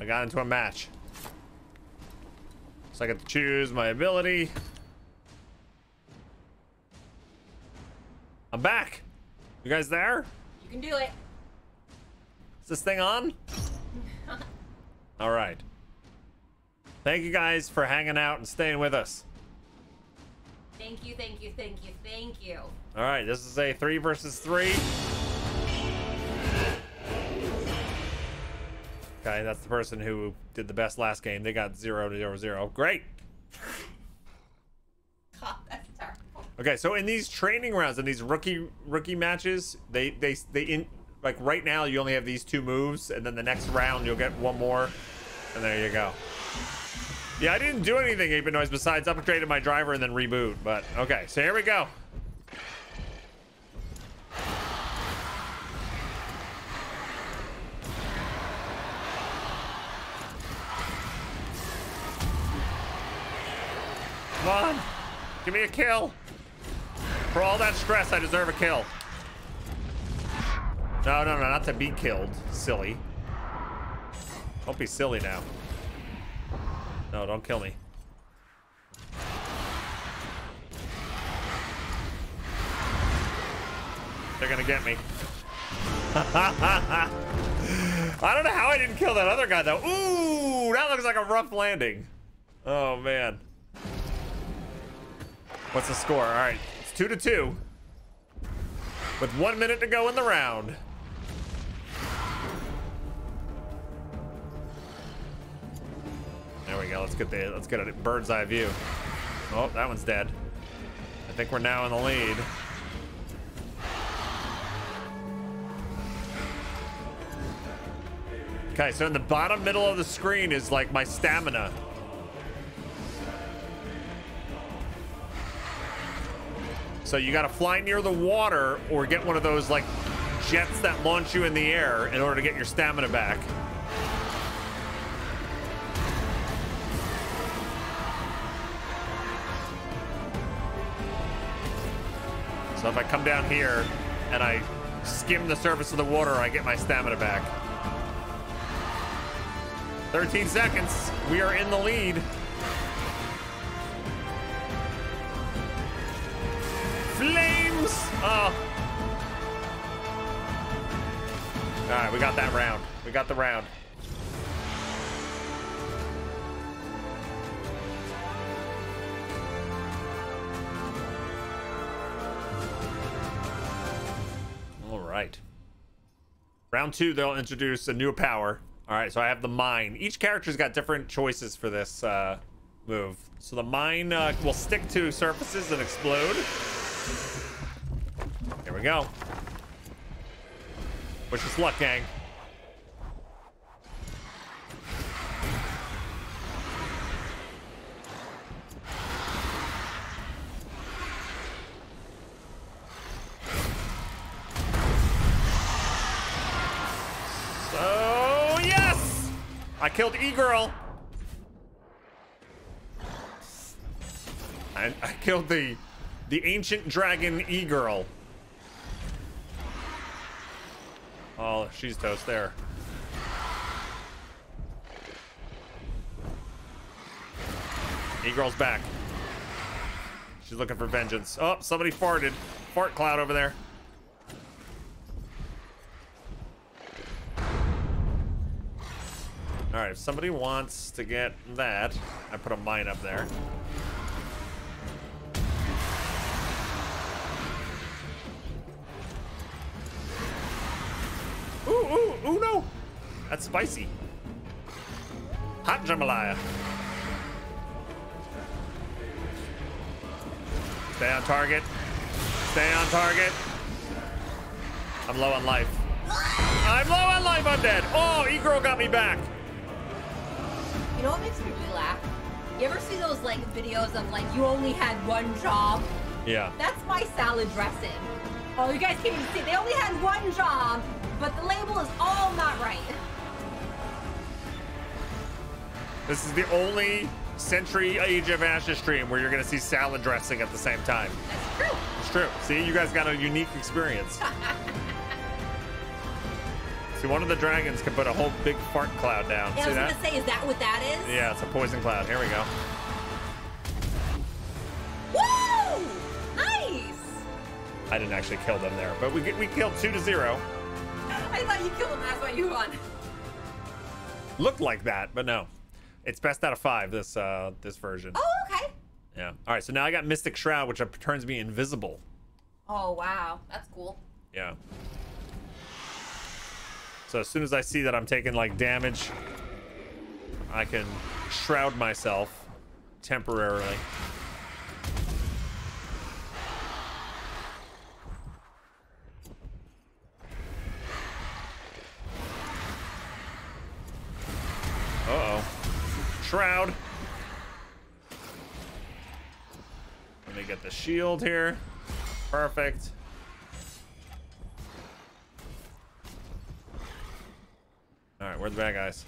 I got into a match. So I get to choose my ability. I'm back. You guys there? You can do it. Is this thing on? All right. Thank you guys for hanging out and staying with us. Thank you, thank you, thank you, thank you. All right, this is a three versus three. Okay, that's the person who did the best last game. They got zero to zero zero. Great. God, that's terrible. Okay, so in these training rounds and these rookie rookie matches, they they they in like right now you only have these two moves, and then the next round you'll get one more, and there you go. Yeah, I didn't do anything, Ape Noise, besides upgraded my driver and then reboot. But okay, so here we go. Come on, give me a kill. For all that stress, I deserve a kill. No, no, no, not to be killed. Silly. Don't be silly now. No, don't kill me. They're gonna get me. I don't know how I didn't kill that other guy though. Ooh, that looks like a rough landing. Oh man. What's the score? All right, it's two to two. With one minute to go in the round. There we go. Let's get the let's get a bird's eye view. Oh, that one's dead. I think we're now in the lead. Okay, so in the bottom middle of the screen is like my stamina. So you gotta fly near the water or get one of those like jets that launch you in the air in order to get your stamina back. So if I come down here and I skim the surface of the water, I get my stamina back. 13 seconds. We are in the lead. Flames! Oh. All right, we got that round. We got the round. All right. Round two, they'll introduce a new power. All right, so I have the mine. Each character's got different choices for this uh, move. So the mine uh, will stick to surfaces and explode. Here we go. Wish us luck, gang. So, yes! I killed E-Girl. I, I killed the the ancient dragon E-Girl. Oh, she's toast there. E-Girl's back. She's looking for vengeance. Oh, somebody farted. Fart cloud over there. All right, if somebody wants to get that, I put a mine up there. Ooh, ooh, ooh, no! That's spicy. Hot jambalaya. Stay on target. Stay on target. I'm low on life. I'm low on life, I'm dead. Oh, E-Girl got me back. You know what makes me really laugh? You ever see those like videos of like you only had one job? Yeah. That's my salad dressing. Oh, you guys can't even see. They only had one job, but the label is all not right. This is the only Century Age of Ashes stream where you're going to see salad dressing at the same time. That's true. It's true. See, you guys got a unique experience. See, one of the dragons can put a whole big fart cloud down. Yeah, I was that? gonna say, is that what that is? Yeah, it's a poison cloud. Here we go. Woo! I didn't actually kill them there, but we we killed two to zero. I thought you killed them. that's why you won. Looked like that, but no. It's best out of five. This uh this version. Oh, okay. Yeah. All right. So now I got Mystic Shroud, which turns me invisible. Oh, wow. That's cool. Yeah. So as soon as I see that I'm taking like damage, I can shroud myself temporarily. Uh-oh. Shroud. Let me get the shield here. Perfect. All right, where the bad guys?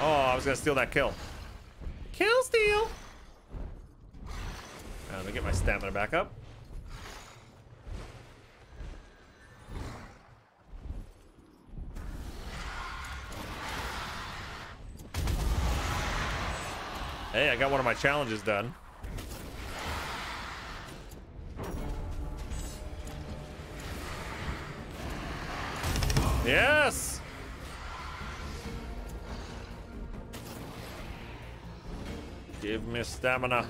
Oh, I was gonna steal that kill. Kill steal. Uh, let me get my stamina back up. Hey, I got one of my challenges done. Yes! Give me stamina.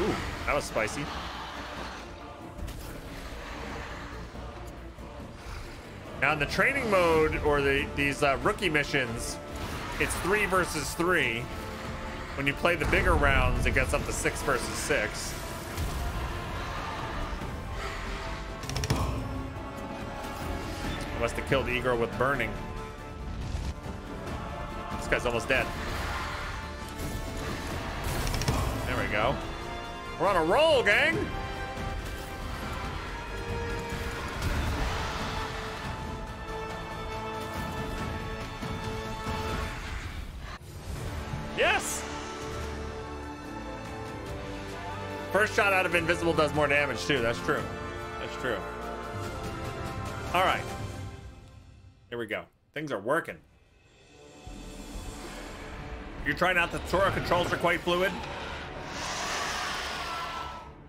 Ooh, that was spicy. Now in the training mode or the these uh, rookie missions, it's three versus three. When you play the bigger rounds, it gets up to six versus six. I Must have killed Igor with burning. This guy's almost dead. There we go. We're on a roll, gang. First shot out of invisible does more damage too. That's true. That's true. All right. Here we go. Things are working. You're trying out the Tora controls are quite fluid.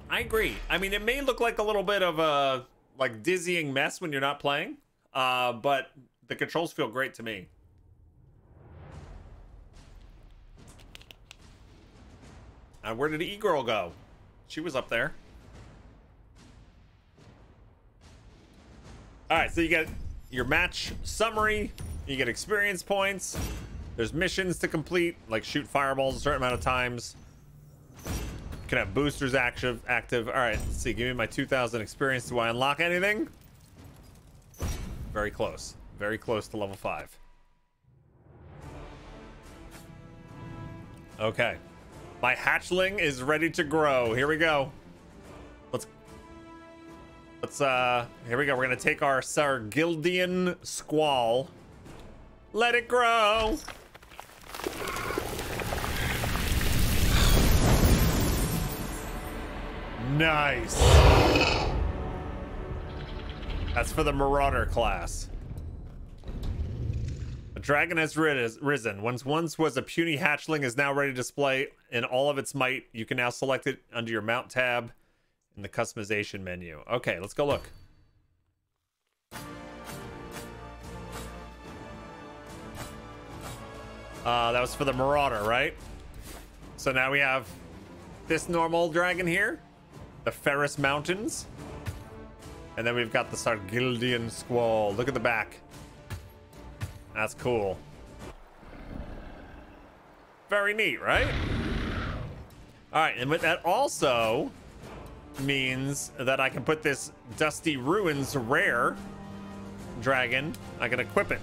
I agree. I mean, it may look like a little bit of a like dizzying mess when you're not playing, uh, but the controls feel great to me. Uh, where did E-Girl go? She was up there. All right, so you get your match summary. You get experience points. There's missions to complete, like shoot fireballs a certain amount of times. You can have boosters active. Active. All right, let's see. Give me my 2,000 experience. Do I unlock anything? Very close. Very close to level five. Okay. My hatchling is ready to grow. Here we go. Let's let's uh here we go. We're gonna take our Sargildian squall. Let it grow. Nice. That's for the Marauder class. Dragon has risen. Once once was a puny hatchling is now ready to display in all of its might. You can now select it under your mount tab in the customization menu. Okay, let's go look. Uh, that was for the Marauder, right? So now we have this normal dragon here, the Ferris Mountains, and then we've got the Sargildian Squall. Look at the back. That's cool. Very neat, right? All right, and but that also means that I can put this Dusty Ruins rare dragon. I can equip it.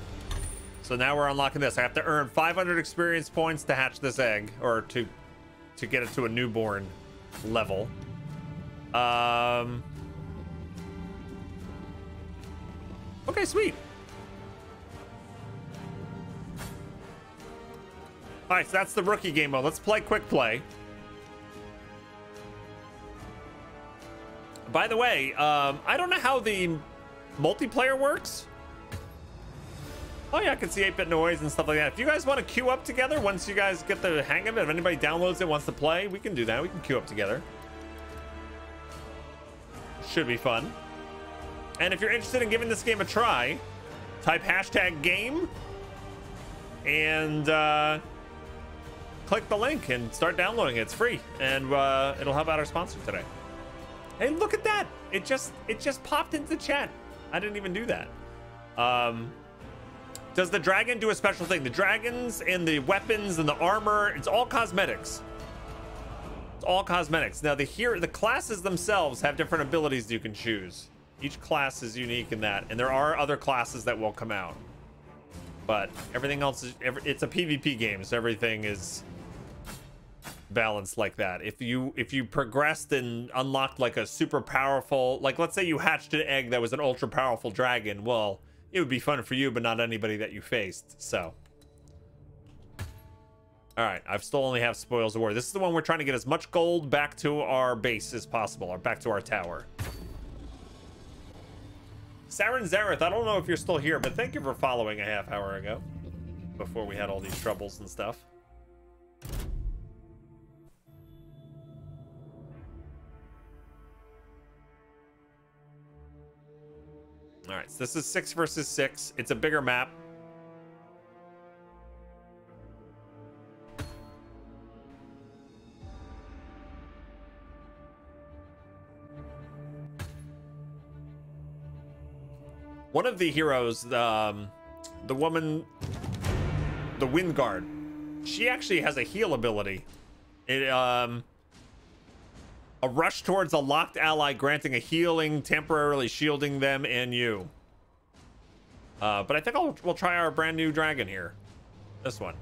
So now we're unlocking this. I have to earn 500 experience points to hatch this egg, or to to get it to a newborn level. Um. Okay, sweet. All right, so that's the rookie game mode. Let's play quick play. By the way, um, I don't know how the multiplayer works. Oh yeah, I can see 8-bit noise and stuff like that. If you guys want to queue up together, once you guys get the hang of it, if anybody downloads it, wants to play, we can do that. We can queue up together. Should be fun. And if you're interested in giving this game a try, type hashtag game and uh, click the link and start downloading it. It's free, and uh, it'll help out our sponsor today. Hey, look at that! It just it just popped into the chat. I didn't even do that. Um, does the dragon do a special thing? The dragons and the weapons and the armor, it's all cosmetics. It's all cosmetics. Now the here the classes themselves have different abilities you can choose. Each class is unique in that, and there are other classes that will come out. But everything else is it's a PvP game, so everything is balanced like that. If you if you progressed and unlocked like a super powerful, like let's say you hatched an egg that was an ultra powerful dragon, well, it would be fun for you, but not anybody that you faced. So. All right, I've still only have spoils of war. This is the one we're trying to get as much gold back to our base as possible, or back to our tower. Saren Zareth, I don't know if you're still here, but thank you for following a half hour ago, before we had all these troubles and stuff. All right, so this is six versus six. It's a bigger map. One of the heroes, um, the woman, the Wind Guard, she actually has a heal ability. It, um, a rush towards a locked ally, granting a healing, temporarily shielding them and you. Uh, but I think I'll, we'll try our brand new dragon here. This one.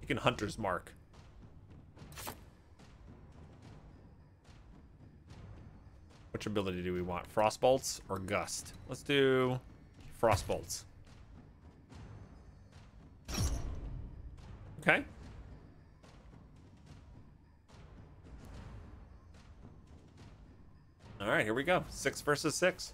You can Hunter's Mark. Which ability do we want? Frost bolts or Gust? Let's do Frost bolts. Okay. All right, here we go. Six versus six.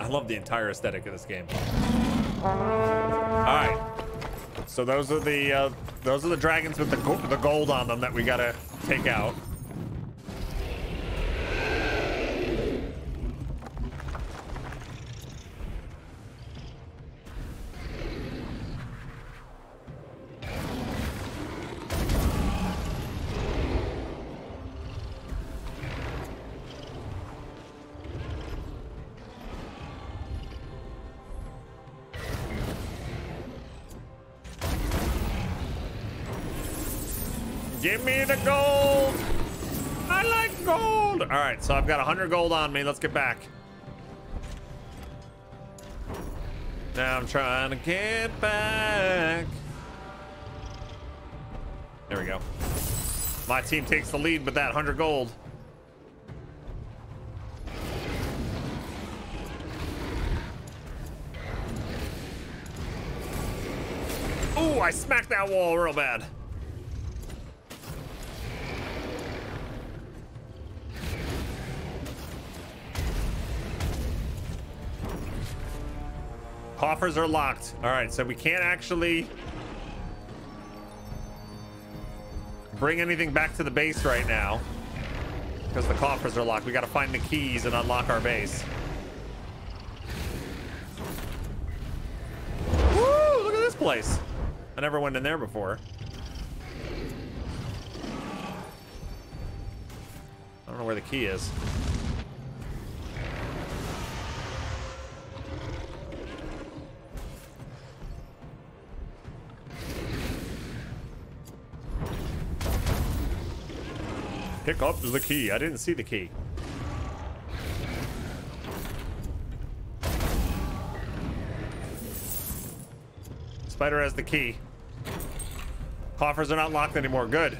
I love the entire aesthetic of this game. All right. So those are the uh, those are the dragons with the the gold on them that we gotta take out. The gold. I like gold. All right, so I've got 100 gold on me. Let's get back. Now I'm trying to get back. There we go. My team takes the lead with that 100 gold. Ooh, I smacked that wall real bad. Coffers are locked. All right, so we can't actually bring anything back to the base right now because the coffers are locked. We got to find the keys and unlock our base. Woo! Look at this place. I never went in there before. I don't know where the key is. Pick up oh, the key. I didn't see the key. Spider has the key. Coffers are not locked anymore. Good.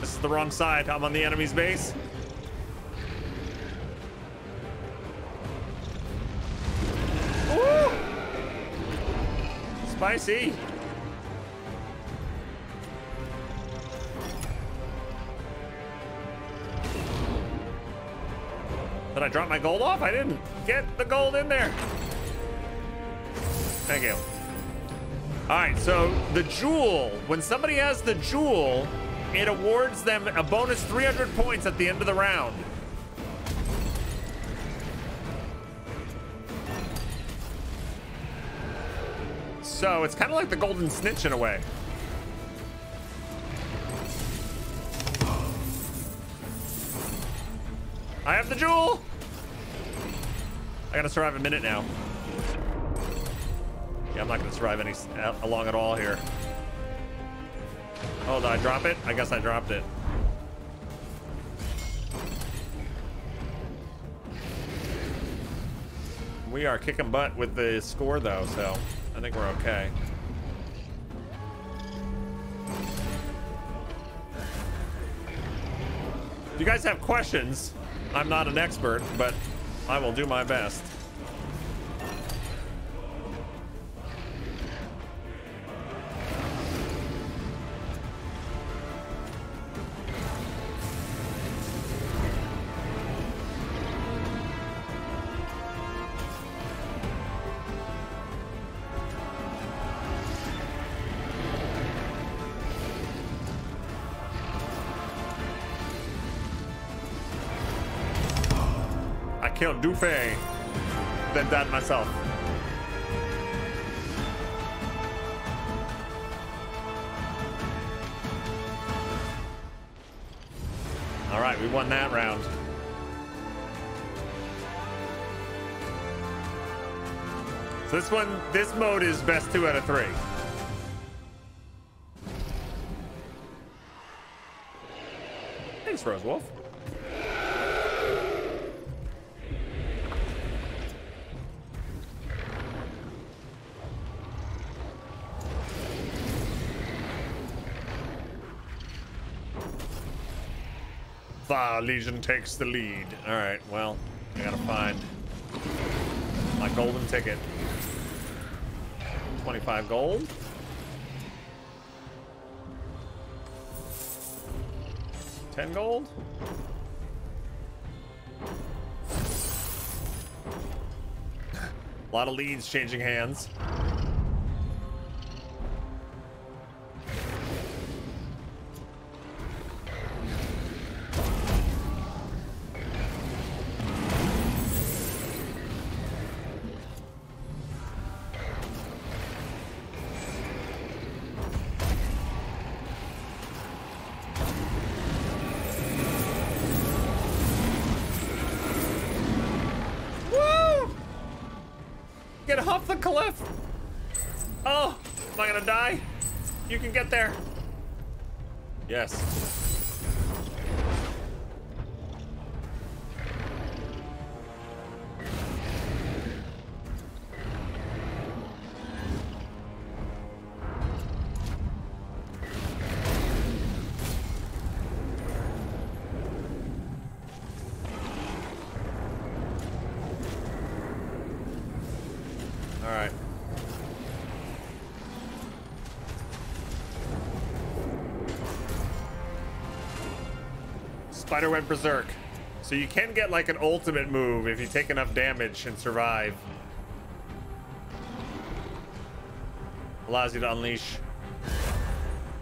This, is the wrong side. I'm on the enemy's base. Ooh! Spicy. Did I drop my gold off? I didn't get the gold in there. Thank you. All right, so the jewel, when somebody has the jewel, it awards them a bonus 300 points at the end of the round. So it's kind of like the golden snitch in a way. I have the jewel. I gotta survive a minute now. Yeah, I'm not gonna survive any along at all here. Oh, did I drop it? I guess I dropped it. We are kicking butt with the score though, so I think we're okay. If you guys have questions, I'm not an expert, but I will do my best. I killed Dufay, then died myself. All right, we won that round. So this one, this mode is best two out of three. Thanks, Rose Wolf. Uh, Legion takes the lead. All right, well, I gotta find my golden ticket. 25 gold. Ten gold. A lot of leads changing hands. Spiderweb Berserk. So you can get like an ultimate move if you take enough damage and survive. Allows you to unleash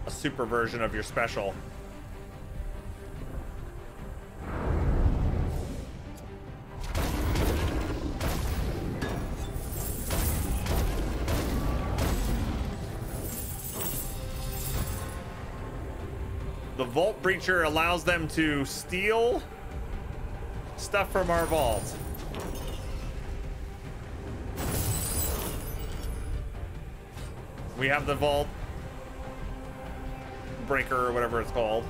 a super version of your special. Breacher allows them to steal stuff from our vault. We have the Vault Breaker or whatever it's called.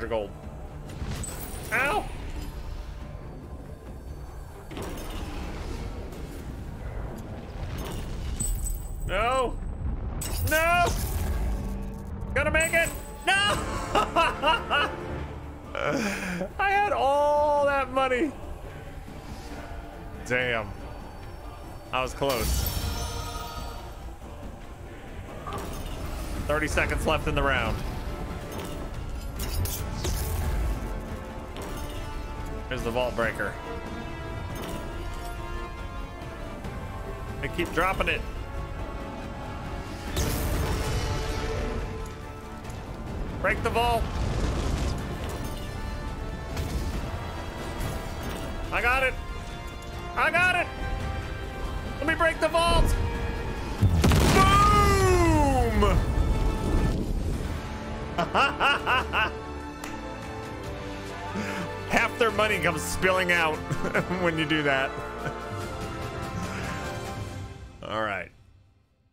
100 gold. Ow! No! No! Gonna make it! No! I had all that money. Damn. I was close. 30 seconds left in the round. Breaker. They keep dropping it. Break the vault. Money comes spilling out when you do that. All right.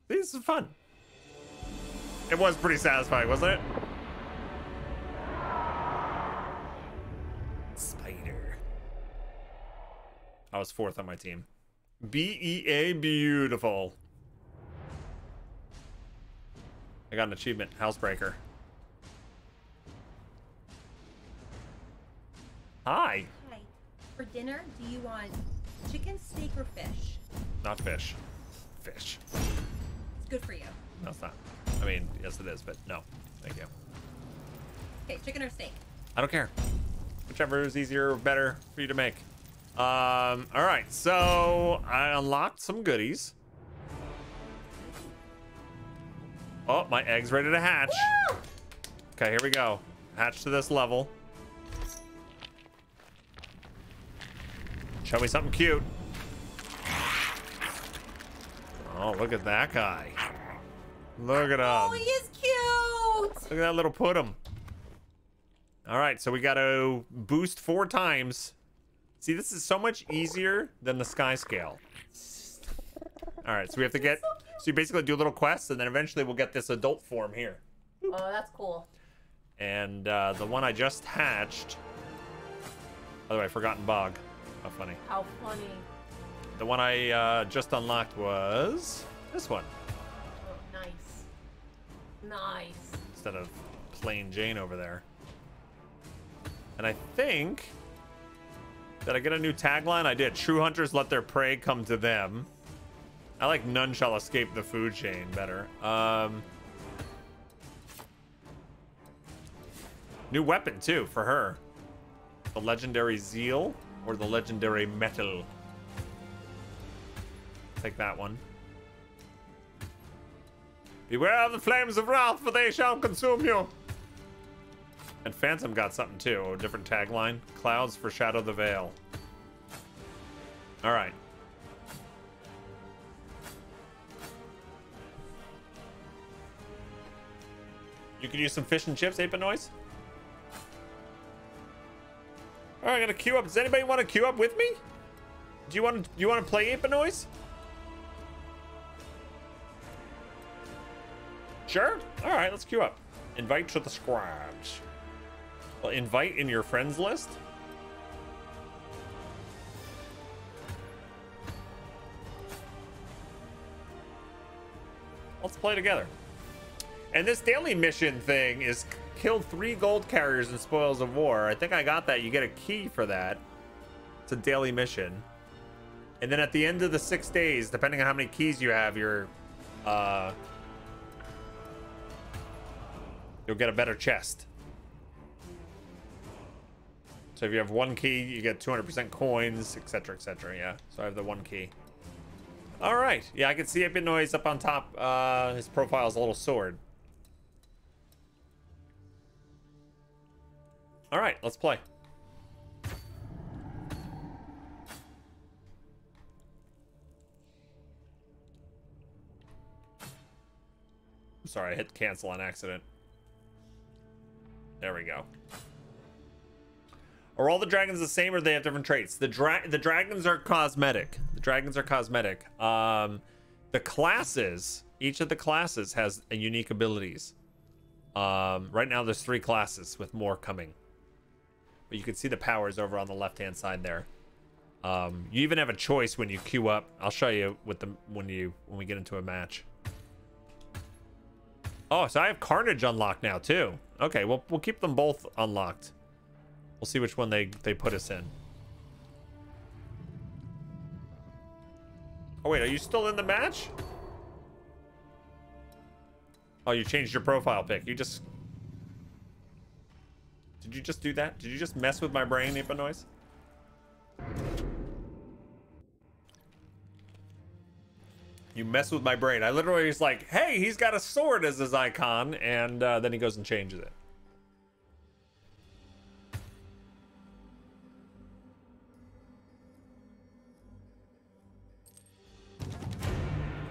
This is fun. It was pretty satisfying, wasn't it? Spider. I was fourth on my team. B-E-A, beautiful. I got an achievement, Housebreaker. Dinner, do you want chicken, steak, or fish? Not fish. Fish. It's good for you. No, it's not. I mean, yes it is, but no. Thank you. Okay, chicken or steak? I don't care. Whichever is easier or better for you to make. Um, all right, so I unlocked some goodies. Oh, my egg's ready to hatch. Woo! Okay, here we go. Hatch to this level. Show me something cute. Oh, look at that guy. Look at him. Oh, he is cute. Look at that little putum. All right, so we got to boost four times. See, this is so much easier than the sky scale. All right, so we have to get. So you basically do a little quests, and then eventually we'll get this adult form here. Oh, that's cool. And uh, the one I just hatched. By the way, Forgotten Bog. How funny. How funny. The one I uh, just unlocked was this one Oh, nice. Nice. instead of plain Jane over there. And I think did I get a new tagline? I did. True hunters let their prey come to them. I like none shall escape the food chain better. Um, new weapon too for her. The legendary zeal or the legendary metal. Take that one. Beware of the flames of wrath, for they shall consume you. And Phantom got something too, a different tagline. Clouds foreshadow the veil. All right. You could use some fish and chips, 8 noise. All right, I'm gonna queue up. Does anybody want to queue up with me? Do you want to? Do you want to play 8 noise? Sure. All right, let's queue up. Invite to the squads. Well, invite in your friends list. Let's play together. And this daily mission thing is kill three gold carriers in spoils of war. I think I got that. You get a key for that. It's a daily mission. And then at the end of the six days, depending on how many keys you have, you're uh, you'll get a better chest. So if you have one key, you get 200% coins, etc., etc. Yeah. So I have the one key. All right. Yeah, I can see Noise up on top. Uh, his profile is a little sword. All right, let's play. Sorry, I hit cancel on accident. There we go. Are all the dragons the same or do they have different traits? The dra the dragons are cosmetic. The dragons are cosmetic. Um, the classes, each of the classes has a unique abilities. Um, right now there's three classes with more coming. But you can see the powers over on the left-hand side there. Um, you even have a choice when you queue up. I'll show you with the when you when we get into a match. Oh, so I have Carnage unlocked now too. Okay, well we'll keep them both unlocked. We'll see which one they they put us in. Oh wait, are you still in the match? Oh, you changed your profile pic. You just Did you just do that? Did you just mess with my brain, Ipa Noise? You mess with my brain. I literally was like, hey, he's got a sword as his icon, and uh, then he goes and changes it.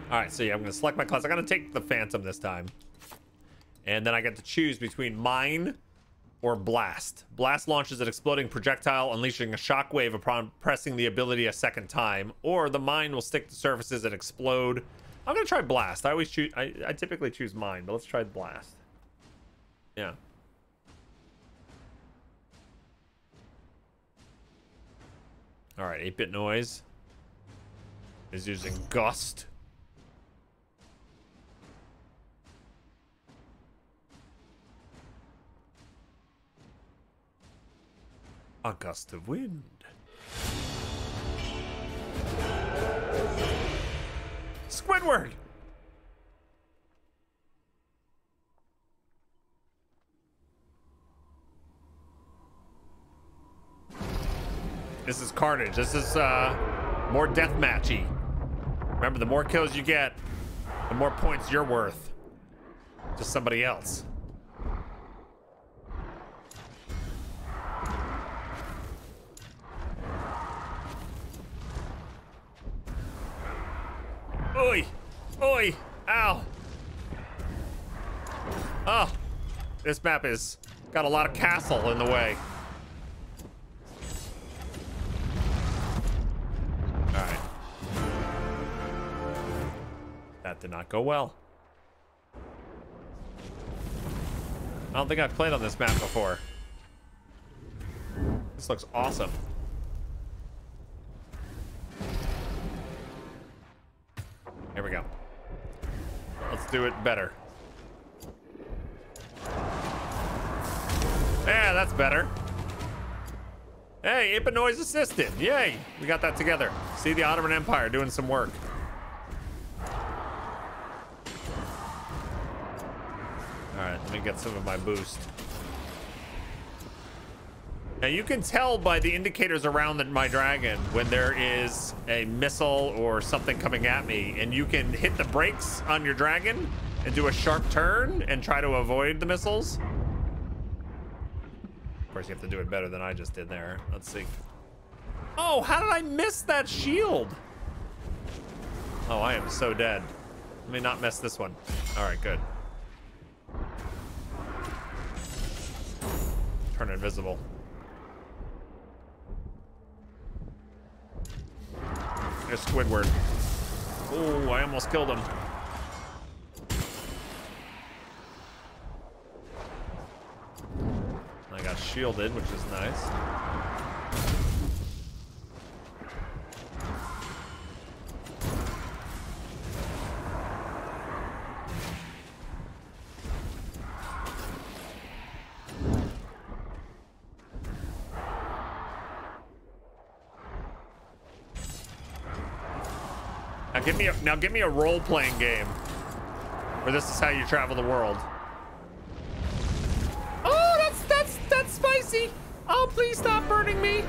All right, so yeah, I'm gonna select my class. I'm gonna take the Phantom this time. And then I get to choose between Mine or Blast. Blast launches an exploding projectile, unleashing a shockwave upon pressing the ability a second time. Or the Mine will stick to surfaces and explode. I'm gonna try Blast. I always choose, I, I typically choose Mine, but let's try Blast. Yeah. All right, 8-bit noise is using Gust. A gust of wind. Squidward! This is Carnage. This is uh, more deathmatchy. Remember, the more kills you get, the more points you're worth to somebody else. Oi! Oi! Ow! Oh! This map is got a lot of castle in the way. Alright. That did not go well. I don't think I've played on this map before. This looks awesome. Do it better. Yeah, that's better. Hey, Ipa Noise Assistant. Yay, we got that together. See the Otterman Empire doing some work. All right, let me get some of my boost. Now you can tell by the indicators around my dragon when there is a missile or something coming at me, and you can hit the brakes on your dragon and do a sharp turn and try to avoid the missiles. Of course, you have to do it better than I just did there. Let's see. Oh, how did I miss that shield? Oh, I am so dead. Let me not miss this one. All right, good. Turn invisible. There's Squidward. Oh, I almost killed him. I got shielded, which is nice. Give me a now give me a role-playing game where this is how you travel the world. Oh, that's that's that's spicy. Oh, please stop burning me.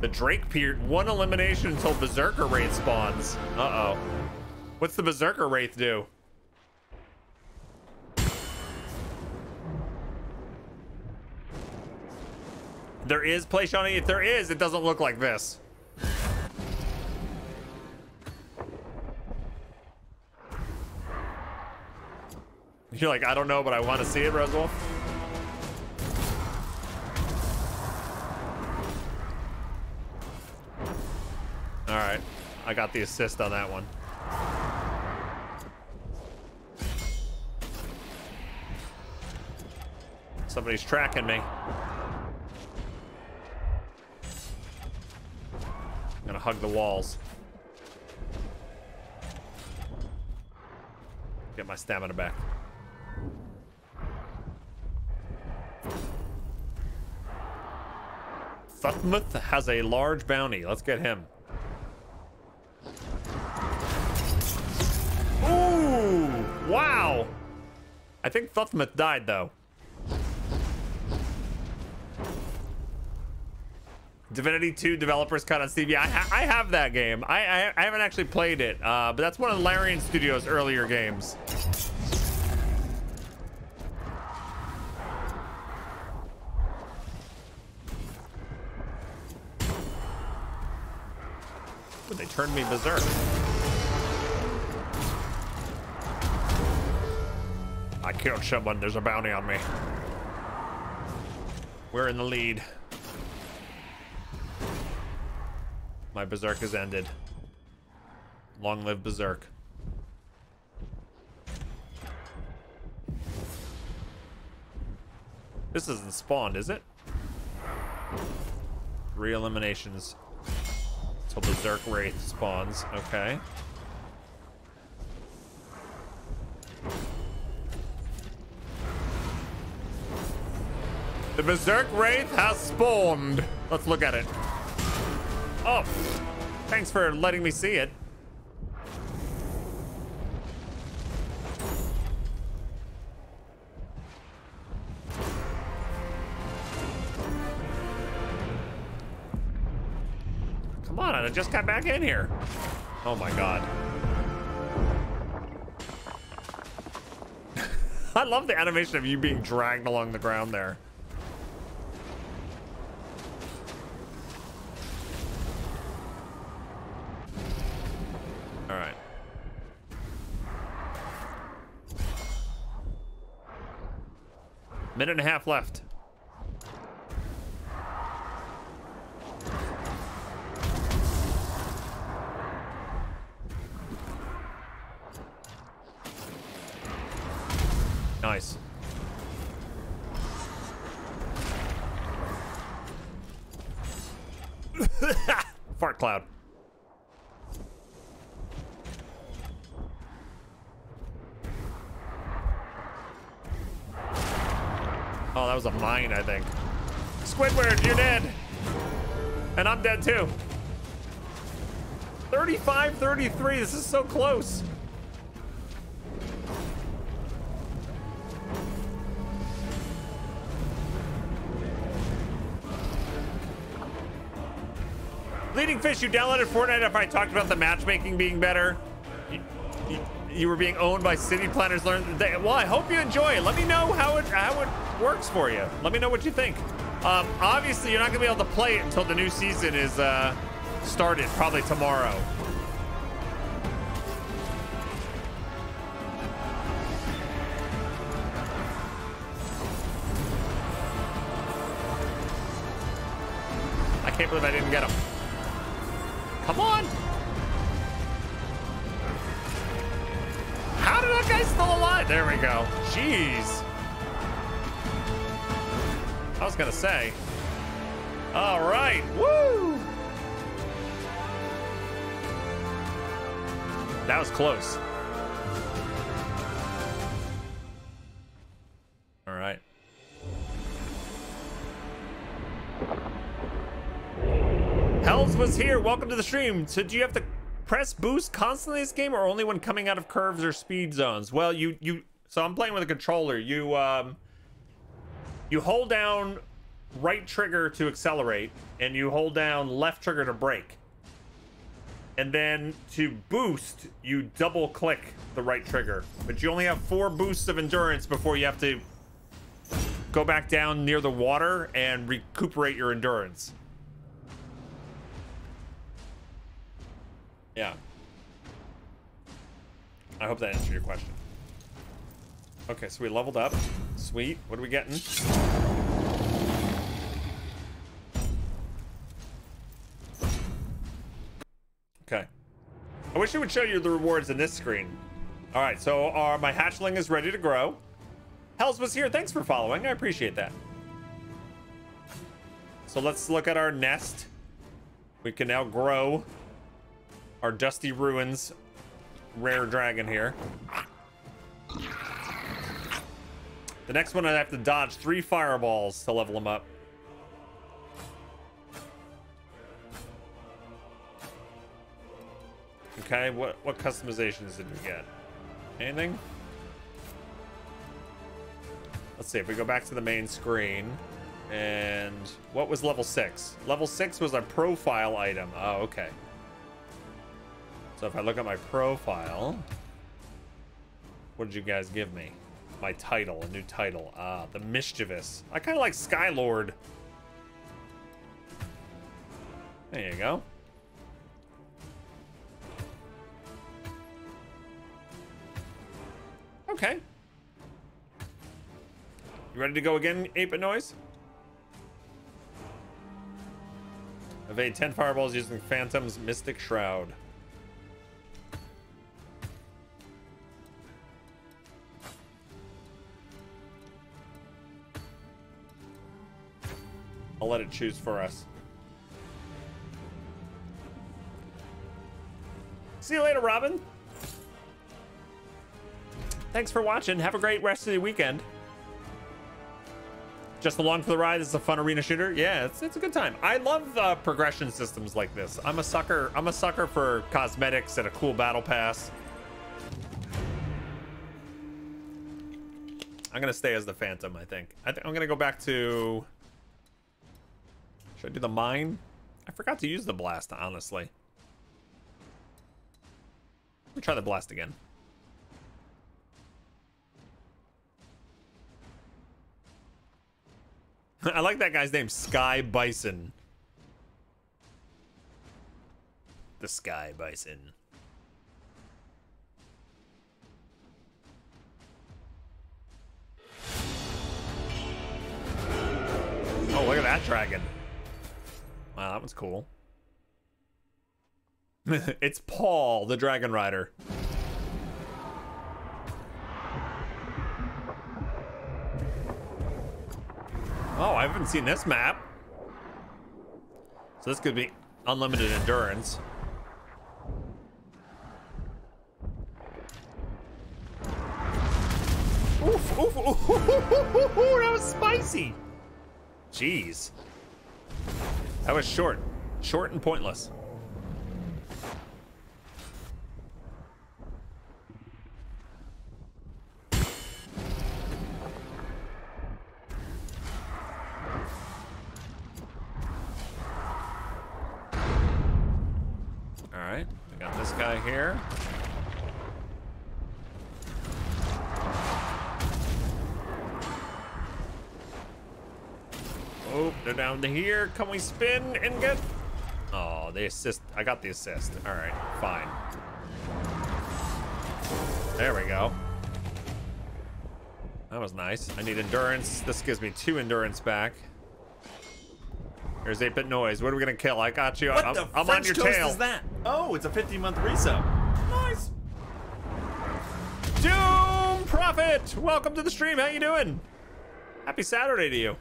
The Drake Peert one elimination until Berserker Wraith spawns. Uh-oh. What's the Berserker Wraith do? There is play Shawnee. If there is, it doesn't look like this. You're like, I don't know, but I want to see it, Roswell. All right. I I got the assist on that one. Somebody's tracking me. I'm gonna hug the walls. Get my stamina back. Thutmose has a large bounty. Let's get him. Ooh! Wow! I think Thutmose died, though. Divinity 2 developers cut on Stevie. I, I have that game. I, I, I haven't actually played it, uh, but that's one of Larian Studios' earlier games. They turned me berserk. I killed someone. There's a bounty on me. We're in the lead. My berserk has ended. Long live berserk. This isn't spawned, is it? Three eliminations. Till Berserk Wraith spawns. Okay. The Berserk Wraith has spawned. Let's look at it. Oh, thanks for letting me see it. Come on, I just got back in here. Oh my god. I love the animation of you being dragged along the ground there. All right. Minute and a half left. Nice. Fart cloud. Oh, that was a mine, I think. Squidward, you're dead. And I'm dead too. 35, 33. This is so close. Leading Fish, you downloaded Fortnite after I talked about the matchmaking being better. You, you, you were being owned by City Planners. Learn well. I hope you enjoy it. Let me know how it how it works for you. Let me know what you think. Um, obviously, you're not gonna be able to play it until the new season is uh, started, probably tomorrow. I can't believe I didn't get him. Was gonna say. All right. Woo! That was close. All right. Hells was here. Welcome to the stream. So do you have to press boost constantly this game or only when coming out of curves or speed zones? Well, you you so I'm playing with a controller. You um you hold down right trigger to accelerate and you hold down left trigger to brake. And then to boost, you double click the right trigger. But you only have four boosts of endurance before you have to go back down near the water and recuperate your endurance. Yeah. I hope that answered your question. Okay, so we leveled up. Sweet. What are we getting? Okay. I wish it would show you the rewards in this screen. All right, so uh, my hatchling is ready to grow. Hells was here. Thanks for following. I appreciate that. So let's look at our nest. We can now grow our Dusty Ruins rare dragon here. The next one I have to dodge three fireballs to level him up. Okay, what what customizations did we get? Anything? Let's see, if we go back to the main screen, and what was level six? Level six was a profile item. Oh, okay. So if I look at my profile, what did you guys give me? My title, a new title. Ah, the Mischievous. I kind of like Skylord. There you go. Okay. You ready to go again, 8-Bit Noise? Evade 10 fireballs using Phantom's Mystic Shroud. I'll let it choose for us. See you later, Robin. Thanks for watching. Have a great rest of the weekend. Just along for the ride. It's a fun arena shooter. Yeah, it's, it's a good time. I love uh, progression systems like this. I'm a sucker. I'm a sucker for cosmetics and a cool battle pass. I'm gonna stay as the Phantom. I think. I think I'm gonna go back to. Should I do the mine? I forgot to use the blast. Honestly. Let me try the blast again. I like that guy's name, Sky Bison. The Sky Bison. Oh, look at that dragon. Wow, that one's cool. it's Paul, the Dragon Rider. Oh, I haven't seen this map. So this could be unlimited endurance. Oof, oof, oof, oof, that was spicy. Jeez. That was short. Short and pointless. Alright, we got this guy here. They're down to here. Can we spin and get... Oh, they assist. I got the assist. All right, fine. There we go. That was nice. I need endurance. This gives me two endurance back. Here's 8-bit noise. What are we gonna kill? I got you. What I'm, the I'm French on your toast tail. is that? Oh, it's a 50 month resub. Nice. Doom Prophet, welcome to the stream. How you doing? Happy Saturday to you.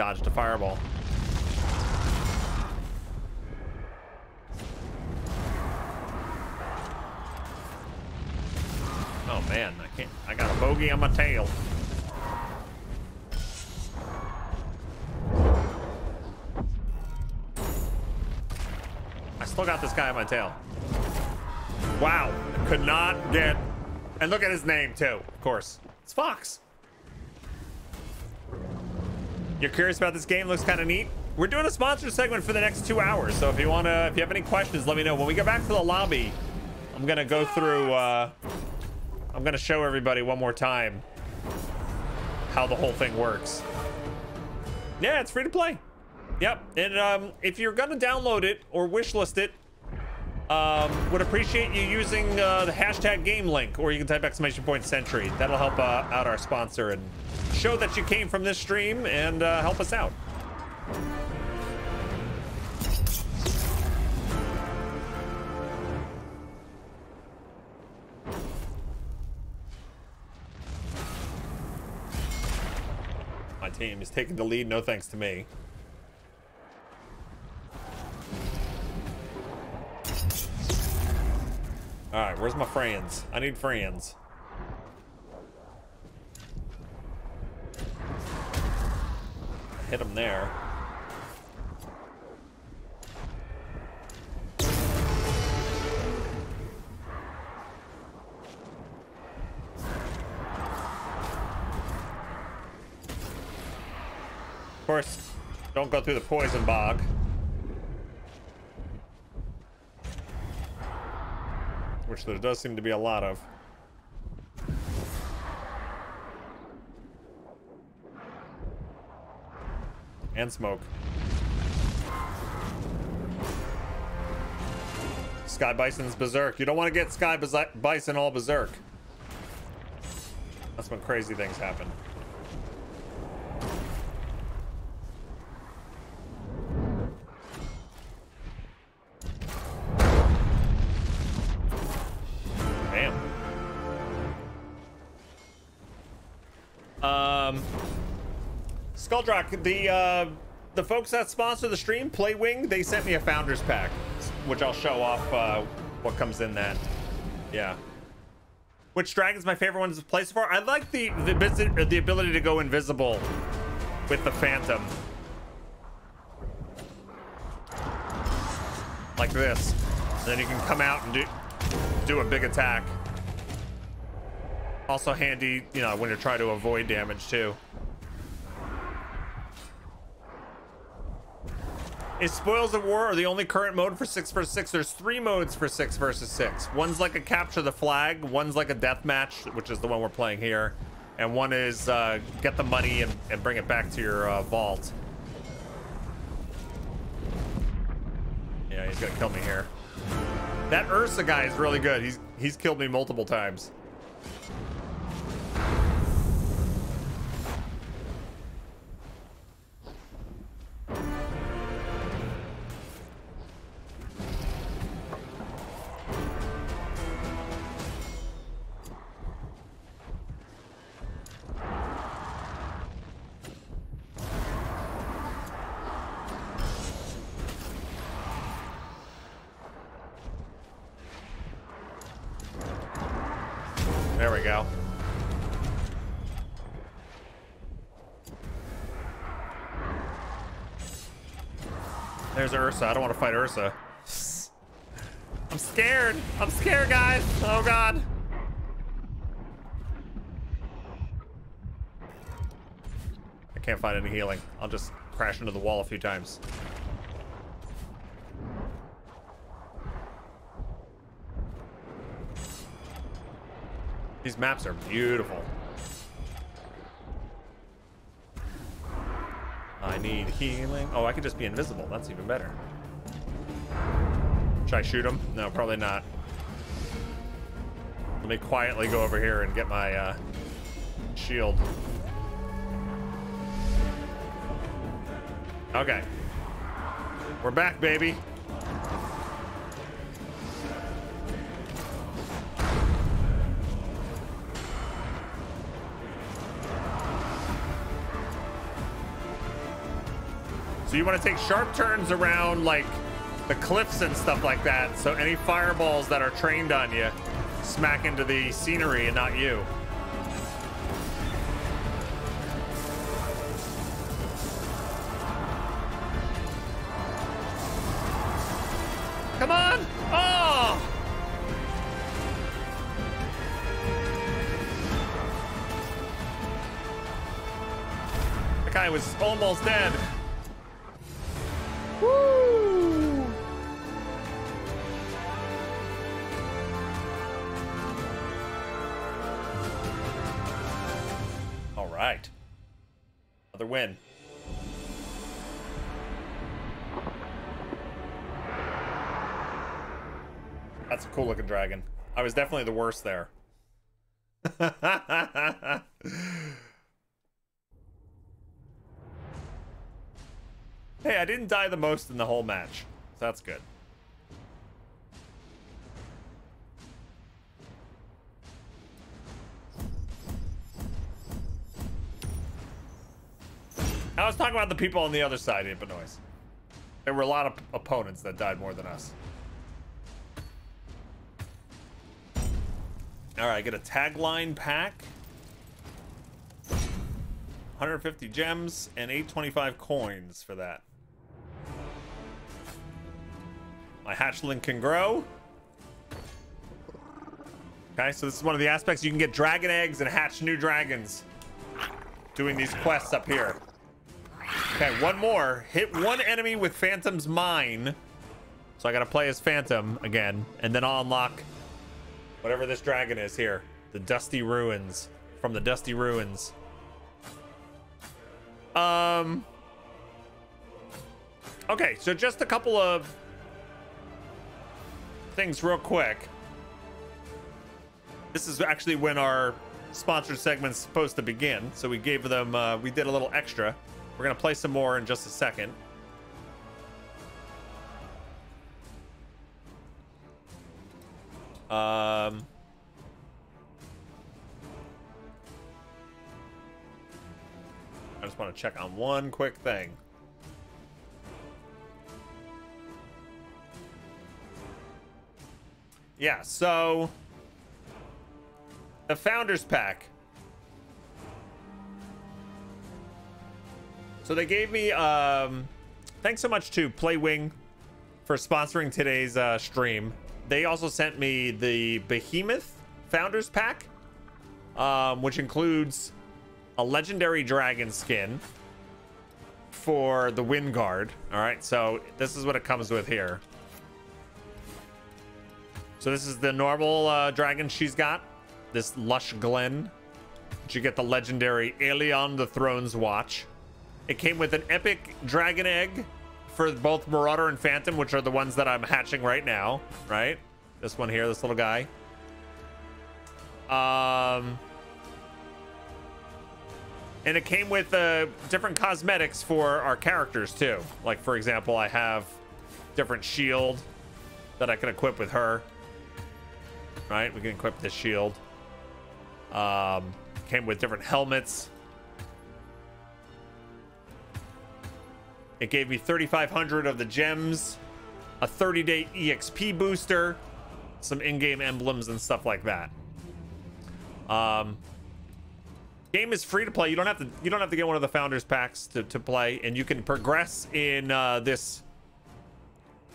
Dodged a fireball. Oh man, I can't. I got a bogey on my tail. I still got this guy on my tail. Wow, could not get. And look at his name too. Of course, it's Fox. You're curious about this game? Looks kind of neat. We're doing a sponsor segment for the next two hours. So if you wanna, if you have any questions, let me know. When we go back to the lobby, I'm gonna go through. Uh, I'm gonna show everybody one more time how the whole thing works. Yeah, it's free to play. Yep, and um, if you're gonna download it or wishlist it, um, would appreciate you using uh, the hashtag game link, or you can type exclamation point century. That'll help uh, out our sponsor and show that you came from this stream and uh, help us out. My team is taking the lead, no thanks to me. Alright, where's my friends? I need friends. Hit them there. Of course, don't go through the poison bog. Which there does seem to be a lot of. And smoke. Sky Bison's berserk. You don't want to get Sky Bison all berserk. That's when crazy things happen. Um, Skulldrock, the uh, the folks that sponsor the stream, Playwing, they sent me a founders pack, which I'll show off uh, what comes in that. Yeah. Which dragon's my favorite one to play so far? I like the the, the ability to go invisible with the Phantom. Like this. then you can come out and do do a big attack. Also handy, you know, when you're trying to avoid damage too. Is Spoils of War the only current mode for 6 versus 6? There's three modes for 6 versus 6. One's like a capture the flag, one's like a death match, which is the one we're playing here, and one is uh, get the money and, and bring it back to your uh, vault. Yeah, he's gonna kill me here. That Ursa guy is really good. He's he's killed me multiple times. There Ursa. I don't want to fight Ursa. I'm scared. I'm scared, guys. Oh, God. I can't find any healing. I'll just crash into the wall a few times. These maps are beautiful. I need healing. Oh, I could just be invisible. That's even better. Should I shoot him? No, probably not. Let me quietly go over here and get my uh, shield. Okay. We're back, baby. So you want to take sharp turns around like the cliffs and stuff like that. So any fireballs that are trained on you smack into the scenery and not you. Come on! Oh! The guy was almost dead. Dragon. I was definitely the worst there. Hey, I didn't die the most in the whole match. So that's good. I was talking about the people on the other side of. There were a lot of opponents that died more than us. All right, get a tagline pack. 150 gems and 825 coins for that. My hatchling can grow. Okay, so this is one of the aspects you can get dragon eggs and hatch new dragons. Doing these quests up here. Okay, one more. Hit one enemy with Phantom's Mine. So I gotta play as Phantom again, and then I'll unlock whatever this dragon is here. The Dusty Ruins. From the Dusty Ruins. Um. Okay, so just a couple of things real quick. This is actually when our sponsored segment's supposed to begin, so we gave them, uh, we did a little extra. We're gonna play some more in just a second. Um. I just want to check on one quick thing. Yeah, so the Founders Pack. So they gave me, um, thanks so much to Playwing for sponsoring today's uh, stream. They also sent me the Behemoth Founders Pack, um, which includes a legendary dragon skin for the Wind Guard. All right, so this is what it comes with here. So this is the normal uh, dragon she's got, this Lush Glen. You get the legendary Aelion the Throne's Watch. It came with an epic dragon egg for both Marauder and Phantom, which are the ones that I'm hatching right now, right? This one here, this little guy. Um, and it came with uh, different cosmetics for our characters too. Like for example, I have different shield that I can equip with her. Right, we can equip this shield. Um, came with different helmets. It gave me 3,500 of the gems, a 30-day EXP booster, some in-game emblems and stuff like that. Um, game is free to play. You don't have to. You don't have to get one of the founders packs to, to play, and you can progress in uh, this.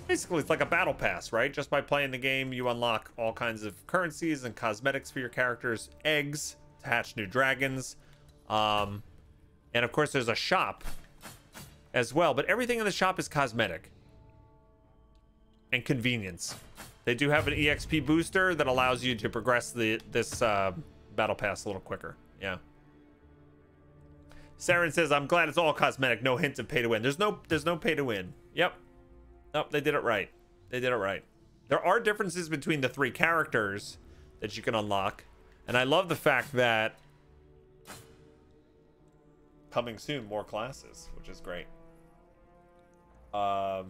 Basically, it's like a battle pass, right? Just by playing the game, you unlock all kinds of currencies and cosmetics for your characters, eggs to hatch new dragons, um, and of course, there's a shop as well. But everything in the shop is cosmetic and convenience. They do have an EXP booster that allows you to progress the this uh, battle pass a little quicker. Yeah. Saren says, "I'm glad it's all cosmetic. No hint of pay to win. There's no there's no pay to win. Yep. Nope. They did it right. They did it right. There are differences between the three characters that you can unlock, and I love the fact that coming soon more classes, which is great. Um,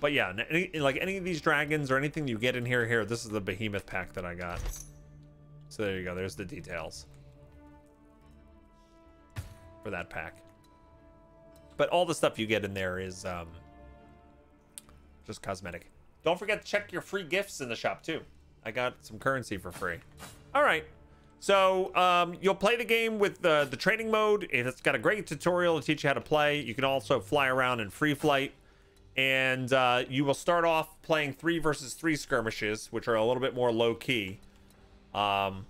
but yeah, any, like any of these dragons or anything you get in here, here, this is the behemoth pack that I got. So there you go. There's the details for that pack. But all the stuff you get in there is um, just cosmetic. Don't forget to check your free gifts in the shop too. I got some currency for free. All right. So um, you'll play the game with the, the training mode. It's got a great tutorial to teach you how to play. You can also fly around in free flight. And uh, you will start off playing three versus three skirmishes, which are a little bit more low key. Um,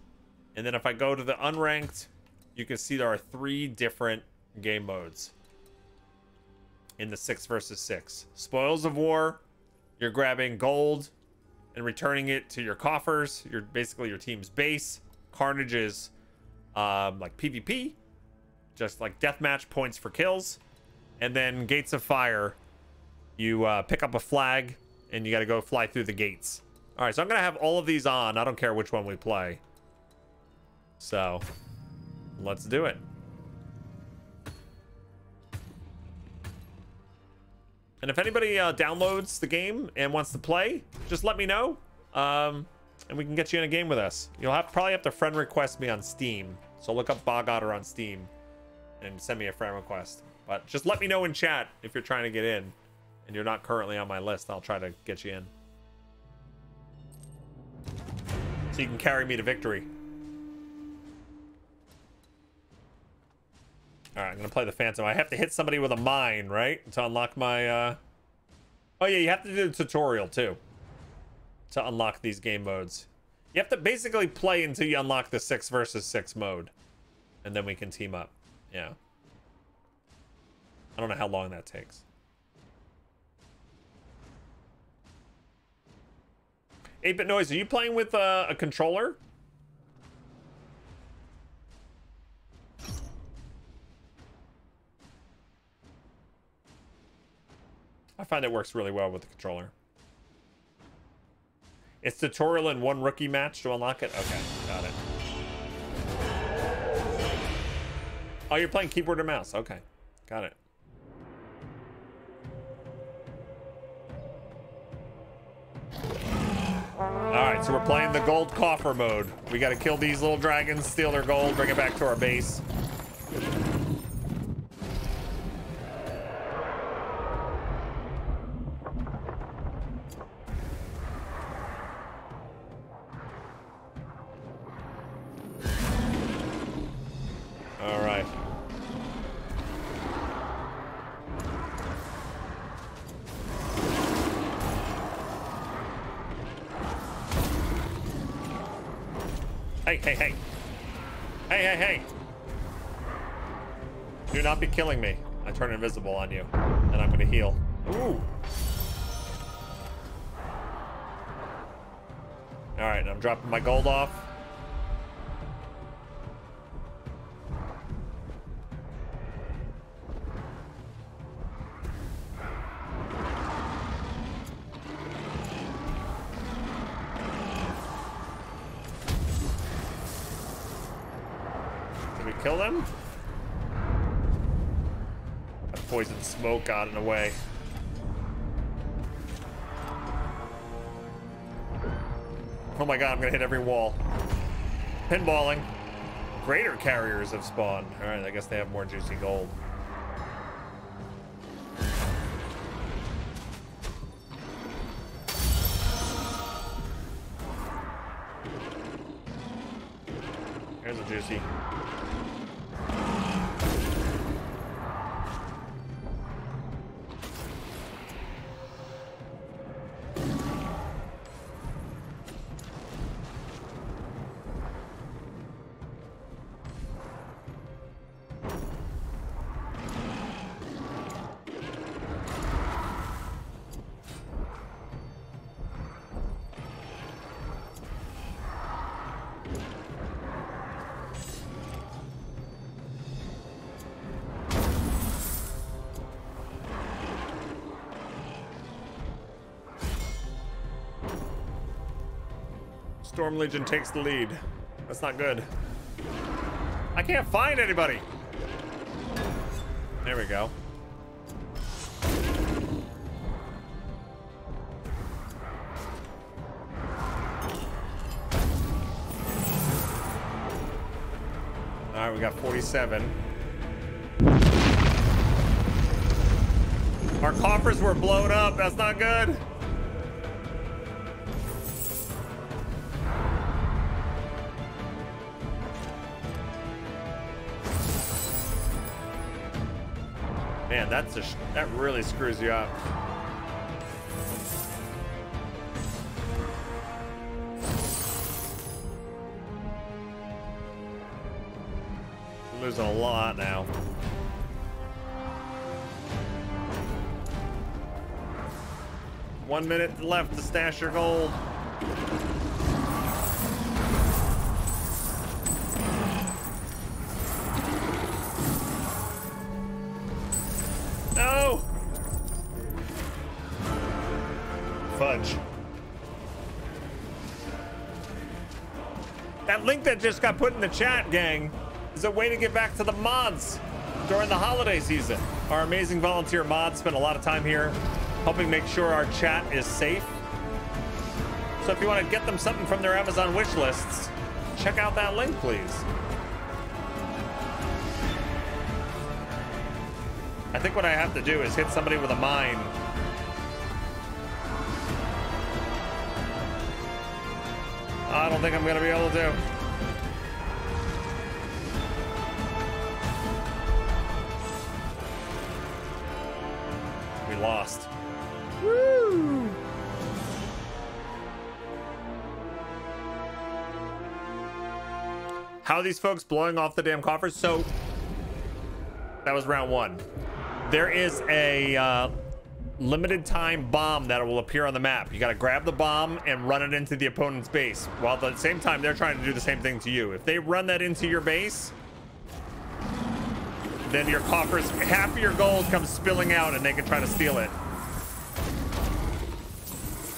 and then if I go to the unranked, you can see there are three different game modes in the six versus six. Spoils of war, you're grabbing gold and returning it to your coffers. You're basically your team's base. Carnage is um, like PvP, just like deathmatch points for kills. And then Gates of Fire, you uh, pick up a flag and you got to go fly through the gates. All right, so I'm to have all of these on. I don't care which one we play. So, let's do it. And if anybody uh, downloads the game and wants to play, just let me know. Um, and we can get you in a game with us. You'll have probably have to friend request me on Steam. So look up Bog Otter on Steam and send me a friend request. But just let me know in chat if you're trying to get in and you're not currently on my list. I'll try to get you in. So you can carry me to victory. All right, I'm gonna play the Phantom. I have to hit somebody with a mine, right, to unlock my. uh Oh yeah, you have to do the tutorial too to unlock these game modes. You have to basically play until you unlock the six versus six mode, and then we can team up. Yeah. I don't know how long that takes. 8-bit noise. Are you playing with uh, a controller? I find it works really well with the controller. It's tutorial in one rookie match to unlock it? Okay, got it. Oh, you're playing keyboard or mouse. Okay, got it. Alright, so we're playing the gold coffer mode. We gotta kill these little dragons, steal their gold, bring it back to our base. Killing me. I turn invisible on you, and I'm gonna heal. Ooh. Alright, I'm dropping my gold off. Smoke got in the way. Oh my god, I'm gonna hit every wall. Pinballing. Greater carriers have spawned. Alright, I guess they have more juicy gold. Storm Legion takes the lead. That's not good. I can't find anybody. There we go. All right, we got 47. Our coffers were blown up. That's not good. That's a that really screws you up. We're losing a lot now. One minute left to stash your gold. That just got put in the chat, gang, is a way to get back to the mods during the holiday season. Our amazing volunteer mods spend a lot of time here helping make sure our chat is safe. So if you want to get them something from their Amazon wish lists, check out that link, please. I think what I have to do is hit somebody with a mine. I don't think I'm going to be able to. How are these folks blowing off the damn coffers? So that was round one. There is a uh, limited time bomb that will appear on the map. You got to grab the bomb and run it into the opponent's base, while at the same time they're trying to do the same thing to you. If they run that into your base, then your coffers, half of your gold comes spilling out and they can try to steal it.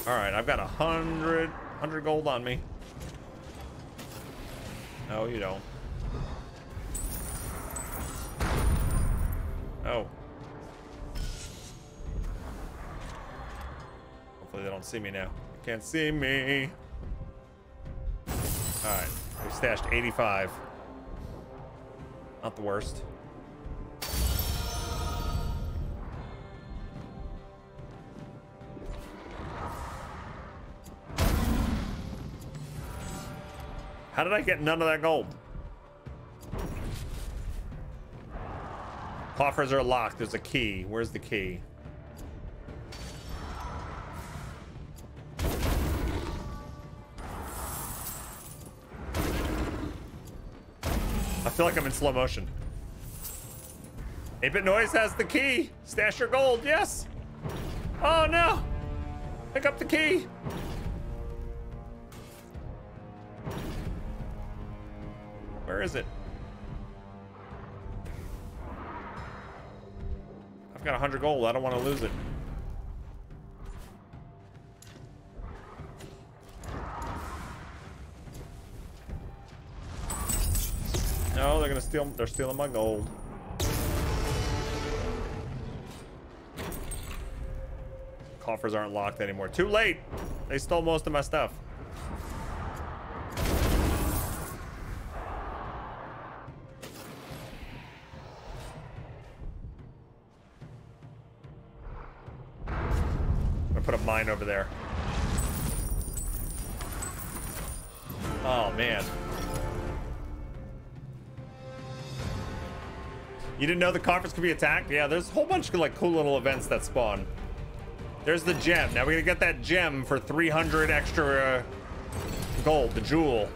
All right, I've got a hundred, hundred gold on me. No, you don't. Oh. Hopefully they don't see me now. They Can't see me. Alright. We stashed 85. Not the worst. How did I get none of that gold? Coffers are locked. There's a key. Where's the key? I feel like I'm in slow motion. 8-Bit Noise has the key. Stash your gold. Yes. Oh, no. Pick up the key. Where is it? I've got 100 gold. I don't want to lose it. No, they're gonna steal. They're stealing my gold. Coffers aren't locked anymore. Too late. They stole most of my stuff. Over there. Oh man. You didn't know the conference could be attacked? Yeah, there's a whole bunch of like cool little events that spawn. There's the gem. Now we're gonna get that gem for 300 extra uh, gold, the jewel.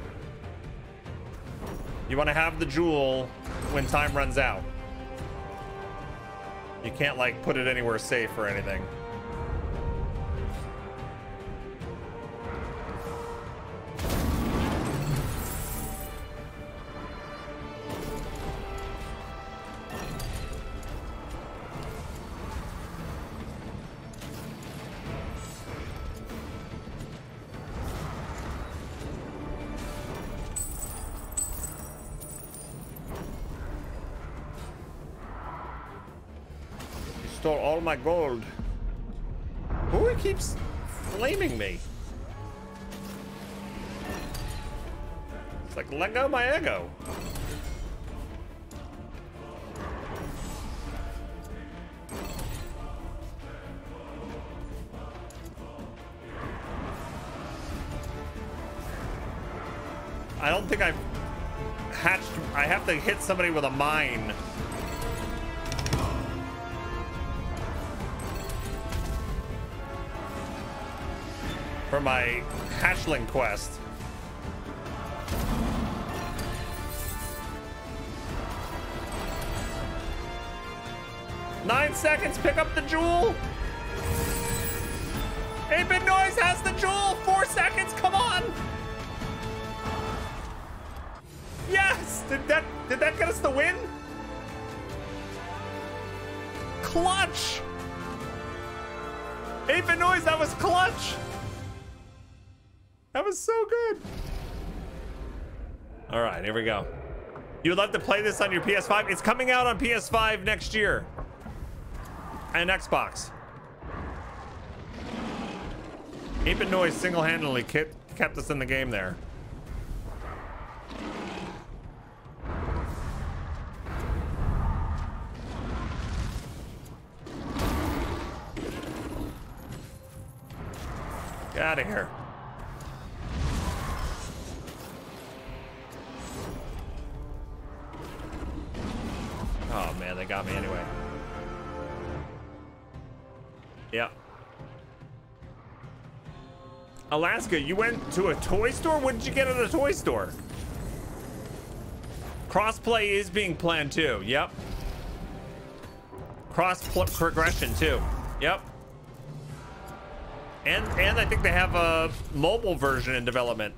You want to have the jewel when time runs out. You can't like put it anywhere safe or anything. My gold. Who keeps flaming me? It's like, let go my ego. I don't think I've hatched. I have to hit somebody with a mine. My hatchling quest. Nine seconds, pick up the jewel. 8-Bit Noise has the jewel. Four seconds, come on. Yes! Did that did that get us the win? Clutch! 8-Bit Noise, that was clutch! Was so good. All right, here we go. You would love to play this on your PS5? It's coming out on PS5 next year. and Xbox. 8-Bit Noise single-handedly kept us in the game there. Get out of here. Alaska, you went to a toy store? What did you get at a toy store? Crossplay is being planned too. Yep. Cross progression too. Yep. And and I think they have a mobile version in development.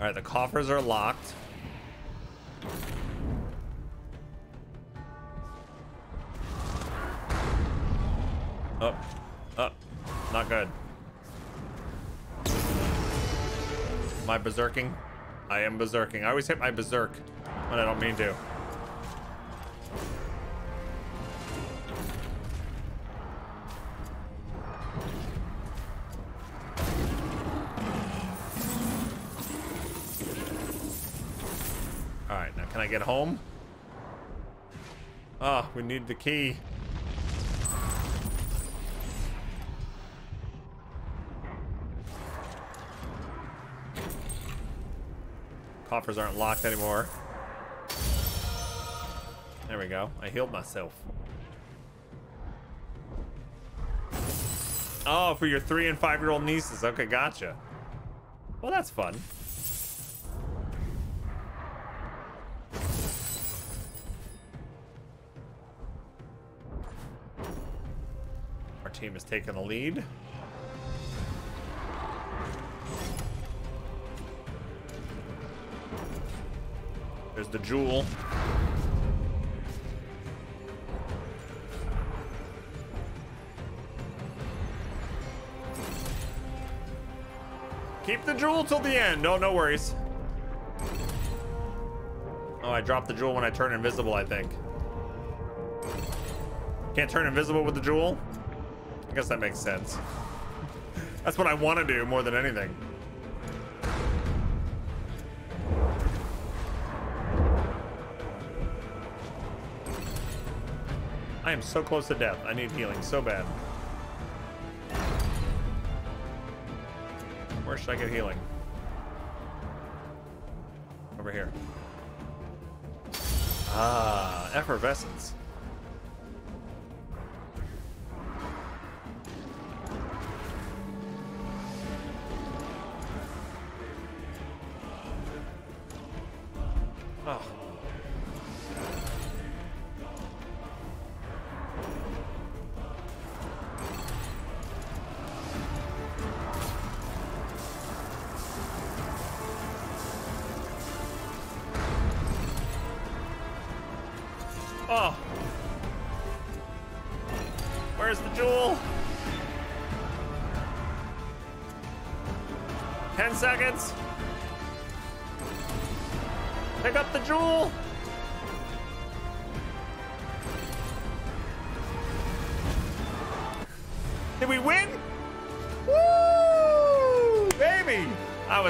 All right, the coffers are locked. I berserking? I am berserking. I always hit my berserk when I don't mean to. All right, now can I get home? Ah, we need the key. Aren't locked anymore. There we go. I healed myself. Oh, for your three and five year old nieces. Okay, gotcha. Well, that's fun. Our team has taken the lead. The jewel. Keep the jewel till the end. No, no worries. Oh, I dropped the jewel when I turn invisible, I think. Can't turn invisible with the jewel? I guess that makes sense. That's what I want to do more than anything. Am so close to death. I need healing so bad. Where should I get healing? Over here. Ah, effervescence.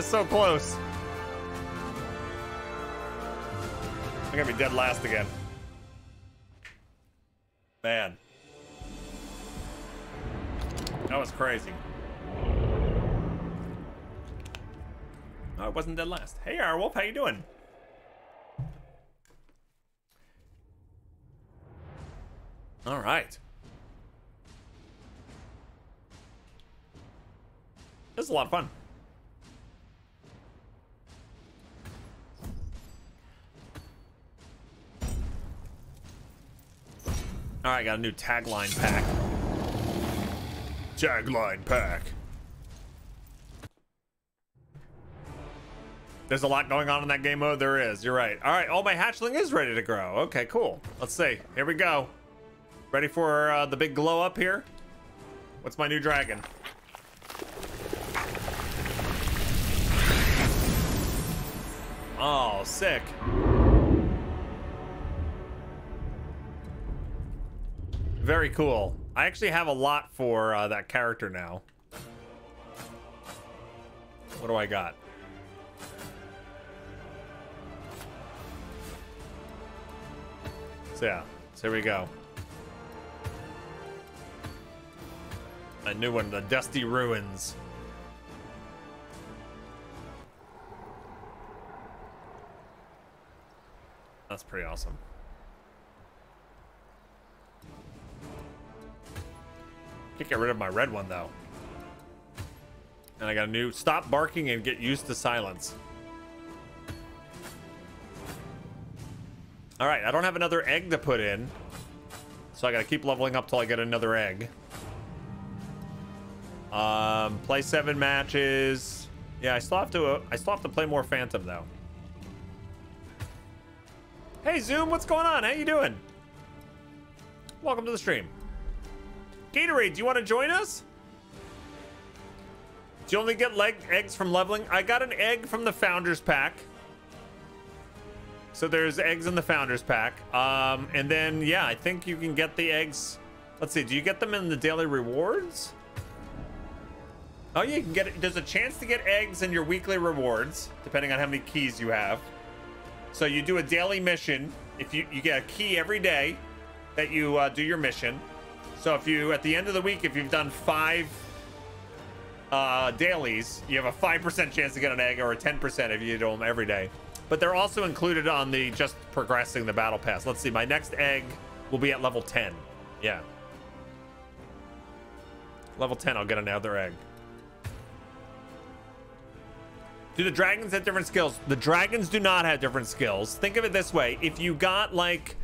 So close. I'm gonna be dead last again. Man. That was crazy. No, it wasn't dead last. Hey, Arwolf, how you doing? Got a new tagline pack. Tagline pack. There's a lot going on in that game mode. There is. You're right. All right. Oh, my hatchling is ready to grow. Okay, cool. Let's see. Here we go. Ready for uh, the big glow up here? What's my new dragon? Oh, sick. Very cool. I actually have a lot for uh, that character now. What do I got? So yeah, so here we go. A new one, the Dusty Ruins. That's pretty awesome. Can't get rid of my red one though. And I got a new stop barking and get used to silence. All right, I don't have another egg to put in. So I gotta keep leveling up till I get another egg. Um, play seven matches. Yeah, I still have to. Uh, I still have to play more Phantom though. Hey Zoom, what's going on? How you doing? Welcome to the stream. Gatorade, do you want to join us? Do you only get leg eggs from leveling? I got an egg from the Founders Pack. So there's eggs in the Founders Pack. Um, and then, yeah, I think you can get the eggs. Let's see, do you get them in the daily rewards? Oh, yeah, you can get it. There's a chance to get eggs in your weekly rewards, depending on how many keys you have. So you do a daily mission. If you, you get a key every day that you uh, do your mission. So if you, at the end of the week, if you've done five uh, dailies, you have a 5% chance to get an egg or a 10% if you do them every day but they're also included on the just progressing the battle pass. Let's see, my next egg will be at level 10. Yeah. Level 10, I'll get another egg. Do the dragons have different skills? The dragons do not have different skills. Think of it this way. If you got like,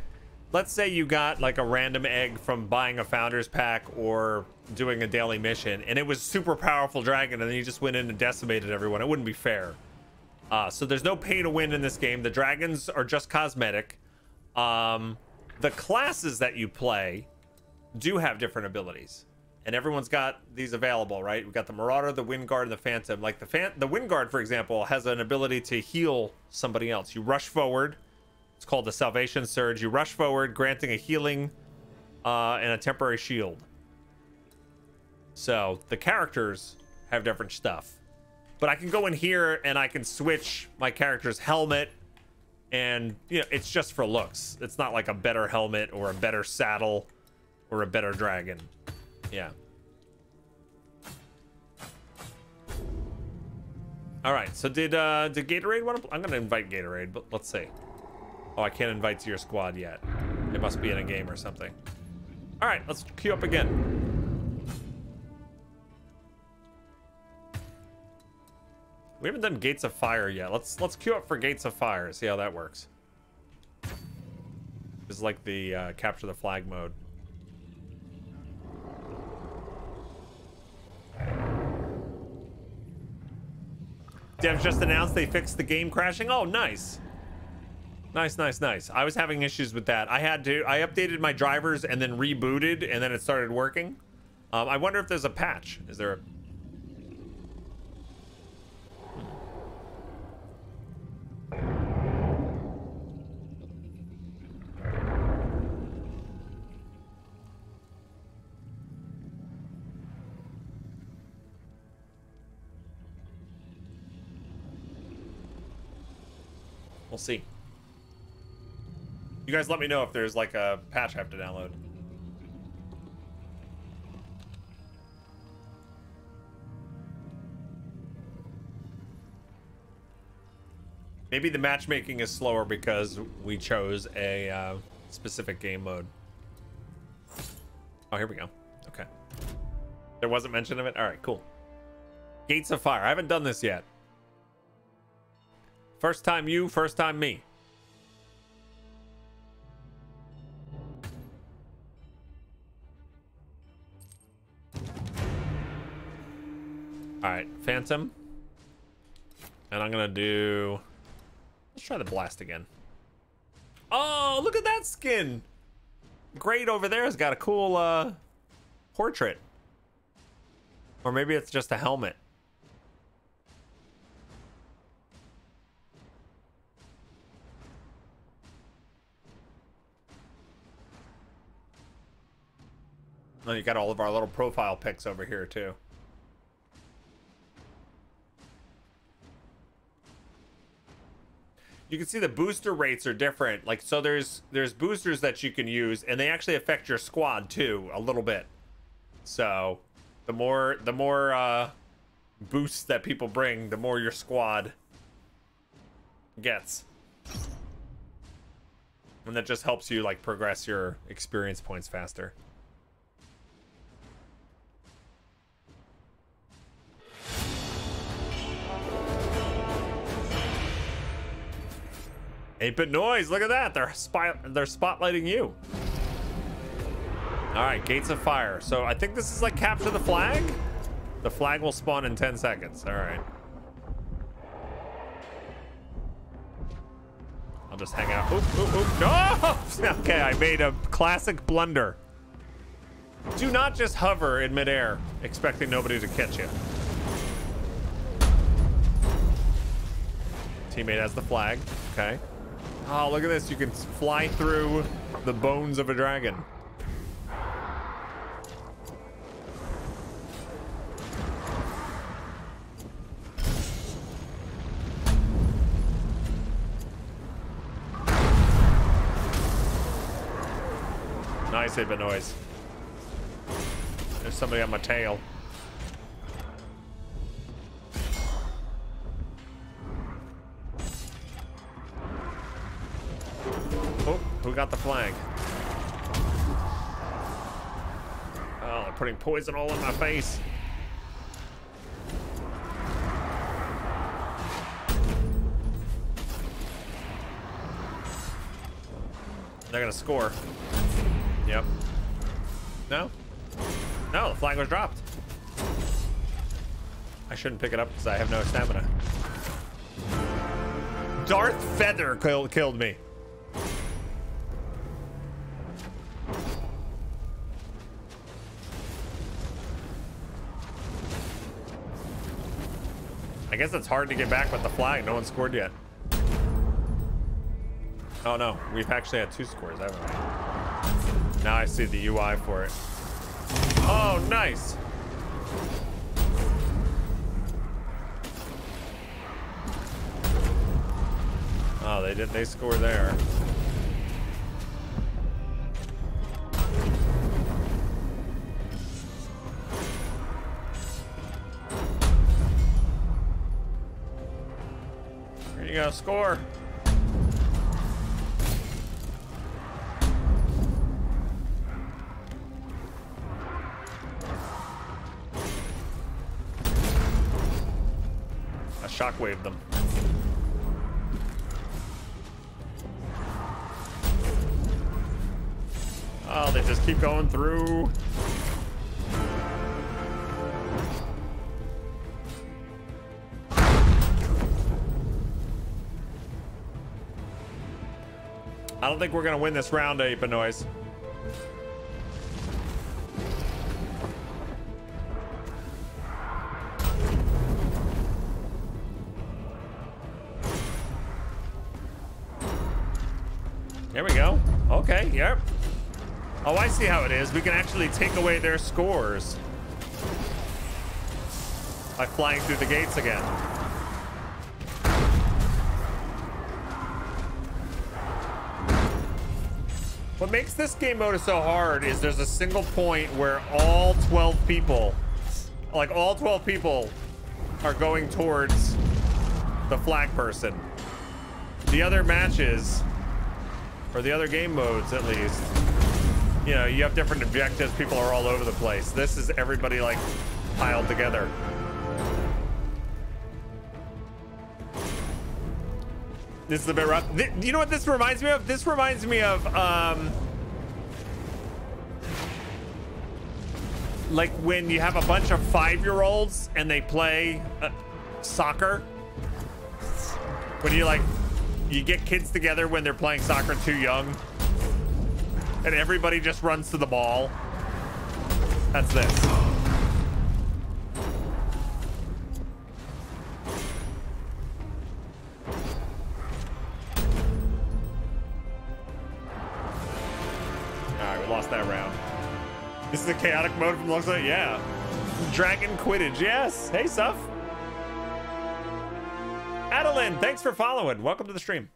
let's say you got like a random egg from buying a founder's pack or doing a daily mission and it was super powerful dragon and then you just went in and decimated everyone. It wouldn't be fair. Uh, so there's no pay to win in this game. The dragons are just cosmetic. Um, the classes that you play do have different abilities. And everyone's got these available, right? We've got the Marauder, the Wind Guard, and the Phantom. Like the fan the Wind Guard, for example, has an ability to heal somebody else. You rush forward. It's called the Salvation Surge. You rush forward, granting a healing uh, and a temporary shield. So the characters have different stuff. But I can go in here and I can switch my character's helmet. And, you know, it's just for looks. It's not like a better helmet or a better saddle or a better dragon. Yeah. All right, so did uh did Gatorade want to? I'm gonna invite Gatorade, but let's see. Oh, I can't invite to your squad yet. It must be in a game or something. All right, let's queue up again. We haven't done Gates of Fire yet. Let's let's queue up for Gates of Fire. See how that works. This is like the uh, capture the flag mode. Devs just announced they fixed the game crashing. Oh, nice. Nice, nice, nice. I was having issues with that. I had to, I updated my drivers and then rebooted and then it started working. Um, I wonder if there's a patch. Is there a We'll see. You guys let me know if there's like a patch I have to download. Maybe the matchmaking is slower because we chose a uh, specific game mode. Oh, here we go. Okay. There wasn't mention of it? All right, cool. Gates of Fire. I haven't done this yet. First time you, first time me. All right, Phantom. And I'm to do... Let's try the blast again. Oh, look at that skin. Great over there has got a cool uh, portrait. Or maybe it's just a helmet. Then you got all of our little profile pics over here too. You can see the booster rates are different. Like so there's there's boosters that you can use and they actually affect your squad too a little bit. So the more the more uh boosts that people bring, the more your squad gets. And that just helps you like progress your experience points faster. Eight bit noise. Look at that. They're they're spotlighting you. All right, gates of fire. So I think this is like capture the flag. The flag will spawn in 10 seconds. All right. I'll just hang out. Oop, oop, oop. No! Okay, I made a classic blunder. Do not just hover in midair, expecting nobody to catch you. Teammate has the flag. Okay. Oh, look at this. You can fly through the bones of a dragon. Nice hit, noise. There's somebody on my tail. Got the flag? Oh, they're putting poison all in my face. They're gonna score. Yep. No? No, the flag was dropped. I shouldn't pick it up because I have no stamina. Darth Feather killed me. I guess it's hard to get back with the flag. No one scored yet. Oh no, we've actually had two scores, haven't we? Now I see the UI for it. Oh, nice. Oh, they did. They score there. Score. I shockwave them. Oh, they just keep going through. Don't think we're gonna win this round, Ape Noise. There we go. Okay, yep. Oh, I see how it is. We can actually take away their scores by flying through the gates again. What makes this game mode so hard is there's a single point where all 12 people, like all 12 people are going towards the flag person. The other matches, or the other game modes at least, you know, you have different objectives. People are all over the place. This is everybody like piled together. This is a bit rough. Th you know what this reminds me of? This reminds me of, um, like when you have a bunch of five-year-olds and they play uh, soccer. When you like, you get kids together when they're playing soccer too young and everybody just runs to the ball. That's this. Chaotic mode from looks like yeah. Dragon Quidditch, yes. Hey, Suff. Adeline, thanks for following. Welcome to the stream.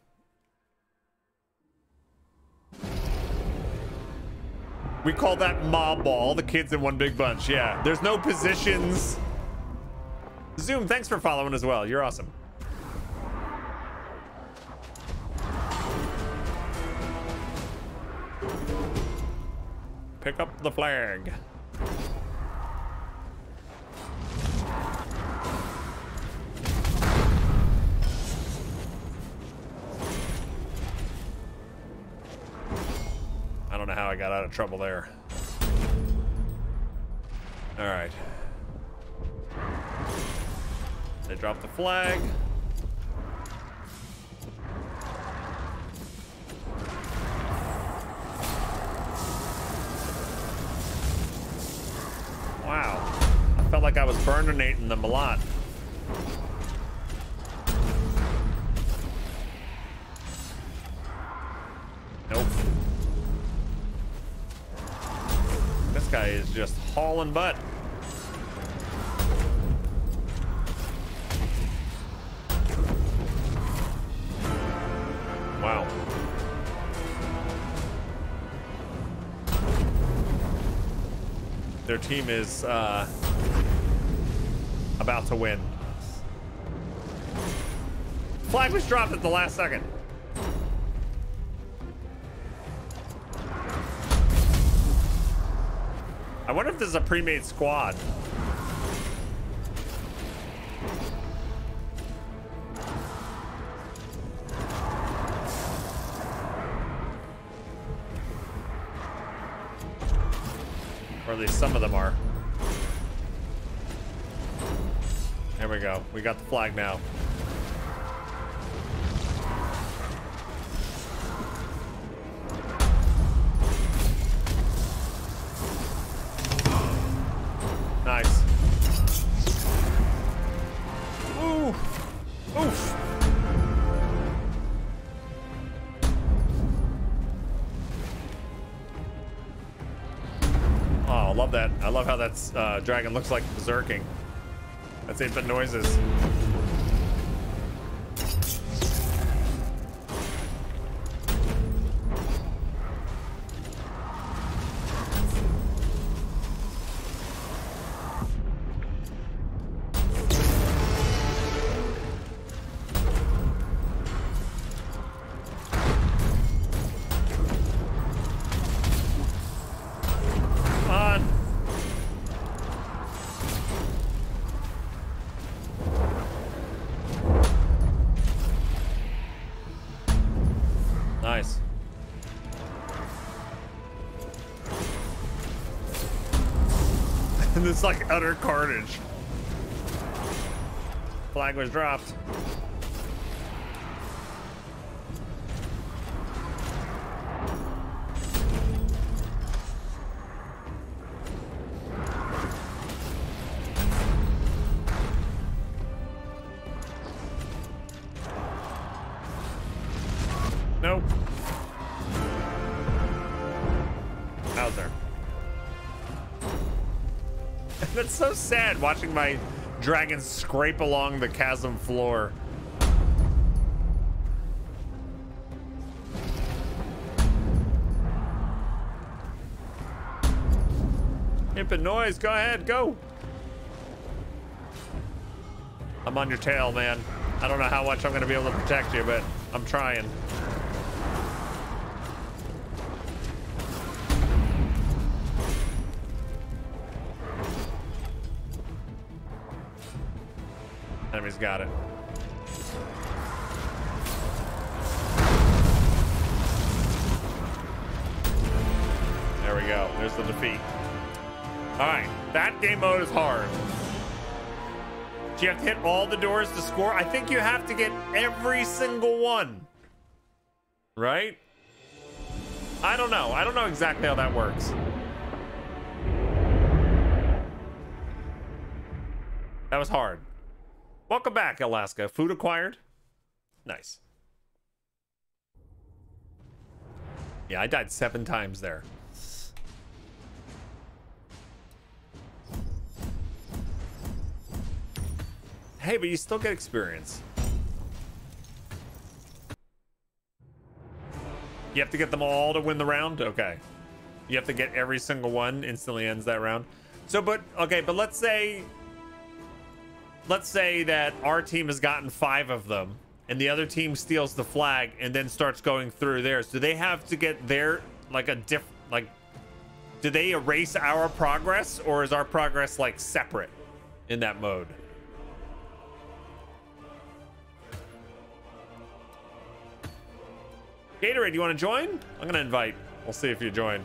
We call that mob ball, the kids in one big bunch. Yeah, there's no positions. Zoom, thanks for following as well. You're awesome. Pick up the flag. I don't know how I got out of trouble there. All right. They dropped the flag. Wow. I felt like I was burninating them a lot. Nope. This guy is just hauling butt. Their team is uh, about to win. Flag was dropped at the last second. I wonder if this is a pre-made squad. Some of them are. There we go. We got the flag now. How that uh, dragon looks like berserking. That's it, the noises. It's like utter carnage. Flag was dropped. Watching my dragon scrape along the chasm floor. Imp noise, go ahead, go. I'm on your tail, man. I don't know how much I'm gonna be able to protect you, but I'm trying. Think you have to get every single one. Right? I don't know. I don't know exactly how that works. That was hard. Welcome back, Alaska. Food acquired? Nice. Yeah, I died seven times there. Hey, but you still get experience. You have to get them all to win the round? Okay. You have to get every single one instantly ends that round. So, but, okay, but let's say, let's say that our team has gotten five of them and the other team steals the flag and then starts going through theirs. Do they have to get their, like a diff, like, do they erase our progress or is our progress like separate in that mode? Gatorade, you want to join? I'm going to invite. We'll see if you join.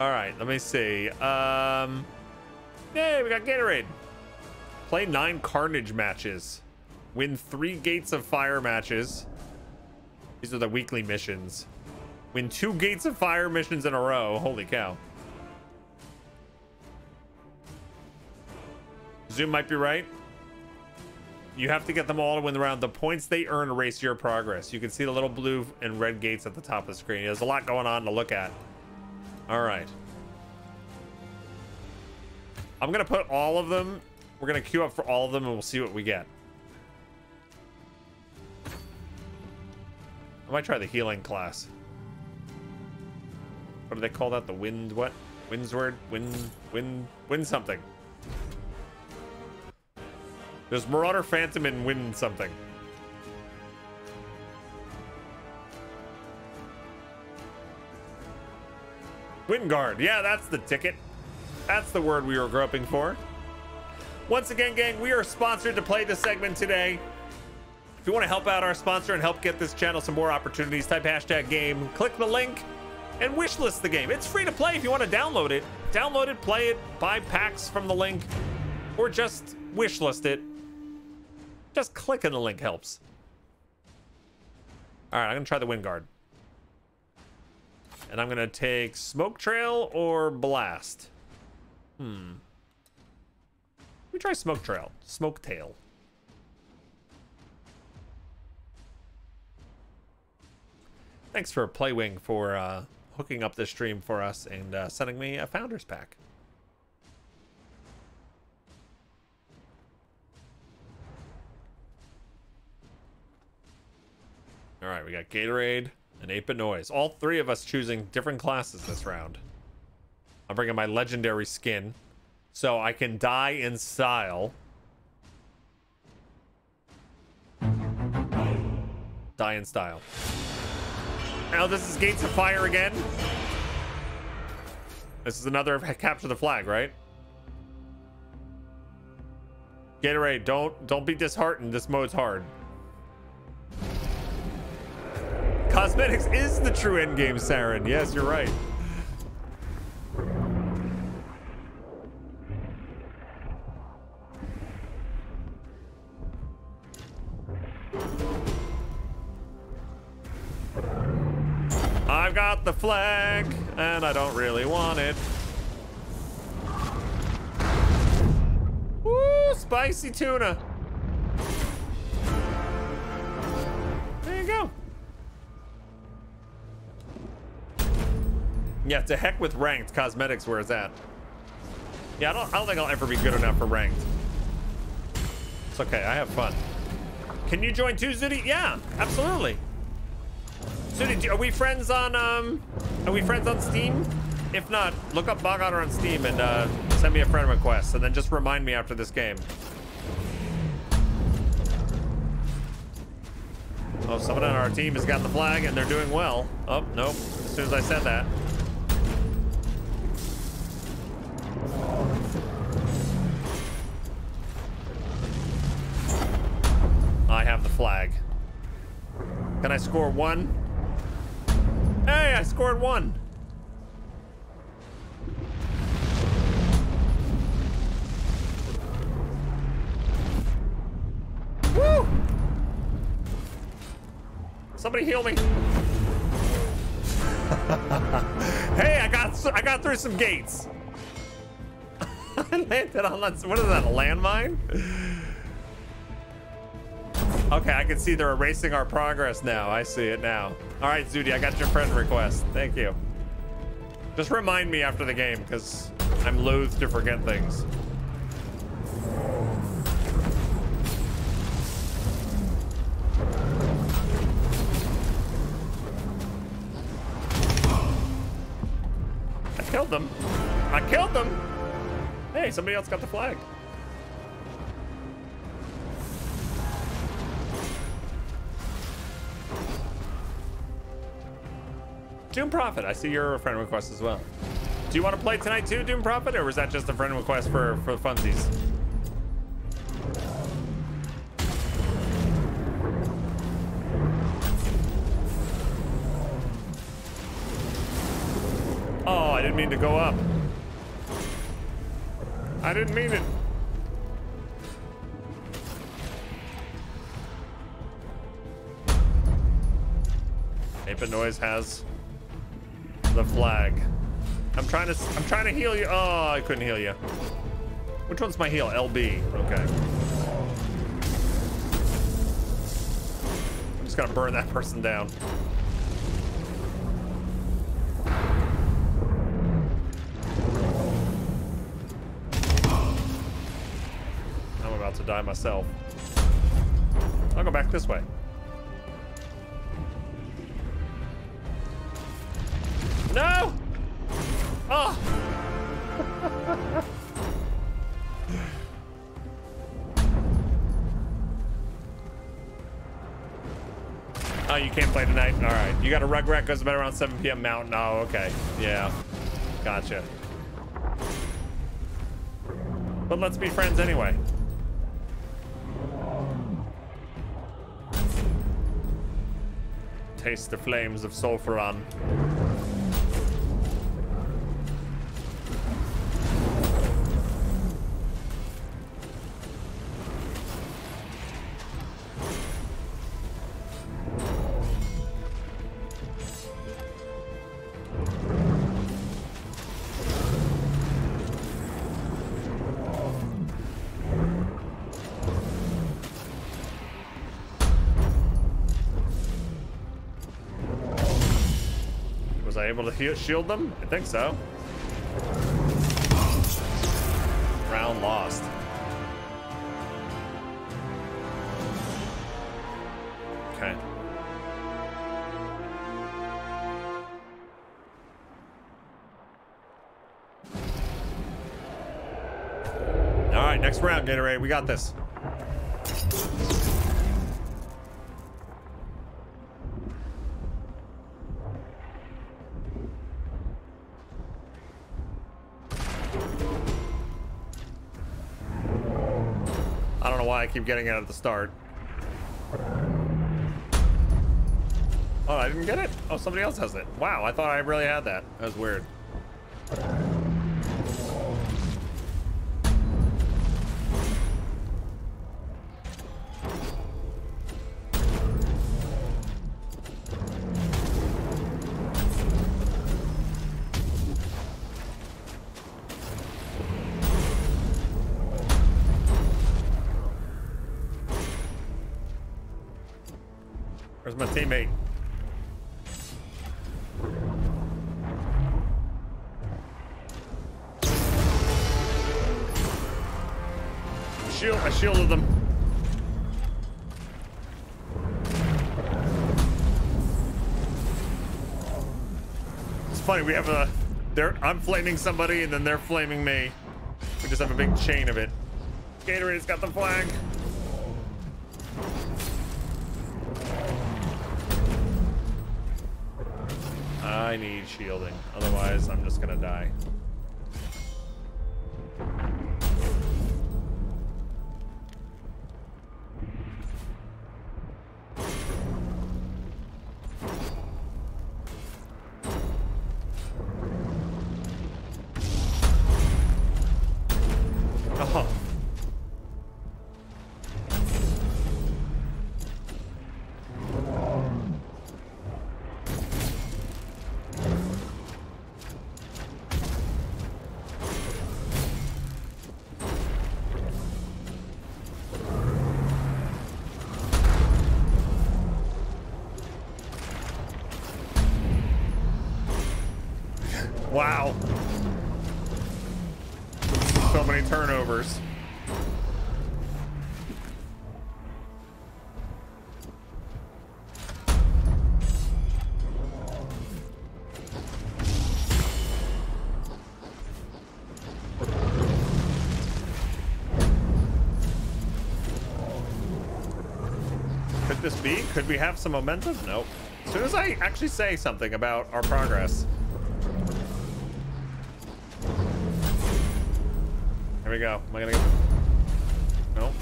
All right, let me see. Um, yay, we got Gatorade. Play nine Carnage matches. Win three Gates of Fire matches. These are the weekly missions. Win two Gates of Fire missions in a row. Holy cow. Zoom might be right. You have to get them all to win the round. The points they earn erase your progress. You can see the little blue and red gates at the top of the screen. There's a lot going on to look at. All right. I'm going to put all of them. We're going to queue up for all of them and we'll see what we get. I might try the healing class. What do they call that? The wind what? Windsword? Wind, wind, wind something. There's Marauder Phantom and Wind something. Windguard. Yeah, that's the ticket. That's the word we were groping for. Once again, gang, we are sponsored to play this segment today. If you want to help out our sponsor and help get this channel some more opportunities, type hashtag game, click the link, and wishlist the game. It's free to play if you want to download it. Download it, play it, buy packs from the link, or just wishlist it. Just clicking the link helps. All right, I'm to try the wind guard. And I'm to take Smoke Trail or Blast. Hmm. Let me try Smoke Trail. Smoke Tail. Thanks for Playwing for uh, hooking up this stream for us and uh, sending me a Founders Pack. All right, we got Gatorade and 8-Bit Noise. All three of us choosing different classes this round. I'm bringing my legendary skin so I can die in style. Die in style. Now this is Gates of Fire again. This is another capture the flag, right? Gatorade, don't don't be disheartened. This mode's hard. Cosmetics is the true endgame, Saren. Yes, you're right. I've got the flag, and I don't really want it. Woo, spicy tuna. There you go. Yeah, to heck with ranked. Cosmetics where it's at. Yeah, I don't, I don't think I'll ever be good enough for ranked. It's okay, I have fun. Can you join too, Zudi? Yeah, absolutely. Zudi, are we friends on, um, are we friends on Steam? If not, look up Bog on Steam and uh, send me a friend request, and then just remind me after this game. Oh, someone on our team has got the flag, and they're doing well. Oh, nope. As soon as I said that. I have the flag. Can I score one? Hey, I scored one. Woo! Somebody heal me. hey, I got I got through some gates. I landed on that. What is that? A landmine? Okay, I can see they're erasing our progress now. I see it now. All right, Zudi, I got your friend request. Thank you. Just remind me after the game, because I'm loath to forget things. I killed them. I killed them. Hey, somebody else got the flag. Doom Prophet, I see your friend request as well. Do you want to play tonight too, Doom Prophet, or was that just a friend request for for funsies? Oh, I didn't mean to go up. I didn't mean it. Ape Noise has the flag. I'm trying to I'm trying to heal you. Oh, I couldn't heal you. Which one's my heal? LB. Okay. I'm just gonna burn that person down. About to die myself. I'll go back this way. No! Oh! oh, you can't play tonight? All right. You got a rug Rugrat goes bed around 7 p.m. Mountain. Oh, okay. Yeah. Gotcha. But let's be friends anyway. Taste the flames of Sulfuron. I able to shield them? I think so. Round lost. Okay. All right, next round, Gatorade. We got this. Keep getting it at the start. Oh, I didn't get it? Oh, somebody else has it. Wow, I thought I really had that. That was weird. Shielded them. It's funny, we have a, they're, I'm flaming somebody and then they're flaming me. We just have a big chain of it. Gatorade's got the flag. I need shielding. Otherwise, I'm just gonna die. Could we have some momentum? Nope. As soon as I actually say something about our progress. Here we go. Am I gonna get... No.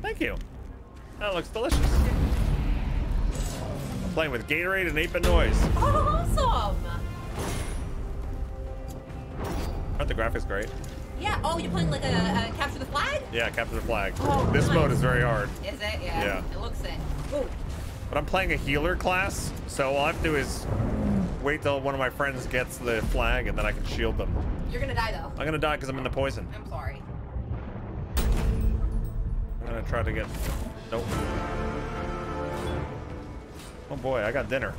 Thank you. That looks delicious. Playing with Gatorade and 8-Bit Noise. Oh, awesome. Aren't graphics great? Yeah. Oh, you're playing like a, a capture the flag? Yeah, capture the flag. Oh, this nice. mode is very hard. Is it? Yeah. Yeah. It looks it. Ooh. But I'm playing a healer class, so all I have to do is wait till one of my friends gets the flag and then I can shield them. You're gonna die though. I'm gonna die because I'm in the poison. I'm sorry. I'm gonna try to get... Nope. Oh boy, I got dinner.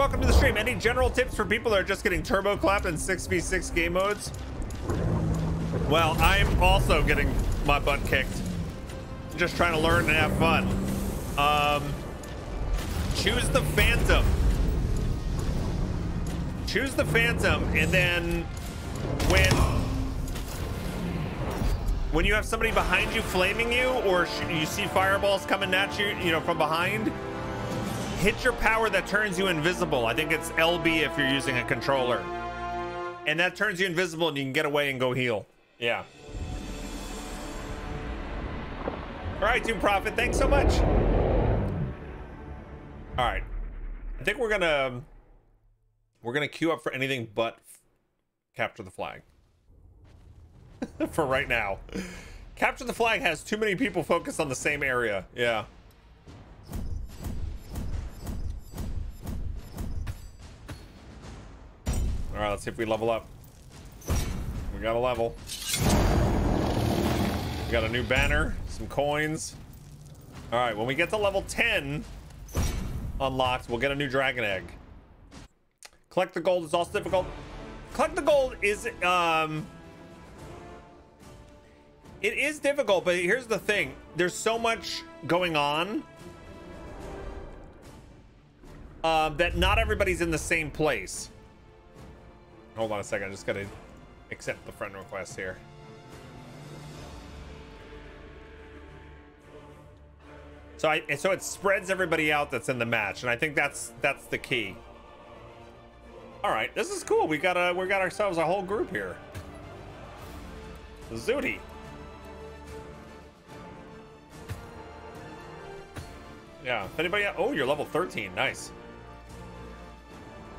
Welcome to the stream. Any general tips for people that are just getting turbo clapped in 6v6 game modes? Well, I'm also getting my butt kicked. Just trying to learn and have fun. Um, choose the Phantom. Choose the Phantom, and then when when you have somebody behind you flaming you, or you see fireballs coming at you, you know, from behind, hit your power that turns you invisible. I think it's LB if you're using a controller. And that turns you invisible and you can get away and go heal. Yeah. All right, Doom Prophet, thanks so much. All right. I think we're gonna we're gonna queue up for anything but capture the flag. for right now. Capture the flag has too many people focused on the same area. Yeah. All right, let's see if we level up. We got a level. We got a new banner, some coins. All right, when we get to level 10 unlocked, we'll get a new dragon egg. Collect the gold is also difficult. Collect the gold is um it is difficult, but here's the thing. There's so much going on uh, that not everybody's in the same place. Hold on a second. I just gotta accept the friend request here. So I so it spreads everybody out that's in the match, and I think that's that's the key. All right, this is cool. We got a we got ourselves a whole group here. Zooty. Yeah. If anybody, oh, you're level 13. Nice.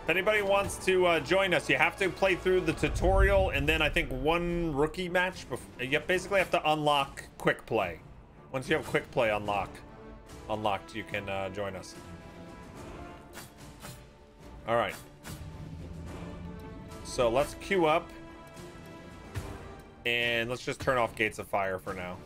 If anybody wants to uh, join us, you have to play through the tutorial and then I think one rookie match. You basically have to unlock quick play. Once you have quick play unlock, unlocked, you can uh, join us. All right. So let's queue up and let's just turn off Gates of Fire for now.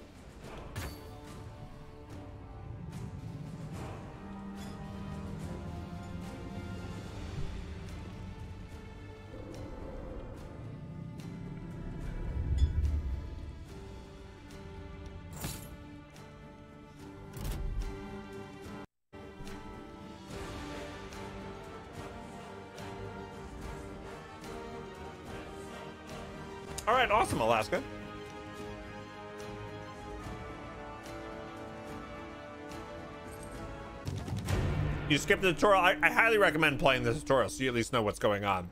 Right, awesome, Alaska. You skip the tutorial. I, I highly recommend playing the tutorial so you at least know what's going on.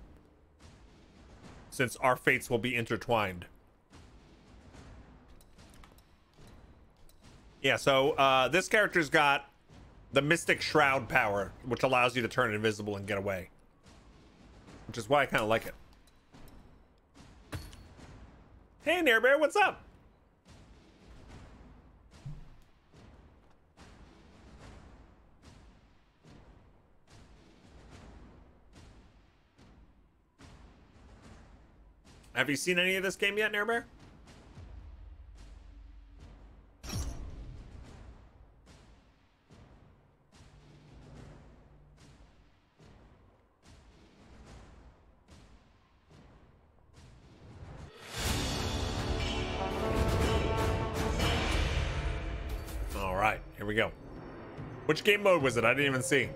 Since our fates will be intertwined. Yeah, so uh, this character's got the Mystic Shroud power, which allows you to turn invisible and get away. Which is why I kind of like it. Hey, Nair Bear, what's up? Have you seen any of this game yet, Nair Bear? We go. Which game mode was it? I didn't even see.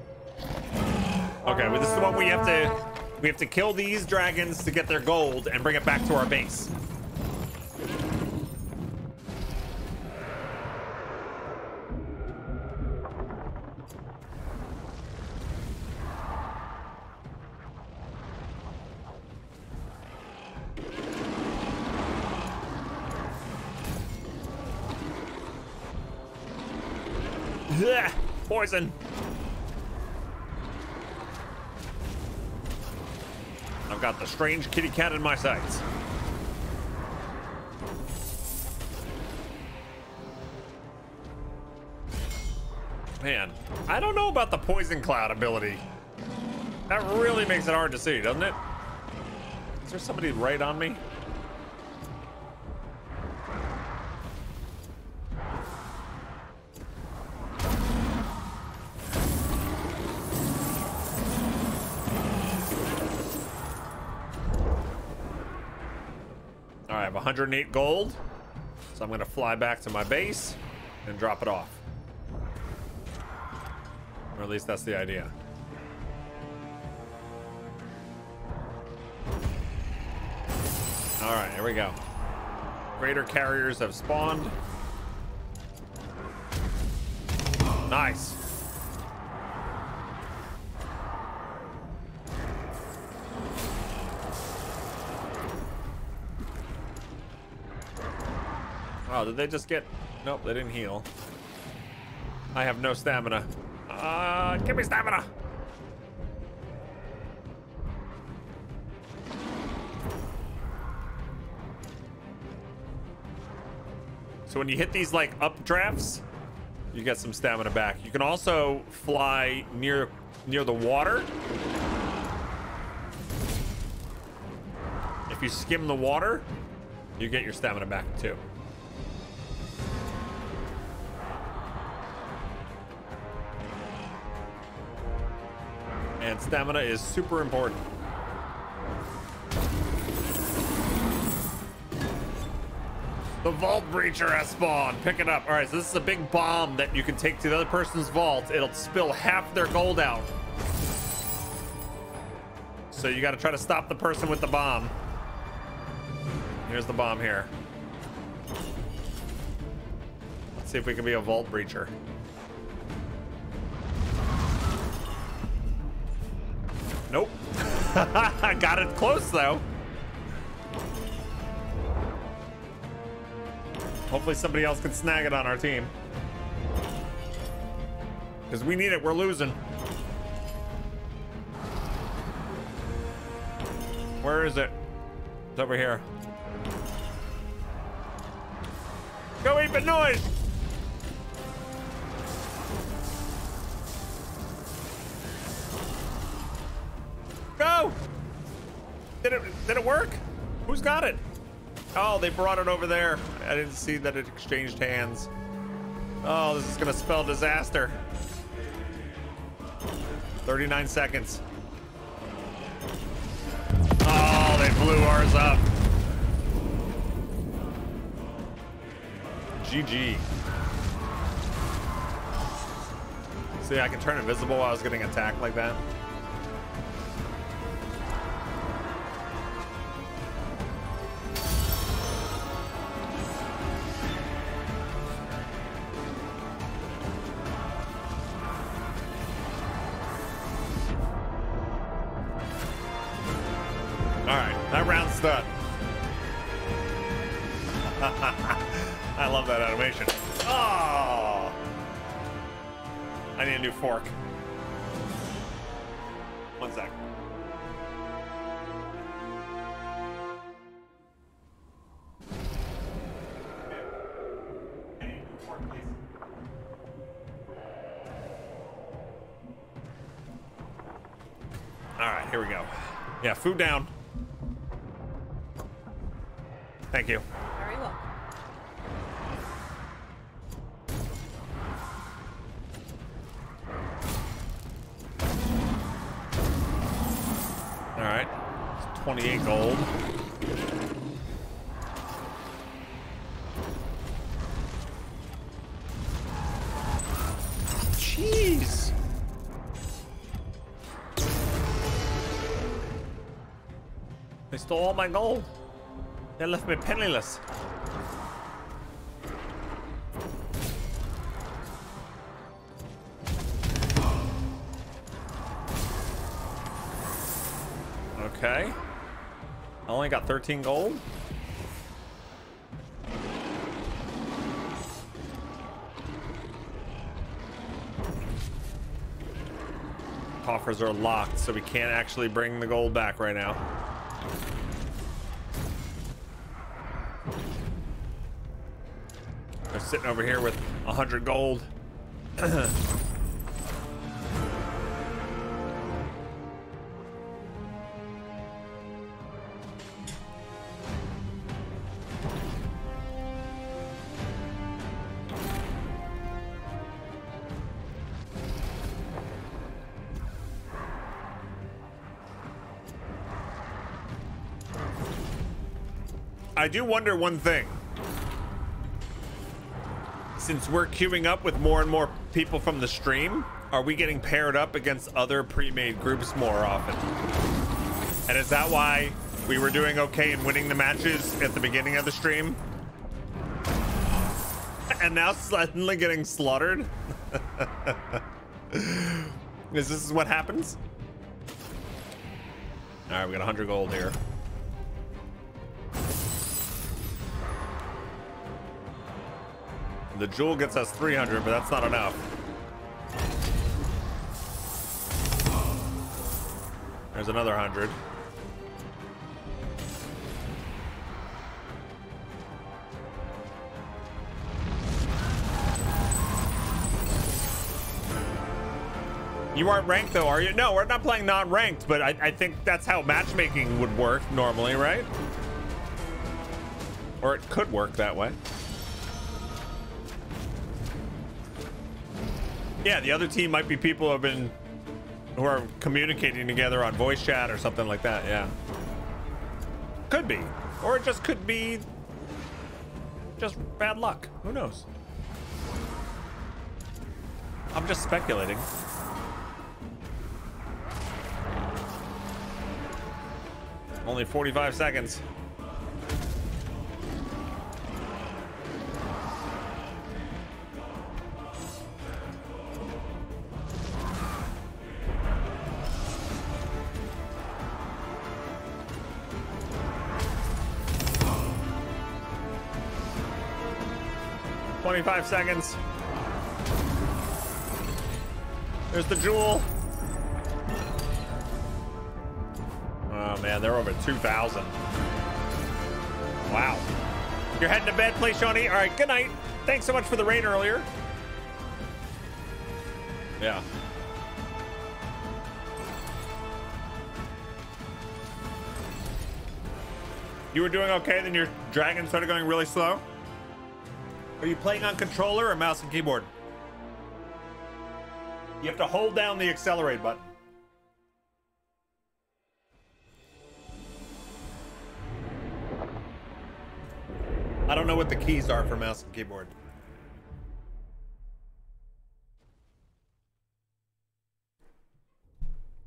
Okay, well, this is the one we have to we have to kill these dragons to get their gold and bring it back to our base. Poison. I've got the strange kitty cat in my sights. Man, I don't know about the poison cloud ability. That really makes it hard to see, doesn't it? Is there somebody right on me? 108 gold. So I'm going to fly back to my base and drop it off. Or at least that's the idea. All right, here we go. Greater carriers have spawned. Nice. Oh, did they just get... Nope, they didn't heal. I have no stamina. Uh, give me stamina! So when you hit these, like, updrafts, you get some stamina back. You can also fly near near the water. If you skim the water, you get your stamina back, too. Stamina is super important. The vault breacher has spawned. Pick it up. All right, so this is a big bomb that you can take to the other person's vault. It'll spill half their gold out. So you got to try to stop the person with the bomb. Here's the bomb here. Let's see if we can be a vault breacher. Got it close though. Hopefully somebody else can snag it on our team. Because we need it, we're losing. Where is it? It's over here. Go eat the noise! Did it work? Who's got it? Oh, they brought it over there. I didn't see that it exchanged hands. Oh, this is gonna spell disaster. 39 seconds. Oh, they blew ours up. GG. See, I can turn invisible while I was getting attacked like that. Food down. Thank you. Stole all my gold. They left me penniless. Okay. I only got 13 gold. Coffers are locked, so we can't actually bring the gold back right now. Sitting over here with 100 gold. I do wonder one thing. Since we're queuing up with more and more people from the stream, are we getting paired up against other pre-made groups more often? And is that why we were doing okay in winning the matches at the beginning of the stream? And now suddenly getting slaughtered? is this what happens? All right, we got 100 gold here. The jewel gets us 300, but that's not enough. There's another 100. You aren't ranked though, are you? No, we're not playing non-ranked, but I, I think that's how matchmaking would work normally, right? Or it could work that way. Yeah, the other team might be people who have been who are communicating together on voice chat or something like that. Yeah, could be, or it just could be just bad luck. Who knows? I'm just speculating. Only 45 seconds. Twenty-five seconds. There's the jewel. Oh man, they're over 2,000. Wow. You're heading to bed, play Shawnee? All right, good night. Thanks so much for the rain earlier. Yeah. You were doing okay, then your dragon started going really slow? Are you playing on controller or mouse and keyboard? You have to hold down the accelerate button. I don't know what the keys are for mouse and keyboard.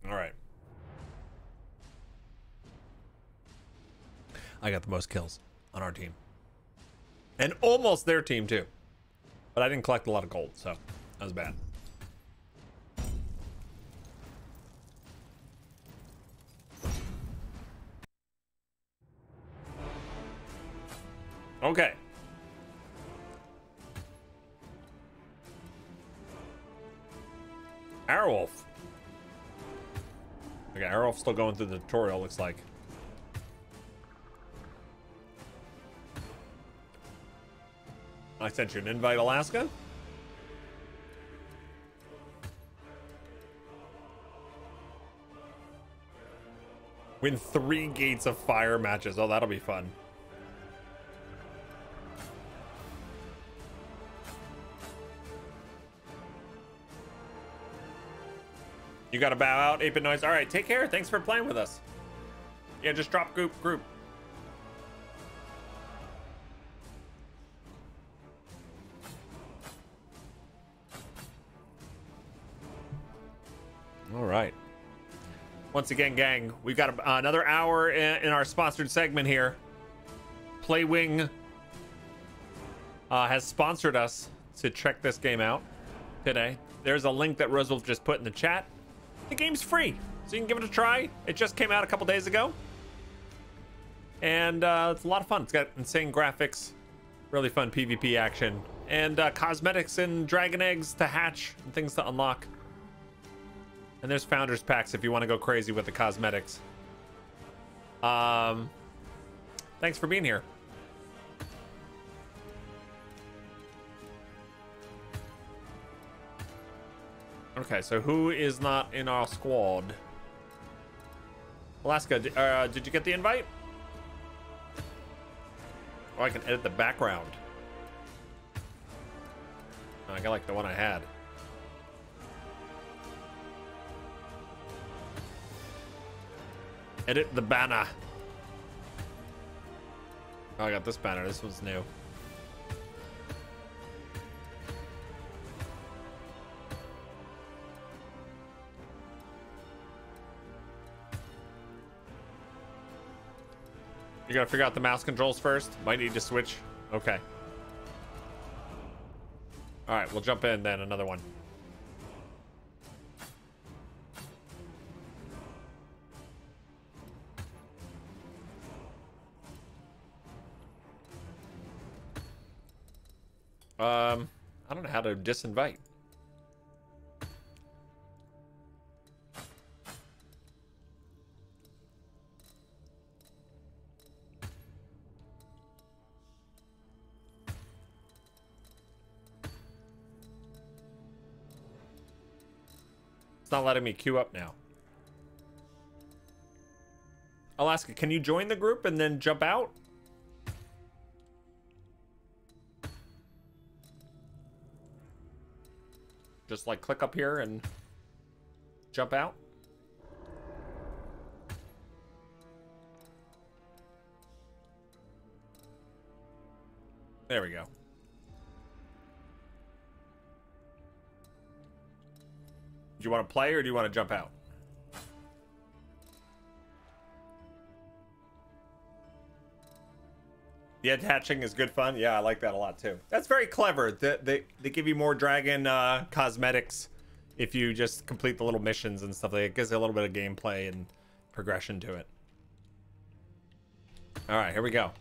All right. I got the most kills on our team. And almost their team too. But I didn't collect a lot of gold, so that was bad. Okay. Airwolf. Okay, Airwolf's still going through the tutorial, looks like. I sent you an invite, Alaska. Win three gates of fire matches. Oh, that'll be fun. You gotta bow out, 8-Bit Noise. All right, take care. Thanks for playing with us. Yeah, just drop group group. Once again, gang, we've got a, another hour in, in, our sponsored segment here. Playwing uh, has sponsored us to check this game out today. There's a link that Roosevelt just put in the chat. The game's free, so you can give it a try. It just came out a couple days ago. And uh, it's a lot of fun. It's got insane graphics, really fun PvP action, and uh, cosmetics and dragon eggs to hatch and things to unlock. And there's founders packs if you want to go crazy with the cosmetics. Um, thanks for being here. Okay, so who is not in our squad? Alaska, uh, did you get the invite? Oh, I can edit the background. Oh, I got like the one I had. Edit the banner. Oh, I got this banner. This one's new. You gotta figure out the mouse controls first. Might need to switch. Okay. All right, we'll jump in then. Another one. Um, I don't know how to disinvite. It's not letting me queue up now. Alaska, can you join the group and then jump out? Just like click up here and jump out. There we go. Do you want to play or do you want to jump out? The attaching is good fun. Yeah, I like that a lot too. That's very clever. They, they, they give you more dragon uh, cosmetics if you just complete the little missions and stuff. Like It gives a little bit of gameplay and progression to it. All right, here we go.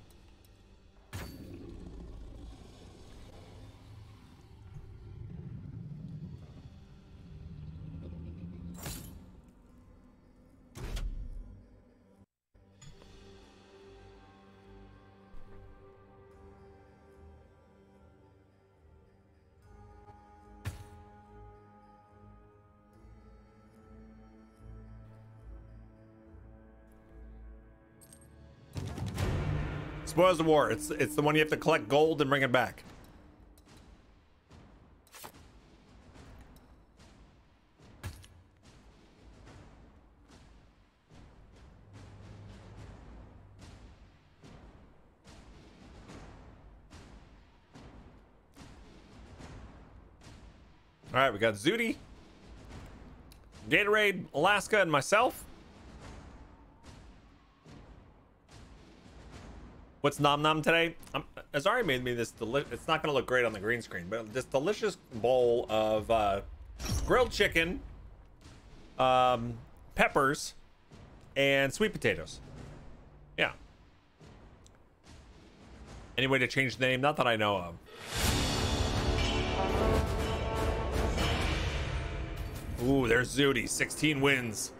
Spoils of War. It's it's the one you have to collect gold and bring it back. All right, we got Zooty, Gatorade, Alaska, and myself. What's nom nom today? Um, Azari made me this delicious. It's not to look great on the green screen, but this delicious bowl of uh, grilled chicken, um, peppers, and sweet potatoes. Yeah. Any way to change the name? Not that I know of. Ooh, there's Zooty. 16 wins.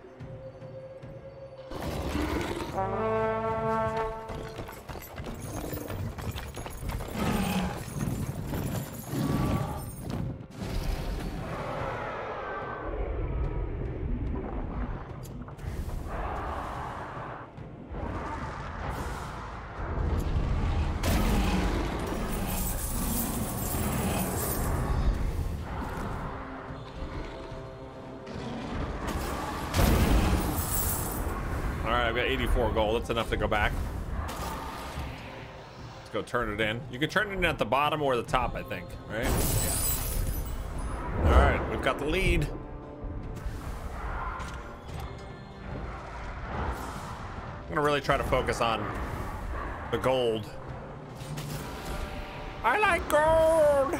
84 gold. That's enough to go back. Let's go turn it in. You can turn it in at the bottom or the top, I think, right? Yeah. All right, we've got the lead. I'm gonna really try to focus on the gold. I like gold!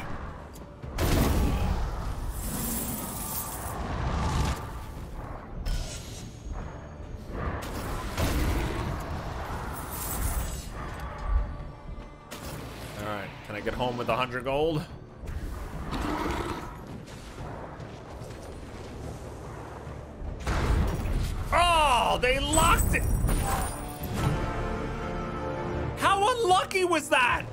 Home with 100 gold? Oh, they locked it! How unlucky was that?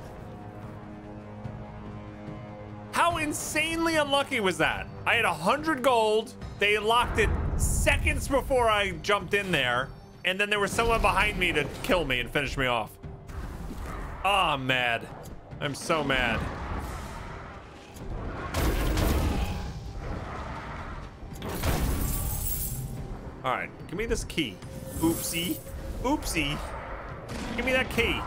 How insanely unlucky was that? I had 100 gold. They locked it seconds before I jumped in there. And then there was someone behind me to kill me and finish me off. Ah, oh, mad. I'm so mad. All right, give me this key. Oopsie. Oopsie. Give me that key.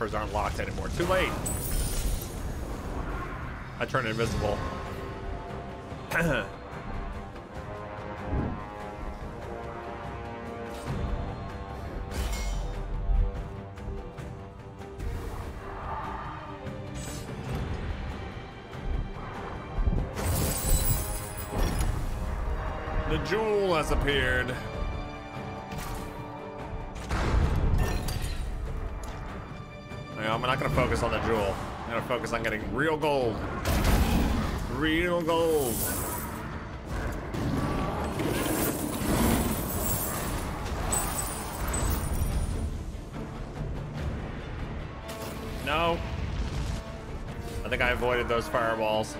Aren't locked anymore. Too late. I turned invisible. the jewel has appeared. Focus on getting real gold. Real gold. No. I think I avoided those fireballs.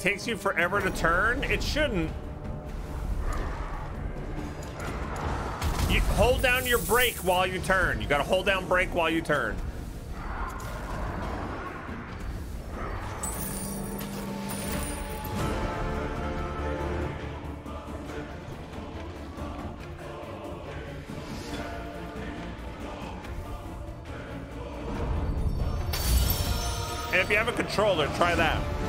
It takes you forever to turn? It shouldn't. You hold down your brake while you turn. You gotta hold down brake while you turn. And if you have a controller, try that.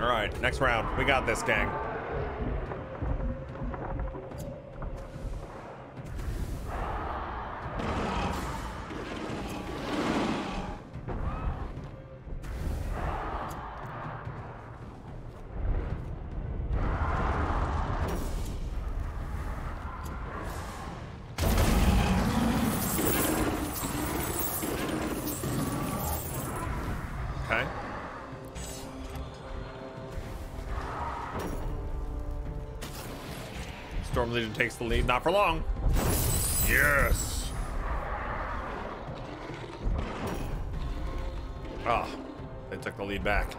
All right, next round. We got this, gang. Legion takes the lead. Not for long. Yes. Ah, oh, they took the lead back.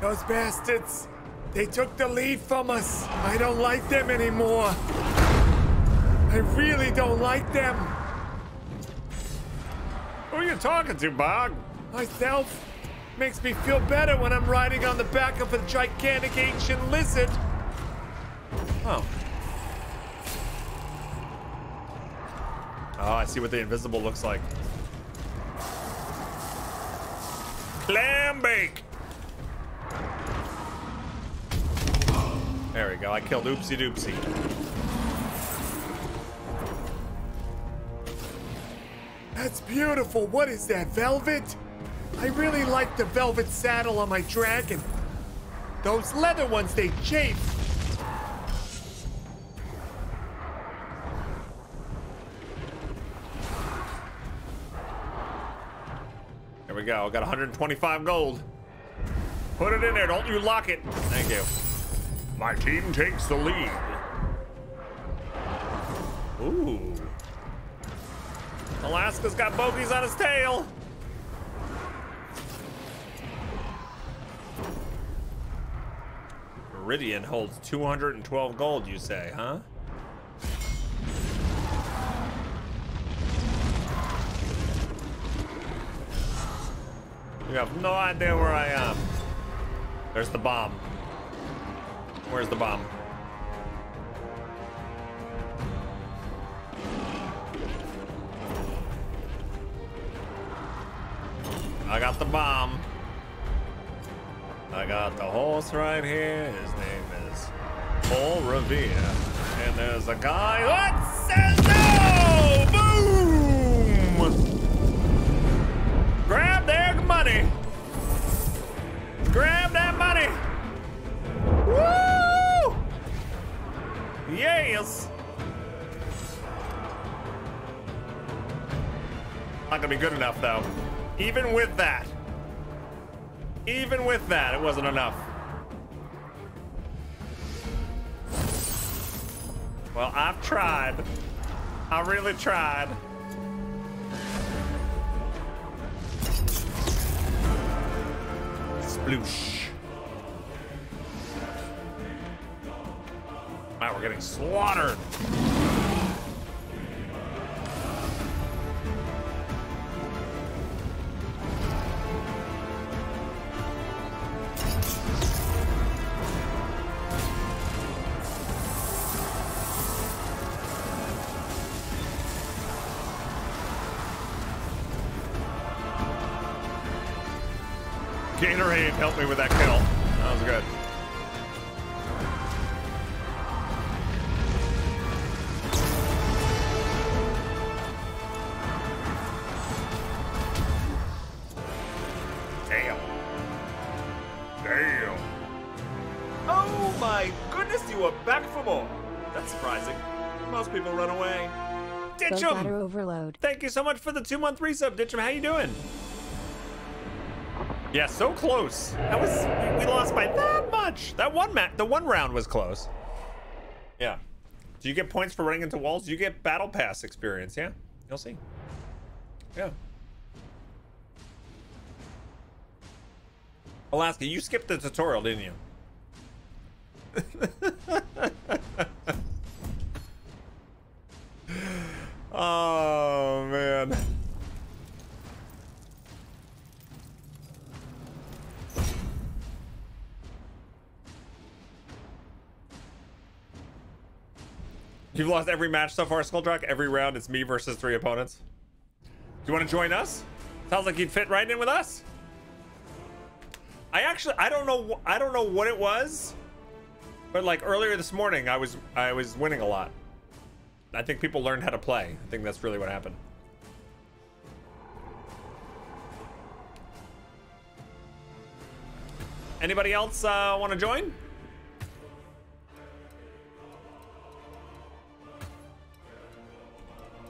Those bastards. They took the lead from us. I don't like them anymore. I really don't like them. Who are you talking to, Bog? Myself. Makes me feel better when I'm riding on the back of a gigantic ancient lizard. Oh. Oh, I see what the invisible looks like. Clam bake. There we go. I killed Oopsie Doopsie. That's beautiful. What is that, velvet? I really like the velvet saddle on my dragon. Those leather ones, they chafe. We. Got 125 gold. Put it in there. Don't you lock it. Thank you. My team takes the lead. Ooh. Alaska's got bogeys on his tail. Meridian holds 212 gold, you say, huh? You have no idea where I am. There's the bomb. Where's the bomb? I got the bomb. I got the horse right here. His name is Paul Revere. And there's a guy that says Yes. Not gonna be good enough though. Even with that. Even with that, it wasn't enough. Well, I've tried. I really tried. Sploosh. Getting slaughtered. So much for the two month resub, Ditchum. How you doing? Yeah, so close. That was we- lost by that much. That one ma- the one round was close. Yeah. Do you get points for running into walls? You get battle pass experience, yeah? You'll see. Yeah. Alaska, you skipped the tutorial, didn't you? oh man. You've lost every match so far, Skulldrock. Every round, it's me versus three opponents. Do you want to join us? Sounds like you'd fit right in with us. I actually, I don't know, I don't know what it was, but like earlier this morning, I was, I was winning a lot. I think people learned how to play. I think that's really what happened. Anybody else uh, want to join?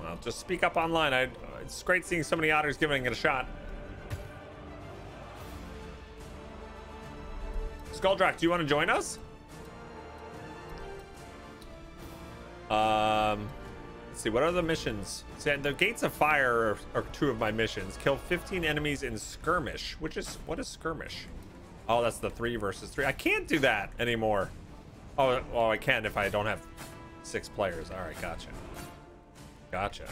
Well, just speak up online. I, it's great seeing so many otters giving it a shot. Skulldrak, do you want to join us? Um, let's see. What are the missions? See, the Gates of Fire are, are two of my missions. Kill 15 enemies in skirmish. Which is what is skirmish? Oh, that's the three versus three. I can't do that anymore. Oh, well, I can if I don't have six players. All right, gotcha. Gotcha.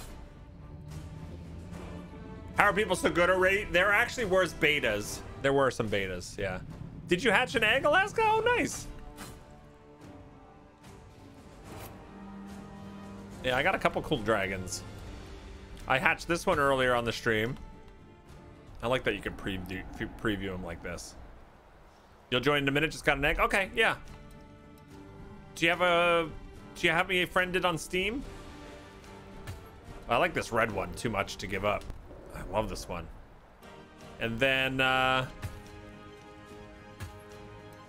How are people so good at rate? There actually were betas. There were some betas, yeah. Did you hatch an egg, Alaska? Oh, nice. Yeah, I got a couple cool dragons. I hatched this one earlier on the stream. I like that you can preview preview them like this. You'll join in a minute. Just got an egg. Okay, yeah. Do you have a? Do you have me friended on Steam? I like this red one too much to give up. I love this one. And then uh,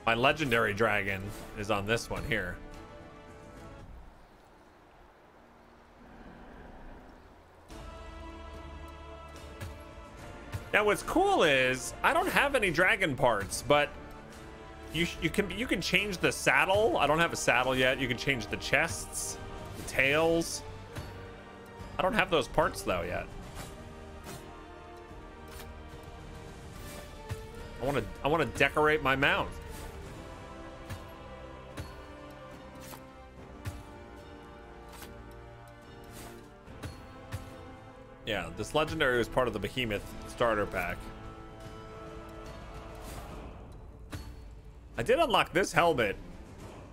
my legendary dragon is on this one here. Now what's cool is I don't have any dragon parts, but you you can you can change the saddle. I don't have a saddle yet. You can change the chests, the tails. I don't have those parts though yet. I want to I want to decorate my mount. Yeah, this legendary was part of the behemoth starter pack. I did unlock this helmet,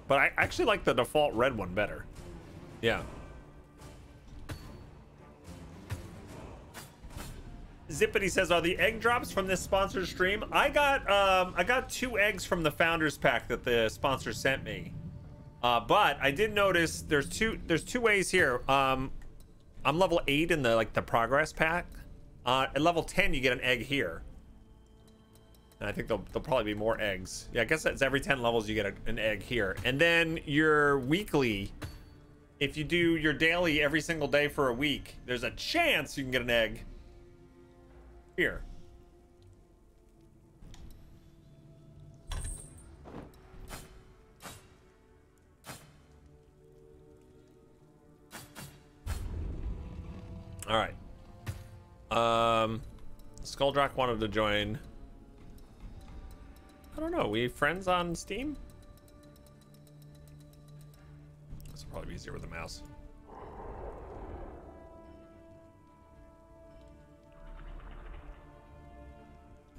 but I actually like the default red one better. Yeah. Zippity says, "Are the egg drops from this sponsored stream?" I got um, I got two eggs from the founders pack that the sponsor sent me. Uh, but I did notice there's two there's two ways here. Um, I'm level eight in the like the progress pack. Uh, at level 10, you get an egg here. And I think there'll, there'll probably be more eggs. Yeah, I guess that's every 10 levels you get a, an egg here. And then your weekly, if you do your daily every single day for a week, there's a chance you can get an egg here. All right. Um, wanted to join. I don't know. We friends on Steam? This will probably be easier with the mouse.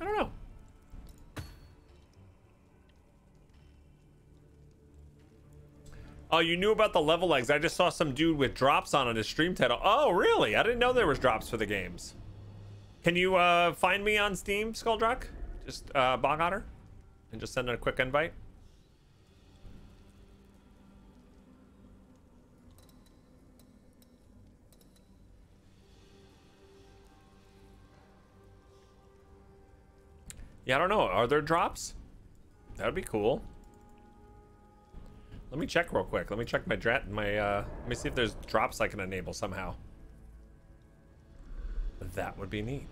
I don't know. Oh, you knew about the level legs. I just saw some dude with drops on on his stream title. Oh, really? I didn't know there was drops for the games. Can you uh, find me on Steam, Skulldrock? Just uh, Bog Otter? And just send a quick invite? Yeah, I don't know. Are there drops? That would be cool. Let me check real quick. Let me check my my uh let me see if there's drops I can enable somehow. That would be neat.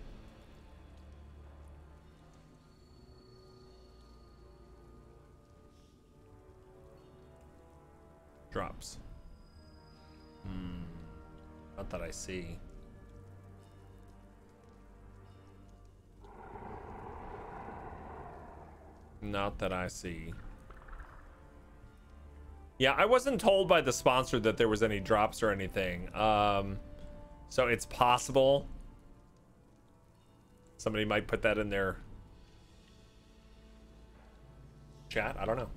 Drops. Hmm. Not that I see. Not that I see. Yeah, I wasn't told by the sponsor that there was any drops or anything. Um, so it's possible somebody might put that in their chat. I don't know.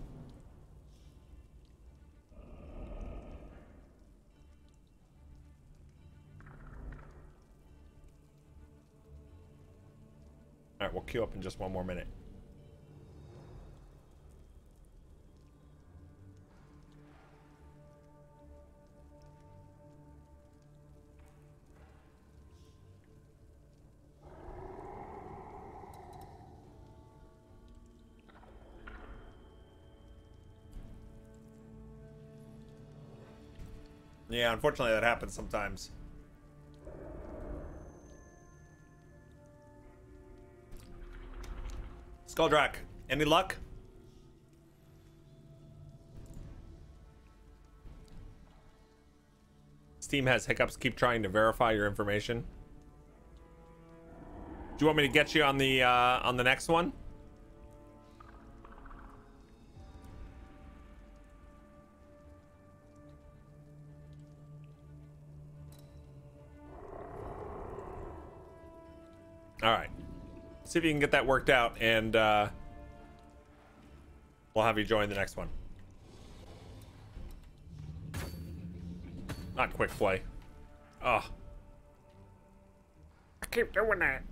All right, we'll queue up in just one more minute. Yeah, unfortunately that happens sometimes. Skulldrak, any luck? Steam has hiccups. Keep trying to verify your information. Do you want me to get you on the uh, on the next one? All right. See if you can get that worked out, and uh, we'll have you join the next one. Not quick play. Ugh. I keep doing that.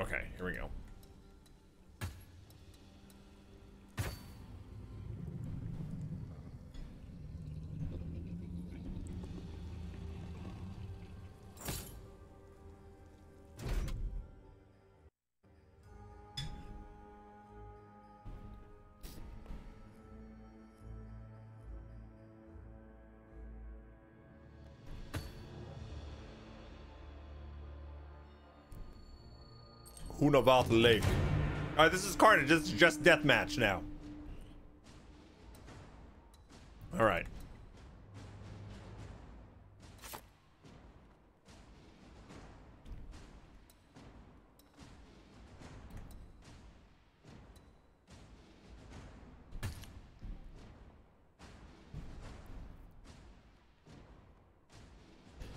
Okay, here we go. Hunavath Lake. All right, this is Carnage. This is just deathmatch now. All right.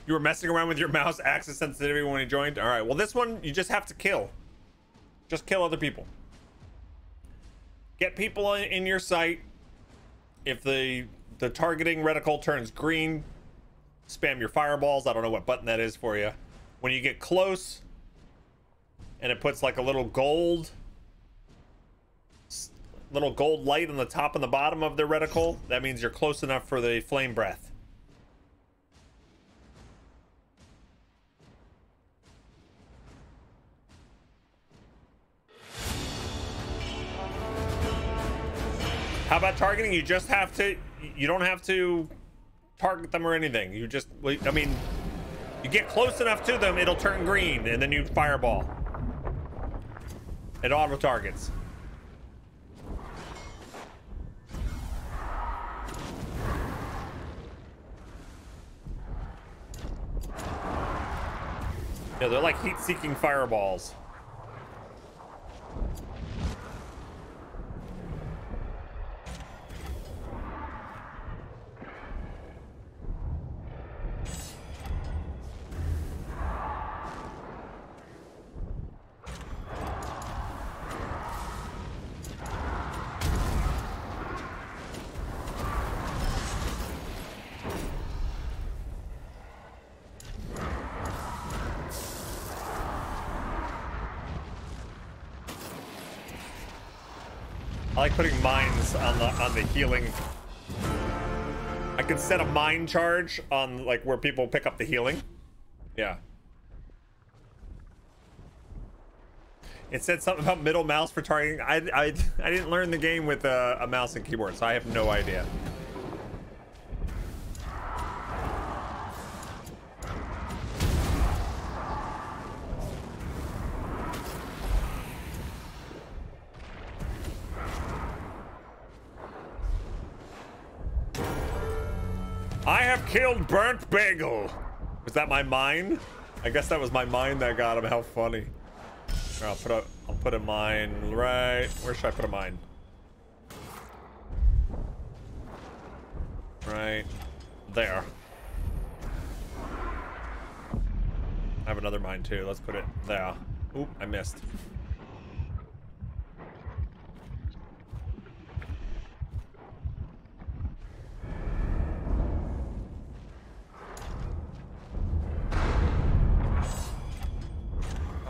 You were messing around with your mouse access sensitivity when you joined? All right, well, this one, you just have to kill. Just kill other people. Get people in, your sight. If the the targeting reticle turns green, spam your fireballs. I don't know what button that is for you. When you get close, and it puts like a little gold, little gold light on the top and the bottom of the reticle, that means you're close enough for the flame breath. How about targeting? You just have to, you don't have to target them or anything. You just, I mean, you get close enough to them, it'll turn green, and then you fireball. It auto targets. Yeah, they're like heat-seeking fireballs. Like putting mines on the on the healing. I could set a mine charge on like where people pick up the healing. Yeah. It said something about middle mouse for targeting. I, I, I didn't learn the game with a, a mouse and keyboard, so I have no idea. Killed Burnt Bagel. Was that my mine? I guess that was my mine that got him. How funny. Here, I'll put a I'll put a mine right. Where should I put a mine? Right there. I have another mine too. Let's put it there. Oop, I missed.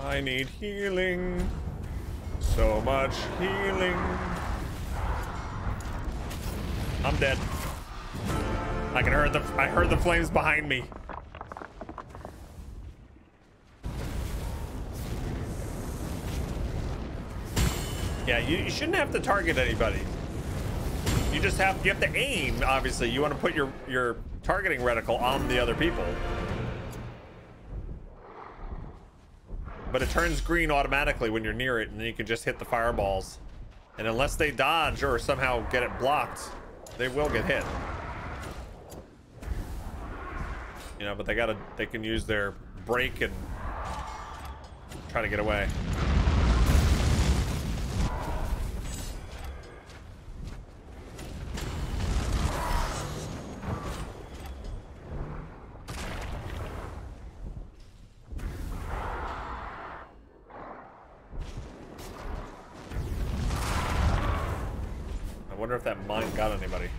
I need healing. So much healing. I'm dead. I can hear the I heard the flames behind me. Yeah, you, you shouldn't have to target anybody. You just have you have to aim, obviously. You want to put your your targeting reticle on the other people. But it turns green automatically when you're near it, and then you can just hit the fireballs. And unless they dodge or somehow get it blocked, they will get hit. You know, but they gotta, they can use their brake and try to get away. wonder if that mine got anybody.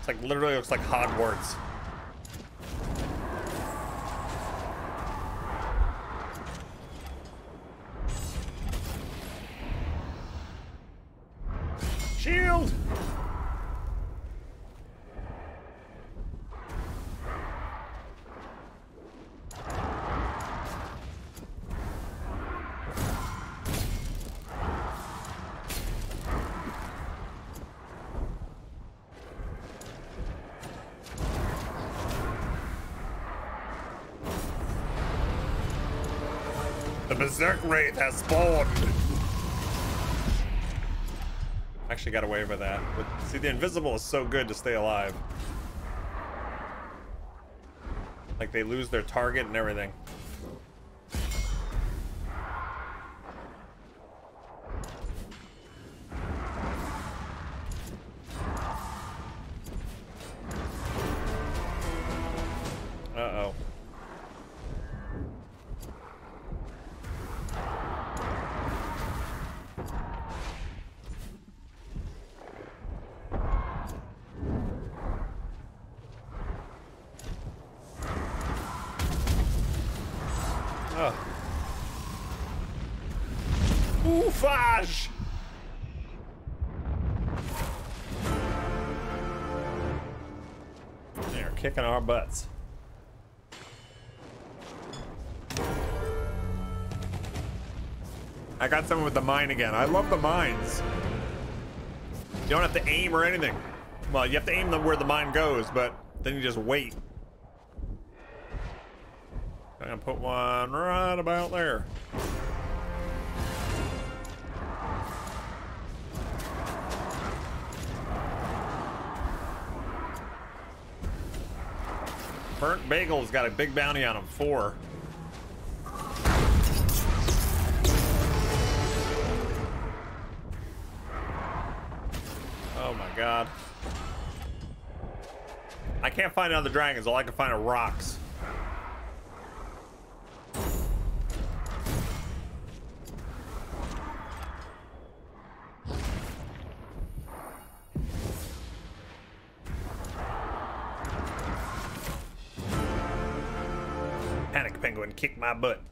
It's like literally looks like Hogwarts. Berserk Wraith has spawned. Actually got away with that. But see, the invisible is so good to stay alive. Like they lose their target and everything. Butts. I got someone with the mine again. I love the mines. You don't have to aim or anything. Well, you have to aim them where the mine goes, but then you just wait. I'm gonna put one right about there. Burnt Bagel's got a big bounty on him. Four. Oh my god. I can't find other dragons. All I can find are rocks. Kick my butt.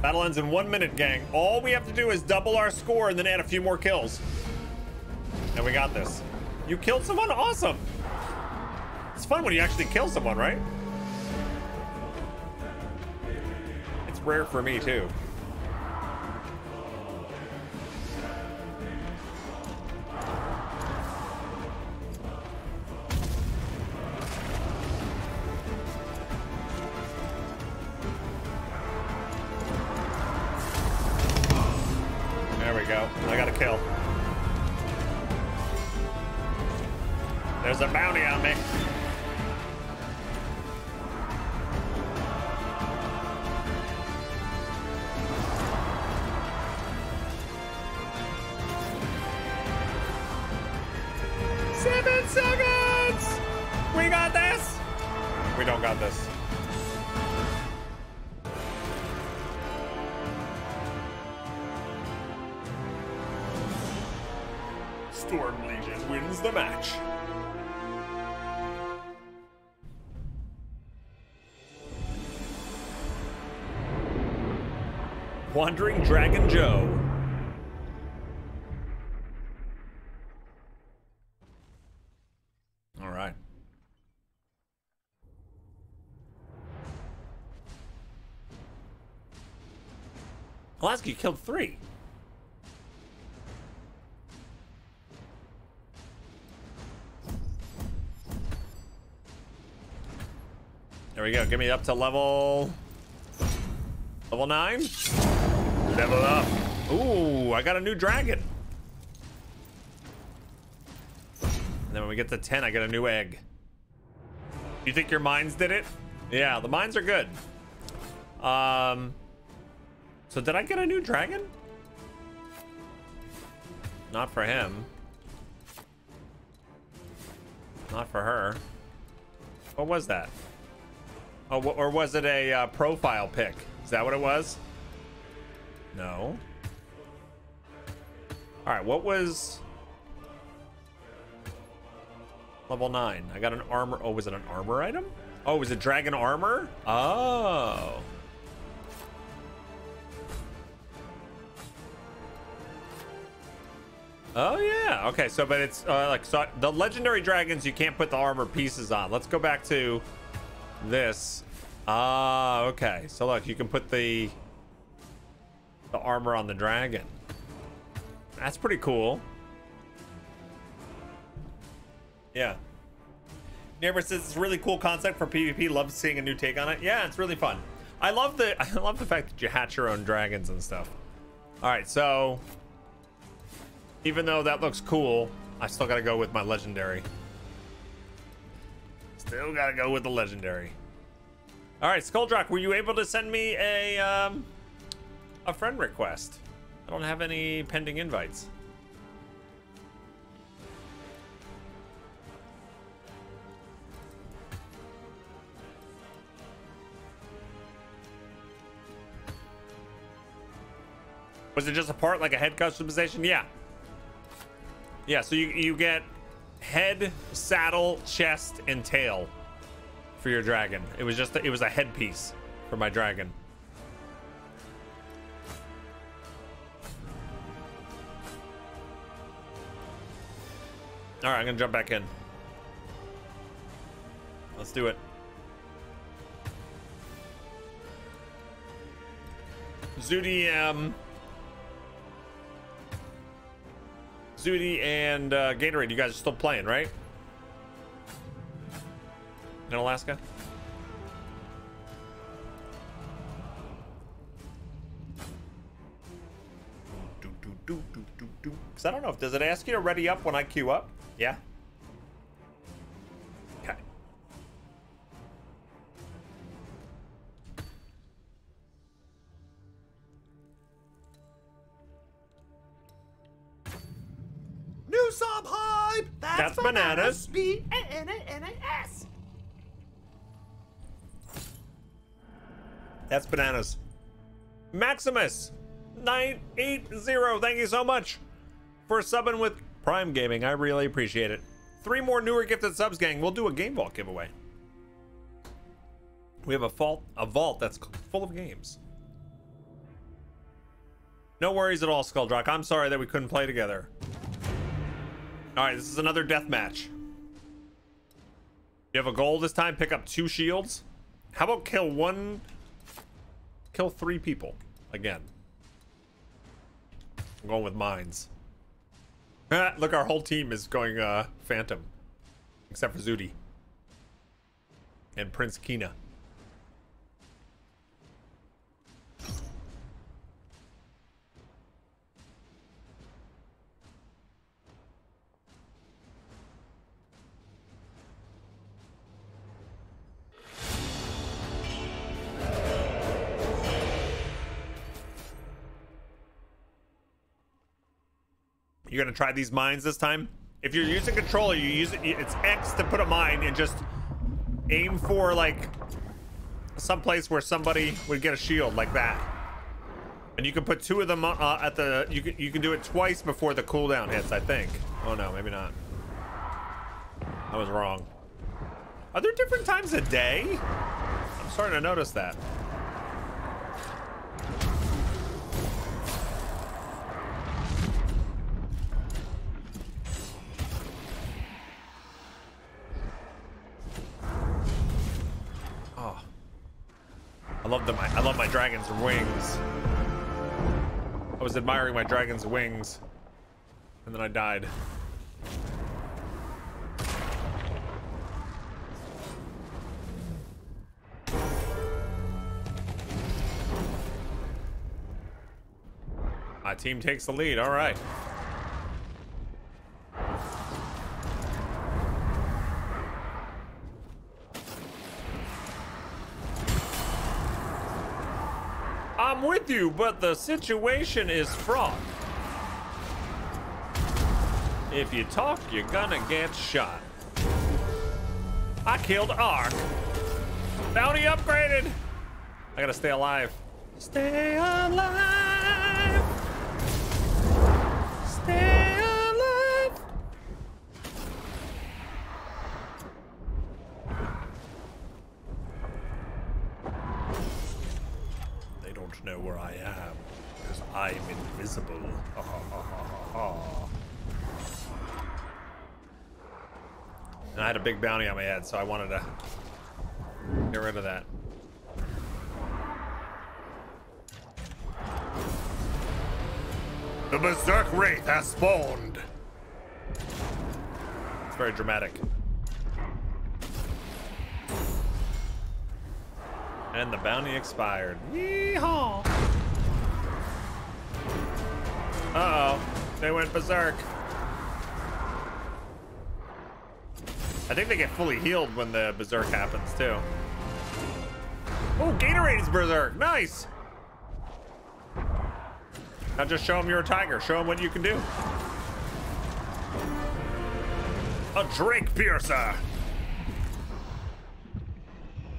Battle ends in one minute, gang. All we have to do is double our score and then add a few more kills. And we got this. You killed someone? Awesome. It's fun when you actually kill someone, right? It's rare for me, too. Wandering Dragon Joe. All right. Alaska, you killed three. There we go. Give me up to level level nine. Level up. Ooh, I got a new dragon. And then when we get to 10, I get a new egg. You think your mines did it? Yeah, the mines are good. Um, so did I get a new dragon? Not for him. Not for her. What was that? Oh, or was it a uh, profile pic? Is that what it was? No. All right, what was level nine? I got an armor. Oh, was it an armor item? Oh, was it dragon armor? Oh. Oh yeah. Okay. So, but it's uh, like so the legendary dragons you can't put the armor pieces on. Let's go back to this. Ah. okay. So look, you can put the the armor on the dragon. That's pretty cool. Yeah. Neighbor says it's a really cool concept for PvP. Love seeing a new take on it. Yeah, it's really fun. I love the I love the fact that you hatch your own dragons and stuff. All right, so even though that looks cool, I still gotta go with my legendary. Still gotta go with the legendary. All right, Skulldrock, were you able to send me a um, a friend request? I don't have any pending invites. Was it just a part like a head customization? Yeah. Yeah, so you you get head, saddle, chest, and tail for your dragon. It was just a, it was a headpiece for my dragon. All right, I'm gonna jump back in. Let's do it. Zudi, um, Zudi and uh, Gatorade, you guys are still playing, right? In Alaska? Because I don't know if does it ask you to ready up when I queue up? Yeah. Okay. New sub hype! That's bananas. B A N A N A S. That's bananas. Maximus 980. Thank you so much for subbing with Prime Gaming. I really appreciate it. Three more newer gifted subs, gang. We'll do a Game Vault giveaway. We have a vault, a vault that's full of games. No worries at all, Skulldrock. I'm sorry that we couldn't play together. All right, this is another death match. You have a goal this time. Pick up two shields. How about kill one? Kill three people again. I'm going with mines. Look, our whole team is going uh, Phantom, except for Zudi and Prince Kina. You're gonna try these mines this time. If you're using controller, you use it. It's X to put a mine and just aim for like some place where somebody would get a shield like that. And you can put two of them uh, at the. You can you can do it twice before the cooldown hits. I think. Oh no, maybe not. I was wrong. Are there different times a day? I'm starting to notice that. Love the I love my dragon's wings. I was admiring my dragon's wings, and then I died. My team takes the lead. All right. I'm with you, but the situation is fraught. If you talk, you're gonna get shot. I killed Ark. Bounty upgraded. I gotta stay alive. Stay alive. I'm invisible. And I had a big bounty on my head, so I wanted to get rid of that. The Berserk Wraith has spawned. It's very dramatic. And the bounty expired. Yeehaw! Uh-oh. They went berserk. I think they get fully healed when the berserk happens, too. Oh, Gatorade is berserk. Nice! Now just show them you're a tiger. Show them what you can do. A Drake Piercer.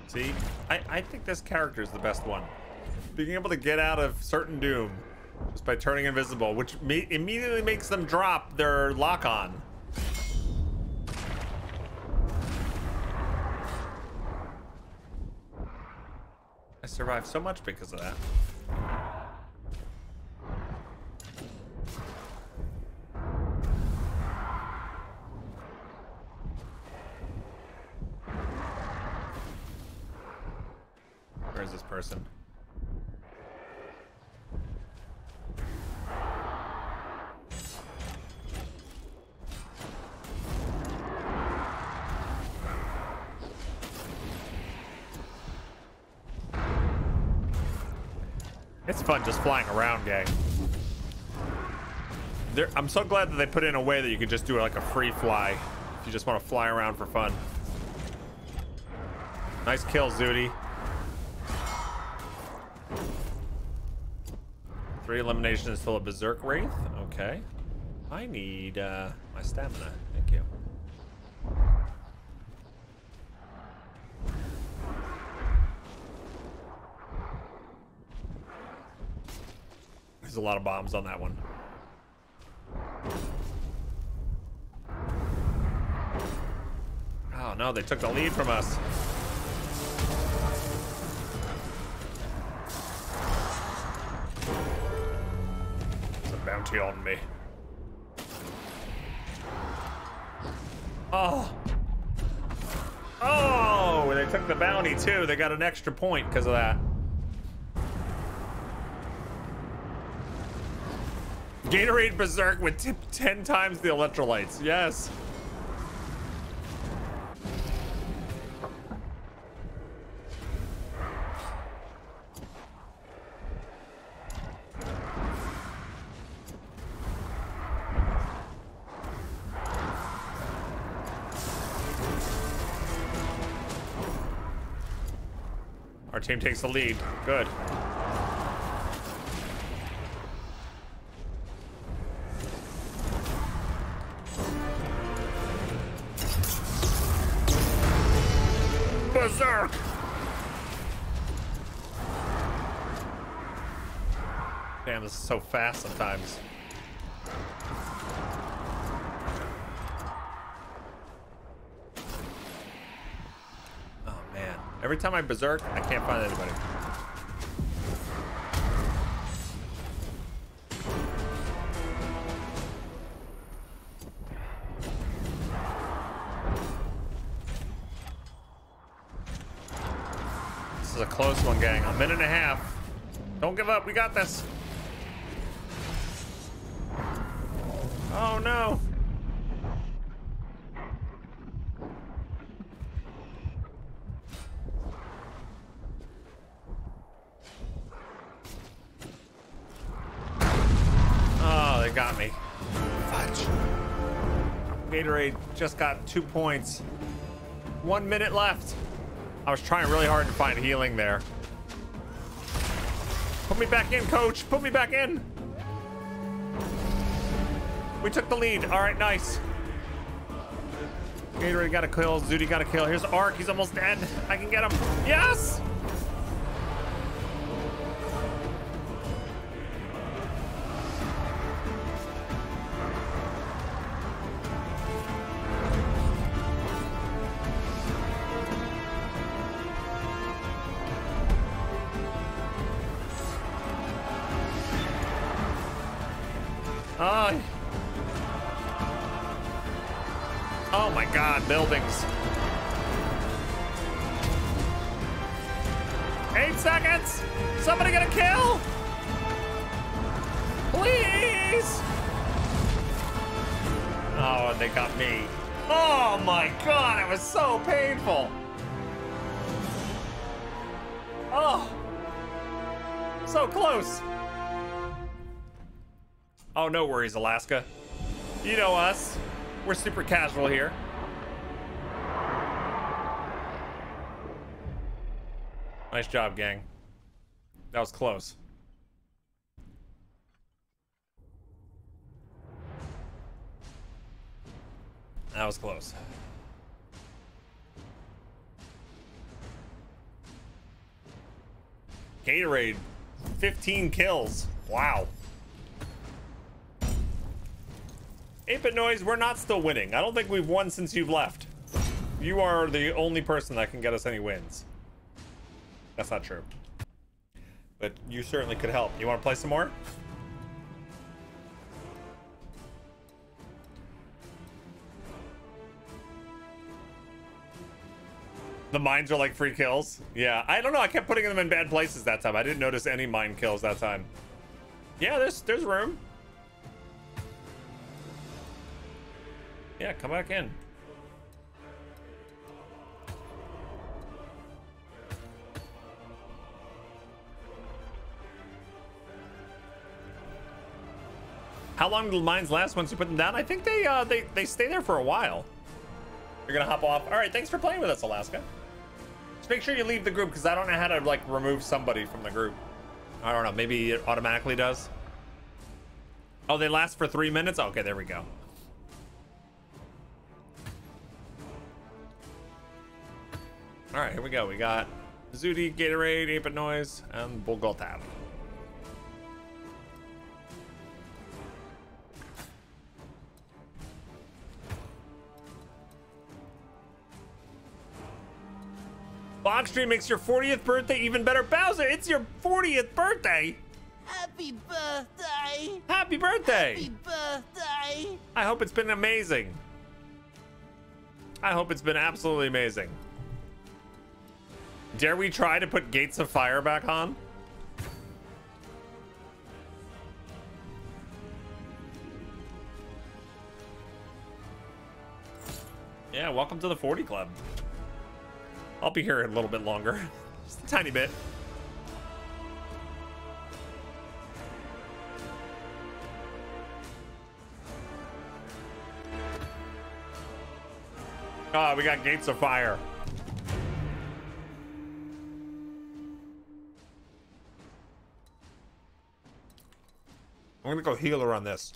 See, I, I think this character is the best one. Being able to get out of certain doom just by turning invisible, which immediately makes them drop their lock on. I survived so much because of that. Where is this person? Fun just flying around, gang. I'm so glad that they put in a way that you can just do it like a free fly if you just want to fly around for fun. Nice kill, Zooty. Three eliminations till a Berserk Wraith. Okay. I need uh, my stamina. Thank you. There's a lot of bombs on that one. Oh no, they took the lead from us. There's a bounty on me. Oh. Oh, they took the bounty too. They got an extra point because of that. Gatorade Berserk with tip 10 times the electrolytes. Yes. Our team takes the lead. Good. Is so fast sometimes. Oh man. Every time I berserk, I can't find anybody. This is a close one, gang. A minute and a half. Don't give up. We got this. No. Oh, they got me. Fudge. Gatorade just got two points. One minute left. I was trying really hard to find healing there. Put me back in, coach. Put me back in. We took the lead. All right, nice. Gatorade got a kill. Zooty got a kill. Here's Ark. He's almost dead. I can get him. Yes! No worries, Alaska. You know us. We're super casual here. Nice job, gang. That was close. That was close. Gatorade, 15 kills. Wow. 8-Bit Noise, we're not still winning. I don't think we've won since you've left. You are the only person that can get us any wins. That's not true. But you certainly could help. You want to play some more? The mines are like free kills. Yeah, I don't know. I kept putting them in bad places that time. I didn't notice any mine kills that time. Yeah, there's there's room. Yeah, come back in. How long do the mines last once you put them down? I think they uh, they they stay there for a while. You're gonna hop off. All right, thanks for playing with us, Alaska. Just make sure you leave the group because I don't know how to like remove somebody from the group. I don't know. Maybe it automatically does. Oh, they last for three minutes. Okay, there we go. All right, here we go. We got Zooty, Gatorade, Ape Noise, and Bulgultab. Bogstream makes your 40th birthday even better. Bowser, it's your 40th birthday. Happy birthday! Happy birthday. Happy birthday! I hope it's been amazing. I hope it's been absolutely amazing. Dare we try to put Gates of Fire back on? Yeah, welcome to the 40 Club. I'll be here a little bit longer. Just a tiny bit. Oh, we got Gates of Fire. I'm gonna go healer on this.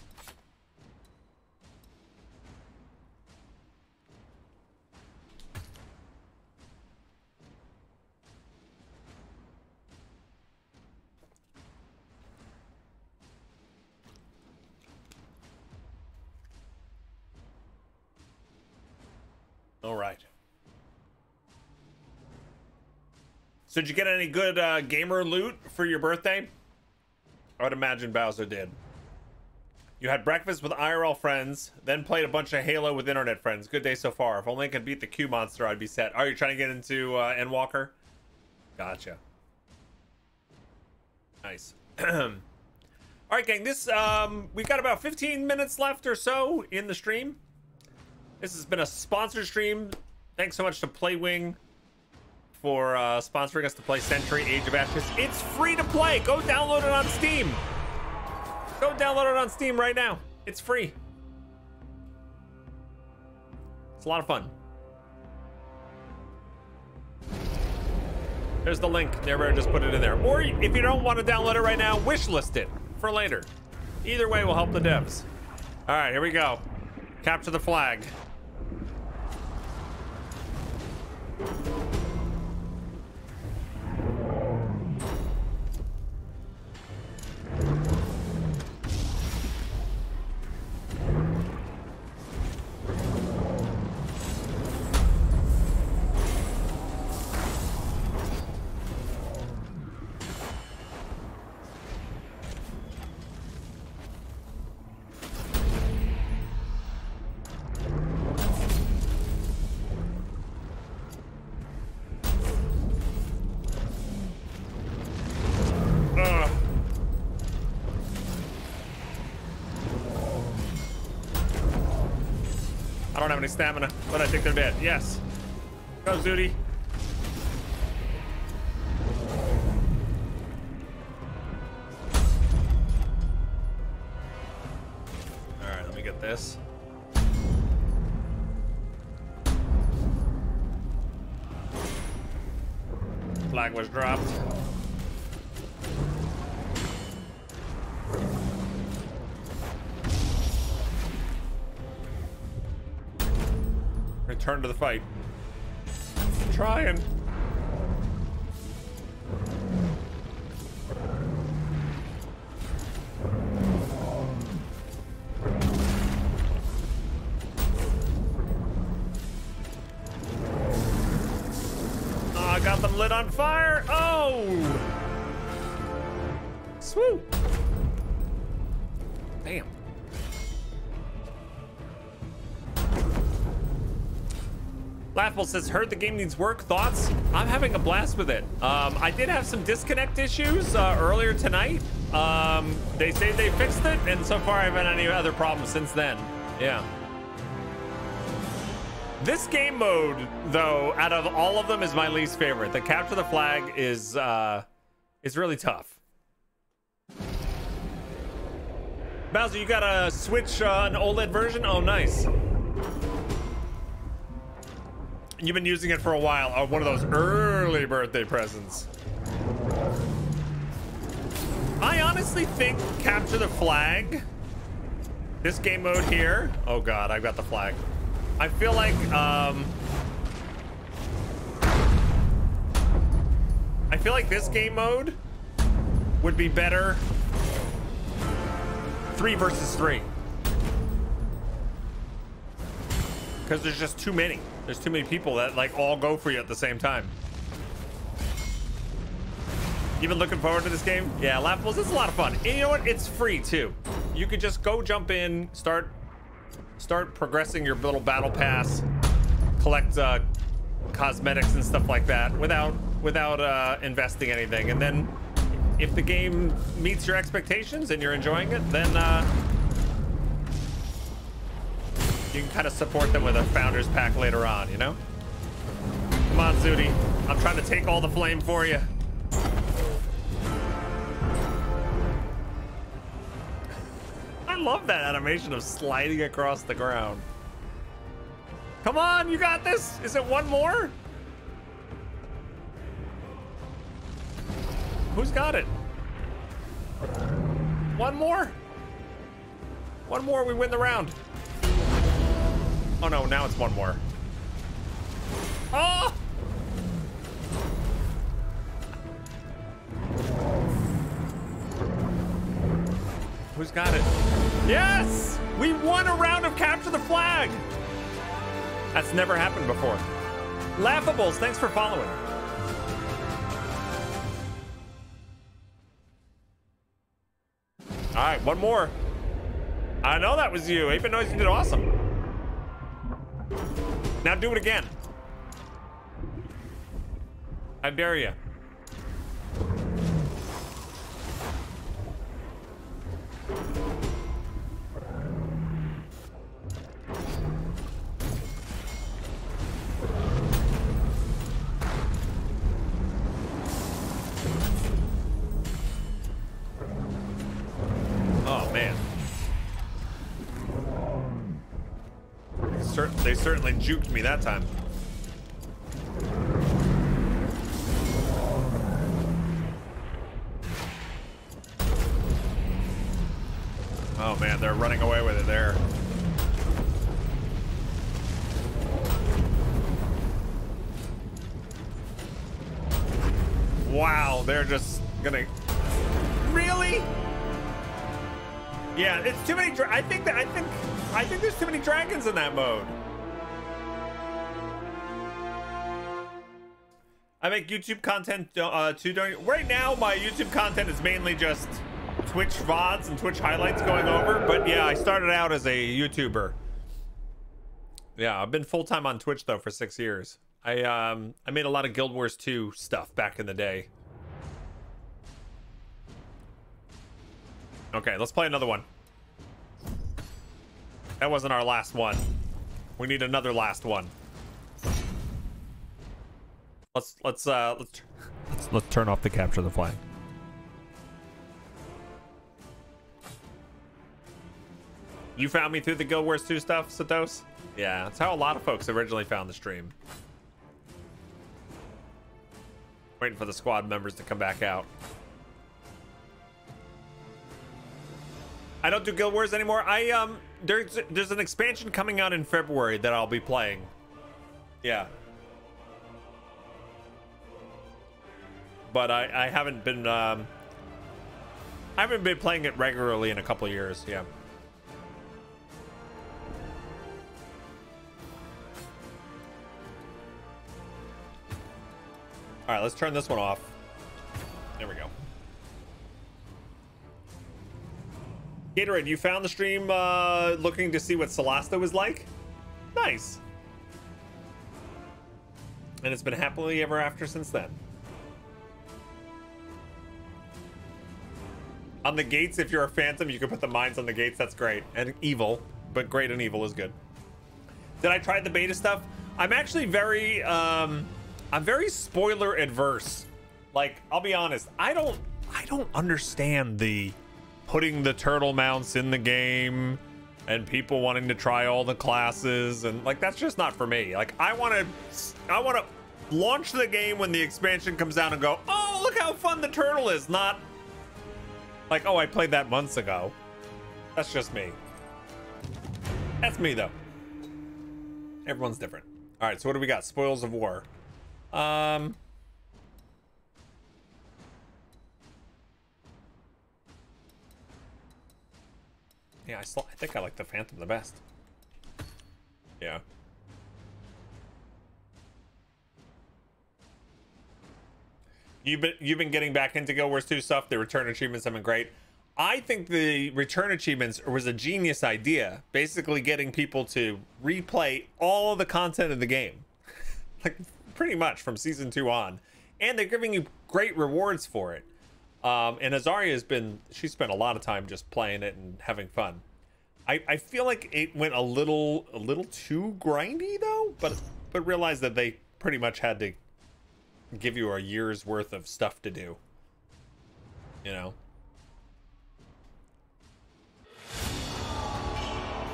All right. So did you get any good uh, gamer loot for your birthday? I would imagine Bowser did. You had breakfast with IRL friends, then played a bunch of Halo with internet friends. Good day so far. If only I could beat the queue monster, I'd be set. Are you trying to get into uh, Endwalker? Gotcha. Nice. All right, gang. This um, we got about 15 minutes left or so in the stream. This has been a sponsored stream. Thanks so much to Playwing for uh, sponsoring us to play Century Age of Ashes. It's free to play. Go download it on Steam. Go download it on Steam right now. It's free. It's a lot of fun. There's the link. Never just put it in there. Or if you don't want to download it right now, wishlist it for later. Either way will help the devs. All right, here we go. Capture the flag. Any stamina, but I think they're dead. Yes. Go, Zooty. All right, let me get this. Flag was dropped. Fight. trying. Says, heard the game needs work. Thoughts? I'm having a blast with it. Um, I did have some disconnect issues uh, earlier tonight. Um, they say they fixed it, and so far I haven't had any other problems since then. Yeah. This game mode, though, out of all of them, is my least favorite. The capture the flag is uh, is really tough. Bowser, you got a Switch, uh, an OLED version? Oh, nice. You've been using it for a while. Oh, one of those early birthday presents. I honestly think capture the flag. This game mode here. Oh god, I've got the flag. I feel like um I feel like this game mode would be better three versus three. Because there's just too many. There's too many people that like all go for you at the same time. You been looking forward to this game? Yeah, Laughables, it's a lot of fun. And you know what? It's free too. You could just go jump in, start start progressing your little battle pass, collect uh, cosmetics and stuff like that without without uh, investing anything. And then if the game meets your expectations and you're enjoying it, then uh, you can kind of support them with a founders pack later on, you know? Come on, Zooty. I'm trying to take all the flame for you. I love that animation of sliding across the ground. Come on, you got this. Is it one more? Who's got it? One more? One more, we win the round. Oh no, now it's one more. Oh! Who's got it? Yes! We won a round of capture the flag! That's never happened before. Laughables, thanks for following. All right, one more. I know that was you. Ape Noise, you did awesome. Now do it again. I dare you. Certainly juked me that time. Oh man, they're running away with it there. Wow, they're just gonna. Really? Yeah, it's too many. I think that I think I think there's too many dragons in that mode. I make YouTube content uh, too. Don't right now. My YouTube content is mainly just Twitch vods and Twitch highlights going over. But yeah, I started out as a YouTuber. Yeah, I've been full time on Twitch though for six years. I um I made a lot of Guild Wars 2 stuff back in the day. Okay, let's play another one. That wasn't our last one. We need another last one. Let's let's uh let's let's, let's turn off the capture the flag. You found me through the Guild Wars 2 stuff, Satos? Yeah, that's how a lot of folks originally found the stream. Waiting for the squad members to come back out. I don't do Guild Wars anymore. I um there's there's an expansion coming out in February that I'll be playing. Yeah. But I I haven't been um I haven't been playing it regularly in a couple years. Yeah. All right, let's turn this one off. There we go. Gatorade, you found the stream uh, looking to see what Solasta was like? Nice. And it's been happily ever after since then. On the gates, if you're a phantom, you can put the mines on the gates. That's great. And evil, but great and evil is good. Did I try the beta stuff? I'm actually very, um, I'm very spoiler adverse. Like, I'll be honest, I don't, I don't understand the putting the turtle mounts in the game and people wanting to try all the classes and like that's just not for me. Like I want to I want to launch the game when the expansion comes out and go, "Oh, look how fun the turtle is." Not like, "Oh, I played that months ago." That's just me. That's me though. Everyone's different. All right, so what do we got? Spoils of war. Um Yeah, I still I think I like the Phantom the best. Yeah. You've been you've been getting back into Guild Wars 2 stuff. The return achievements have been great. I think the return achievements was a genius idea. Basically getting people to replay all of the content of the game. like pretty much from season two on. And they're giving you great rewards for it. Um, and Azaria has been, she spent a lot of time just playing it and having fun. I, I feel like it went a little, a little too grindy though, but, but realized that they pretty much had to give you a year's worth of stuff to do. You know?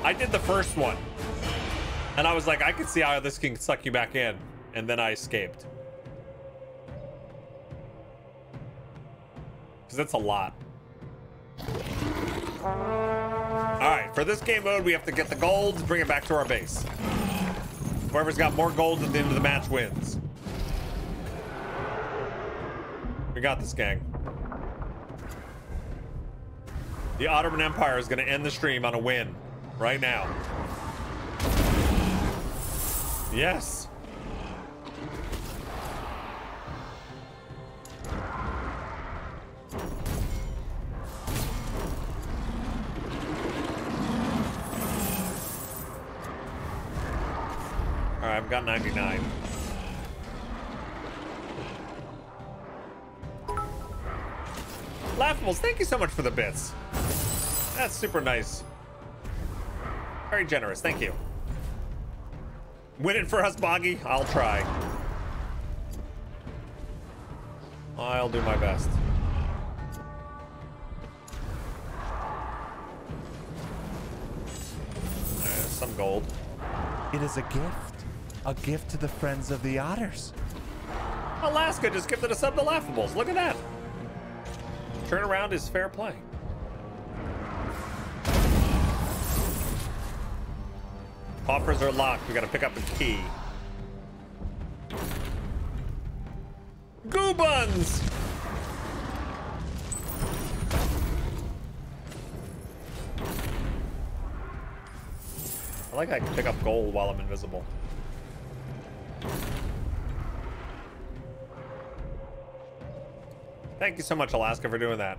I did the first one. And I was like, I could see how this can suck you back in. And then I escaped. Because that's a lot. Alright, for this game mode, we have to get the gold, bring it back to our base. Whoever's got more gold at the end of the match wins. Got this, gang. The Otterman Empire is going to end the stream on a win right now. Yes. All right, I've got 99. Laughables, thank you so much for the bits. That's super nice. Very generous, thank you. Win it for us, Boggy? I'll try. I'll do my best. There's some gold. It is a gift. A gift to the friends of the otters. Alaska just gifted a sub to Laughables. Look at that. Turnaround is fair play. Offers are locked. We gotta pick up a key. Goo buns! I like I can pick up gold while I'm invisible. Thank you so much, Alaska, for doing that.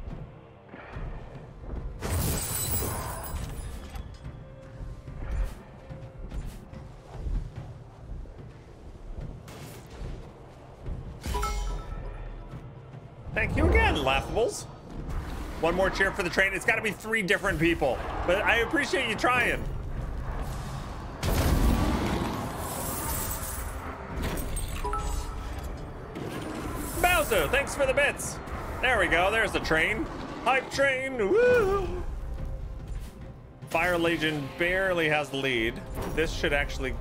Thank you again, Laughables. One more cheer for the train. It's got to be three different people, but I appreciate you trying. Bowser, thanks for the bits. There we go. There's the train. Hype train. Woo! Fire Legion barely has the lead. This should actually.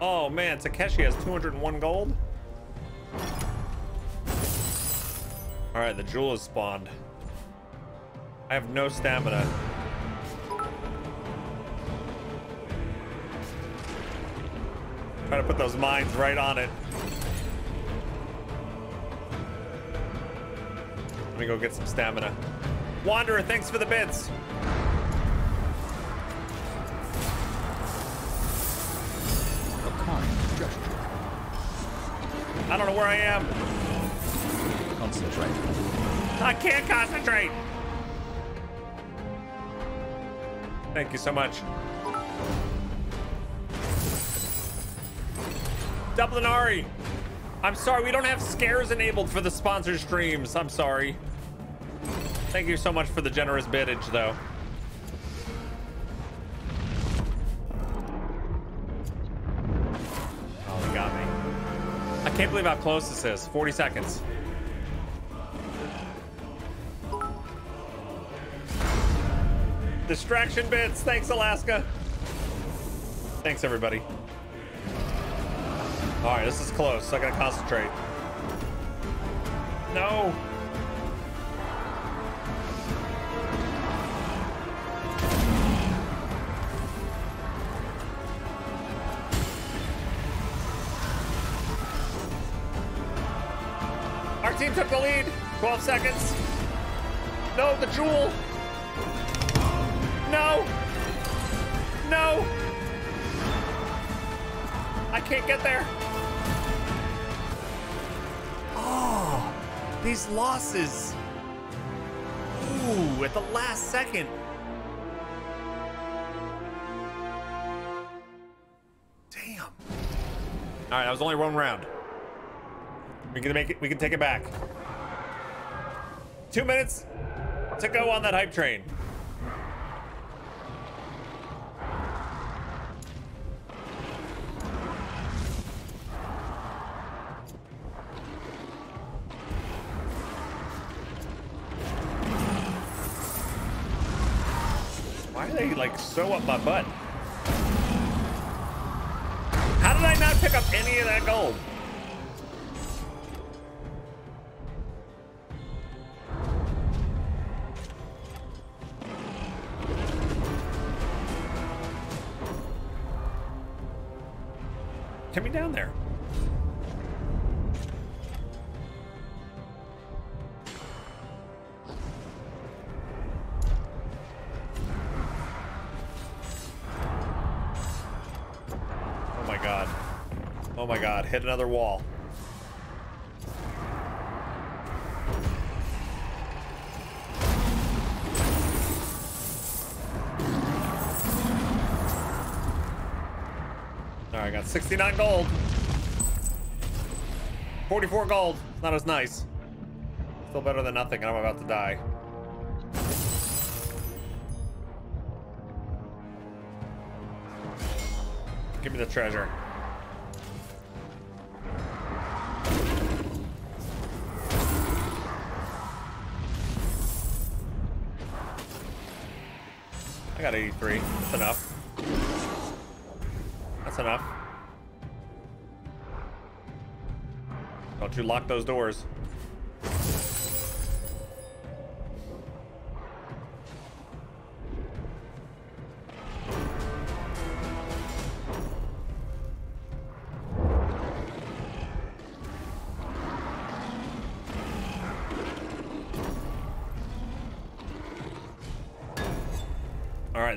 Oh man, Takeshi has 201 gold. All right, the jewel is spawned. I have no stamina. Try to put those mines right on it. Let me go get some stamina. Wanderer, thanks for the bits. A kind gesture. I don't know where I am. Concentrate. I can't concentrate. Thank you so much. Dublinari. I'm sorry, we don't have scares enabled for the sponsor streams. I'm sorry. Thank you so much for the generous biddage, though. Oh, he got me. I can't believe how close this is. 40 seconds. Distraction bits. Thanks, Alaska. Thanks, everybody. All right, this is close. I gotta concentrate. No. Our team took the lead. 12 seconds. No, the jewel. No. No. I can't get there. Oh, these losses. Ooh, at the last second. Damn. All right, that was only one round. We can make it. We can take it back. Two minutes to go on that hype train. Like so up my butt? How did I not pick up any of that gold? Hit another wall. Alright, I got 69 gold. 44 gold. Not as nice. Still better than nothing, and I'm about to die. Give me the treasure. I got 83. That's enough. That's enough. Don't you lock those doors.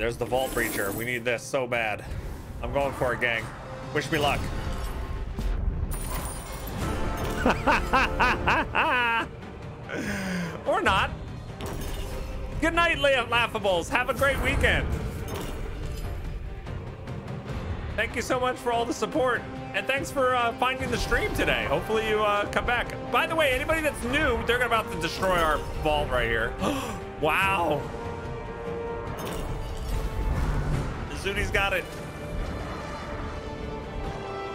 There's the vault breacher. We need this so bad. I'm going for it, gang. Wish me luck. or not. Good night, La- Laughables. Have a great weekend. Thank you so much for all the support. And thanks for uh, finding the stream today. Hopefully you uh, come back. By the way, anybody that's new, they're about to destroy our vault right here. wow. Zooty's got it.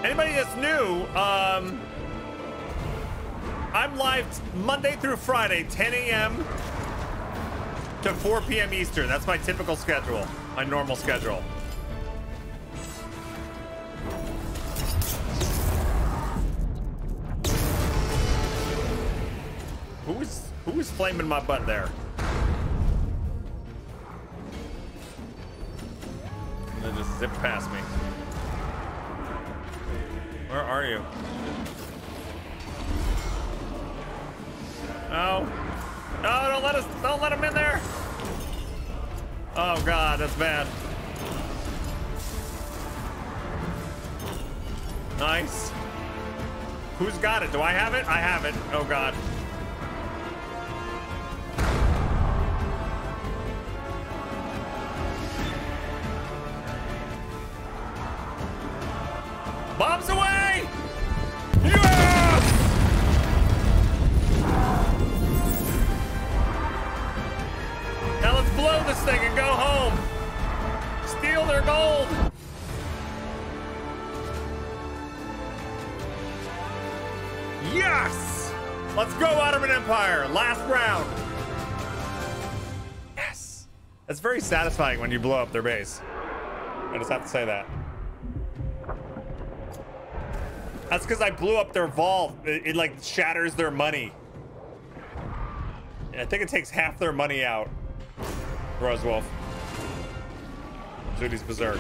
Anybody that's new, um, I'm live Monday through Friday, 10 a.m. to 4 p.m. Eastern. That's my typical schedule, my normal schedule. Who is who is flaming my butt there? It? I have it? I have it. Oh god. Satisfying when you blow up their base. I just have to say that. That's because I blew up their vault. It, it, like shatters their money. I think it takes half their money out. Rosewolf. Zooty's Berserk.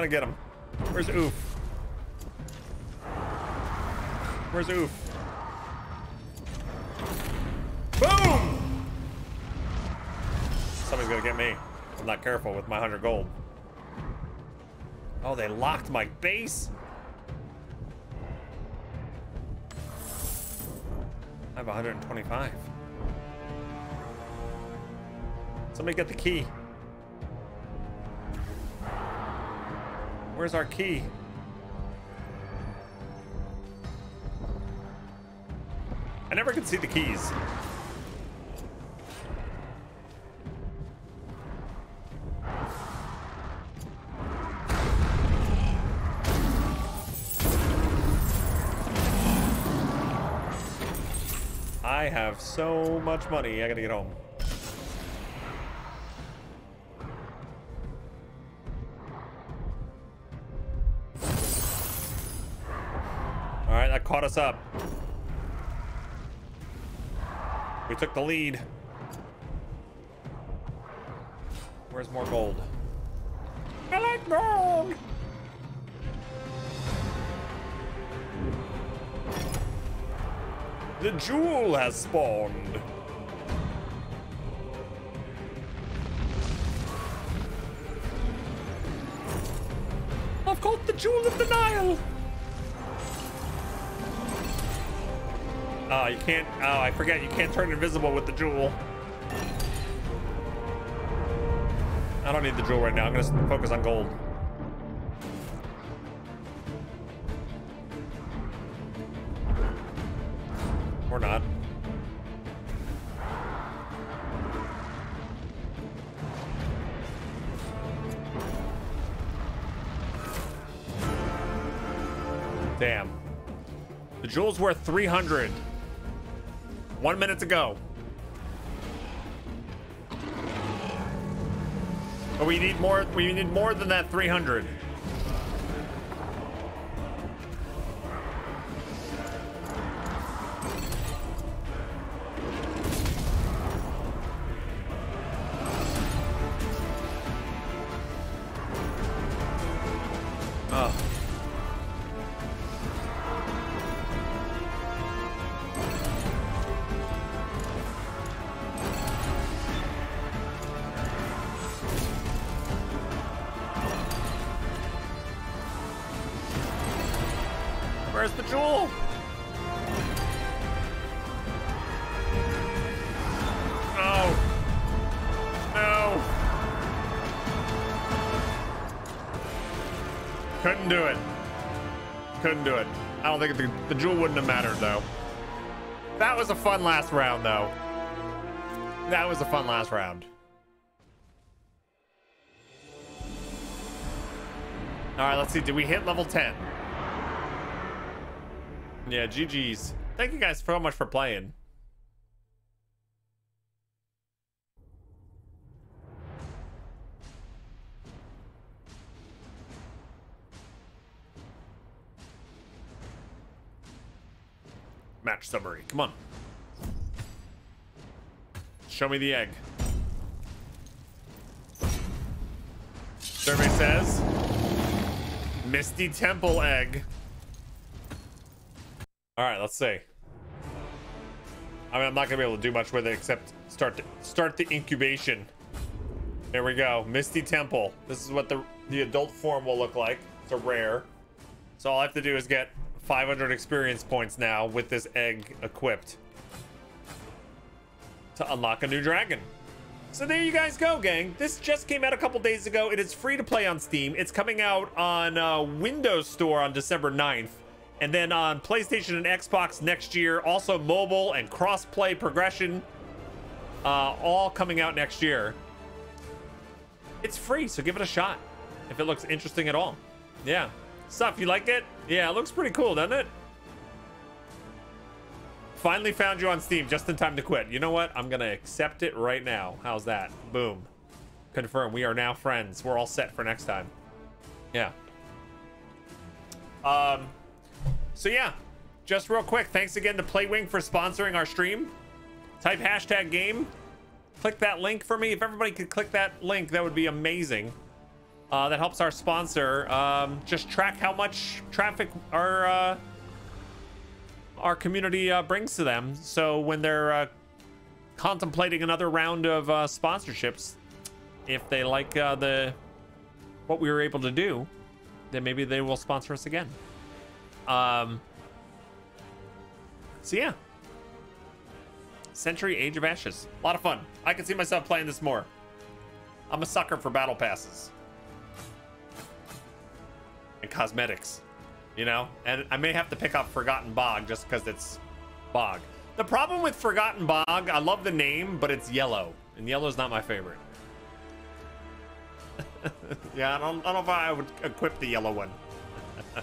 Gotta get him. Where's Oof? Where's Oof? Boom! Somebody's gonna get me. I'm not careful with my 100 gold. Oh, they locked my base? I have 125. Somebody get the key. Where's our key? I never could see the keys. I have so much money. I gotta get home. Us up. We took the lead. Where's more gold? I like gold. The jewel has spawned. I've caught the jewel of the Nile. Oh, you can't. Oh, I forget. You can't turn invisible with the jewel. I don't need the jewel right now. I'm gonna focus on gold. Or not. Damn. The jewel's worth 300. One minute to go. But we need more, we need more than that 300. The, jewel wouldn't have mattered though. That was a fun last round though. That was a fun last round. All right, let's see. Did we hit level 10? Yeah, GG's. Thank you guys so much for playing. Come on. Show me the egg. Survey says Misty Temple egg. All right, let's see. I mean, I'm not gonna be able to do much with it except start to, start the incubation. There we go, Misty Temple. This is what the the adult form will look like. It's a rare. So all I have to do is get 500 experience points now with this egg equipped to unlock a new dragon. So there you guys go, gang. This just came out a couple days ago. It is free to play on Steam. It's coming out on uh, Windows Store on December 9th. And then on PlayStation and Xbox next year. Also mobile and cross-play progression. Uh, all coming out next year. It's free, so give it a shot. If it looks interesting at all. Yeah. Stuff, you like it? Yeah, it looks pretty cool, doesn't it? Finally found you on Steam just in time to quit. You know what? I'm going to accept it right now. How's that? Boom. Confirm. We are now friends. We're all set for next time. Yeah. Um. So yeah, just real quick. Thanks again to Playwing for sponsoring our stream. Type hashtag game. Click that link for me. If everybody could click that link, that would be amazing. Uh, that helps our sponsor um, just track how much traffic our uh, our community uh, brings to them. So when they're uh, contemplating another round of uh, sponsorships, if they like uh, the what we were able to do, then maybe they will sponsor us again. Um. So yeah, Century Age of Ashes, a lot of fun. I can see myself playing this more. I'm a sucker for battle passes and cosmetics, you know? And I may have to pick up Forgotten Bog just because it's Bog. The problem with Forgotten Bog, I love the name, but it's yellow, and yellow's not my favorite. yeah, I don't, I don't know if I would equip the yellow one.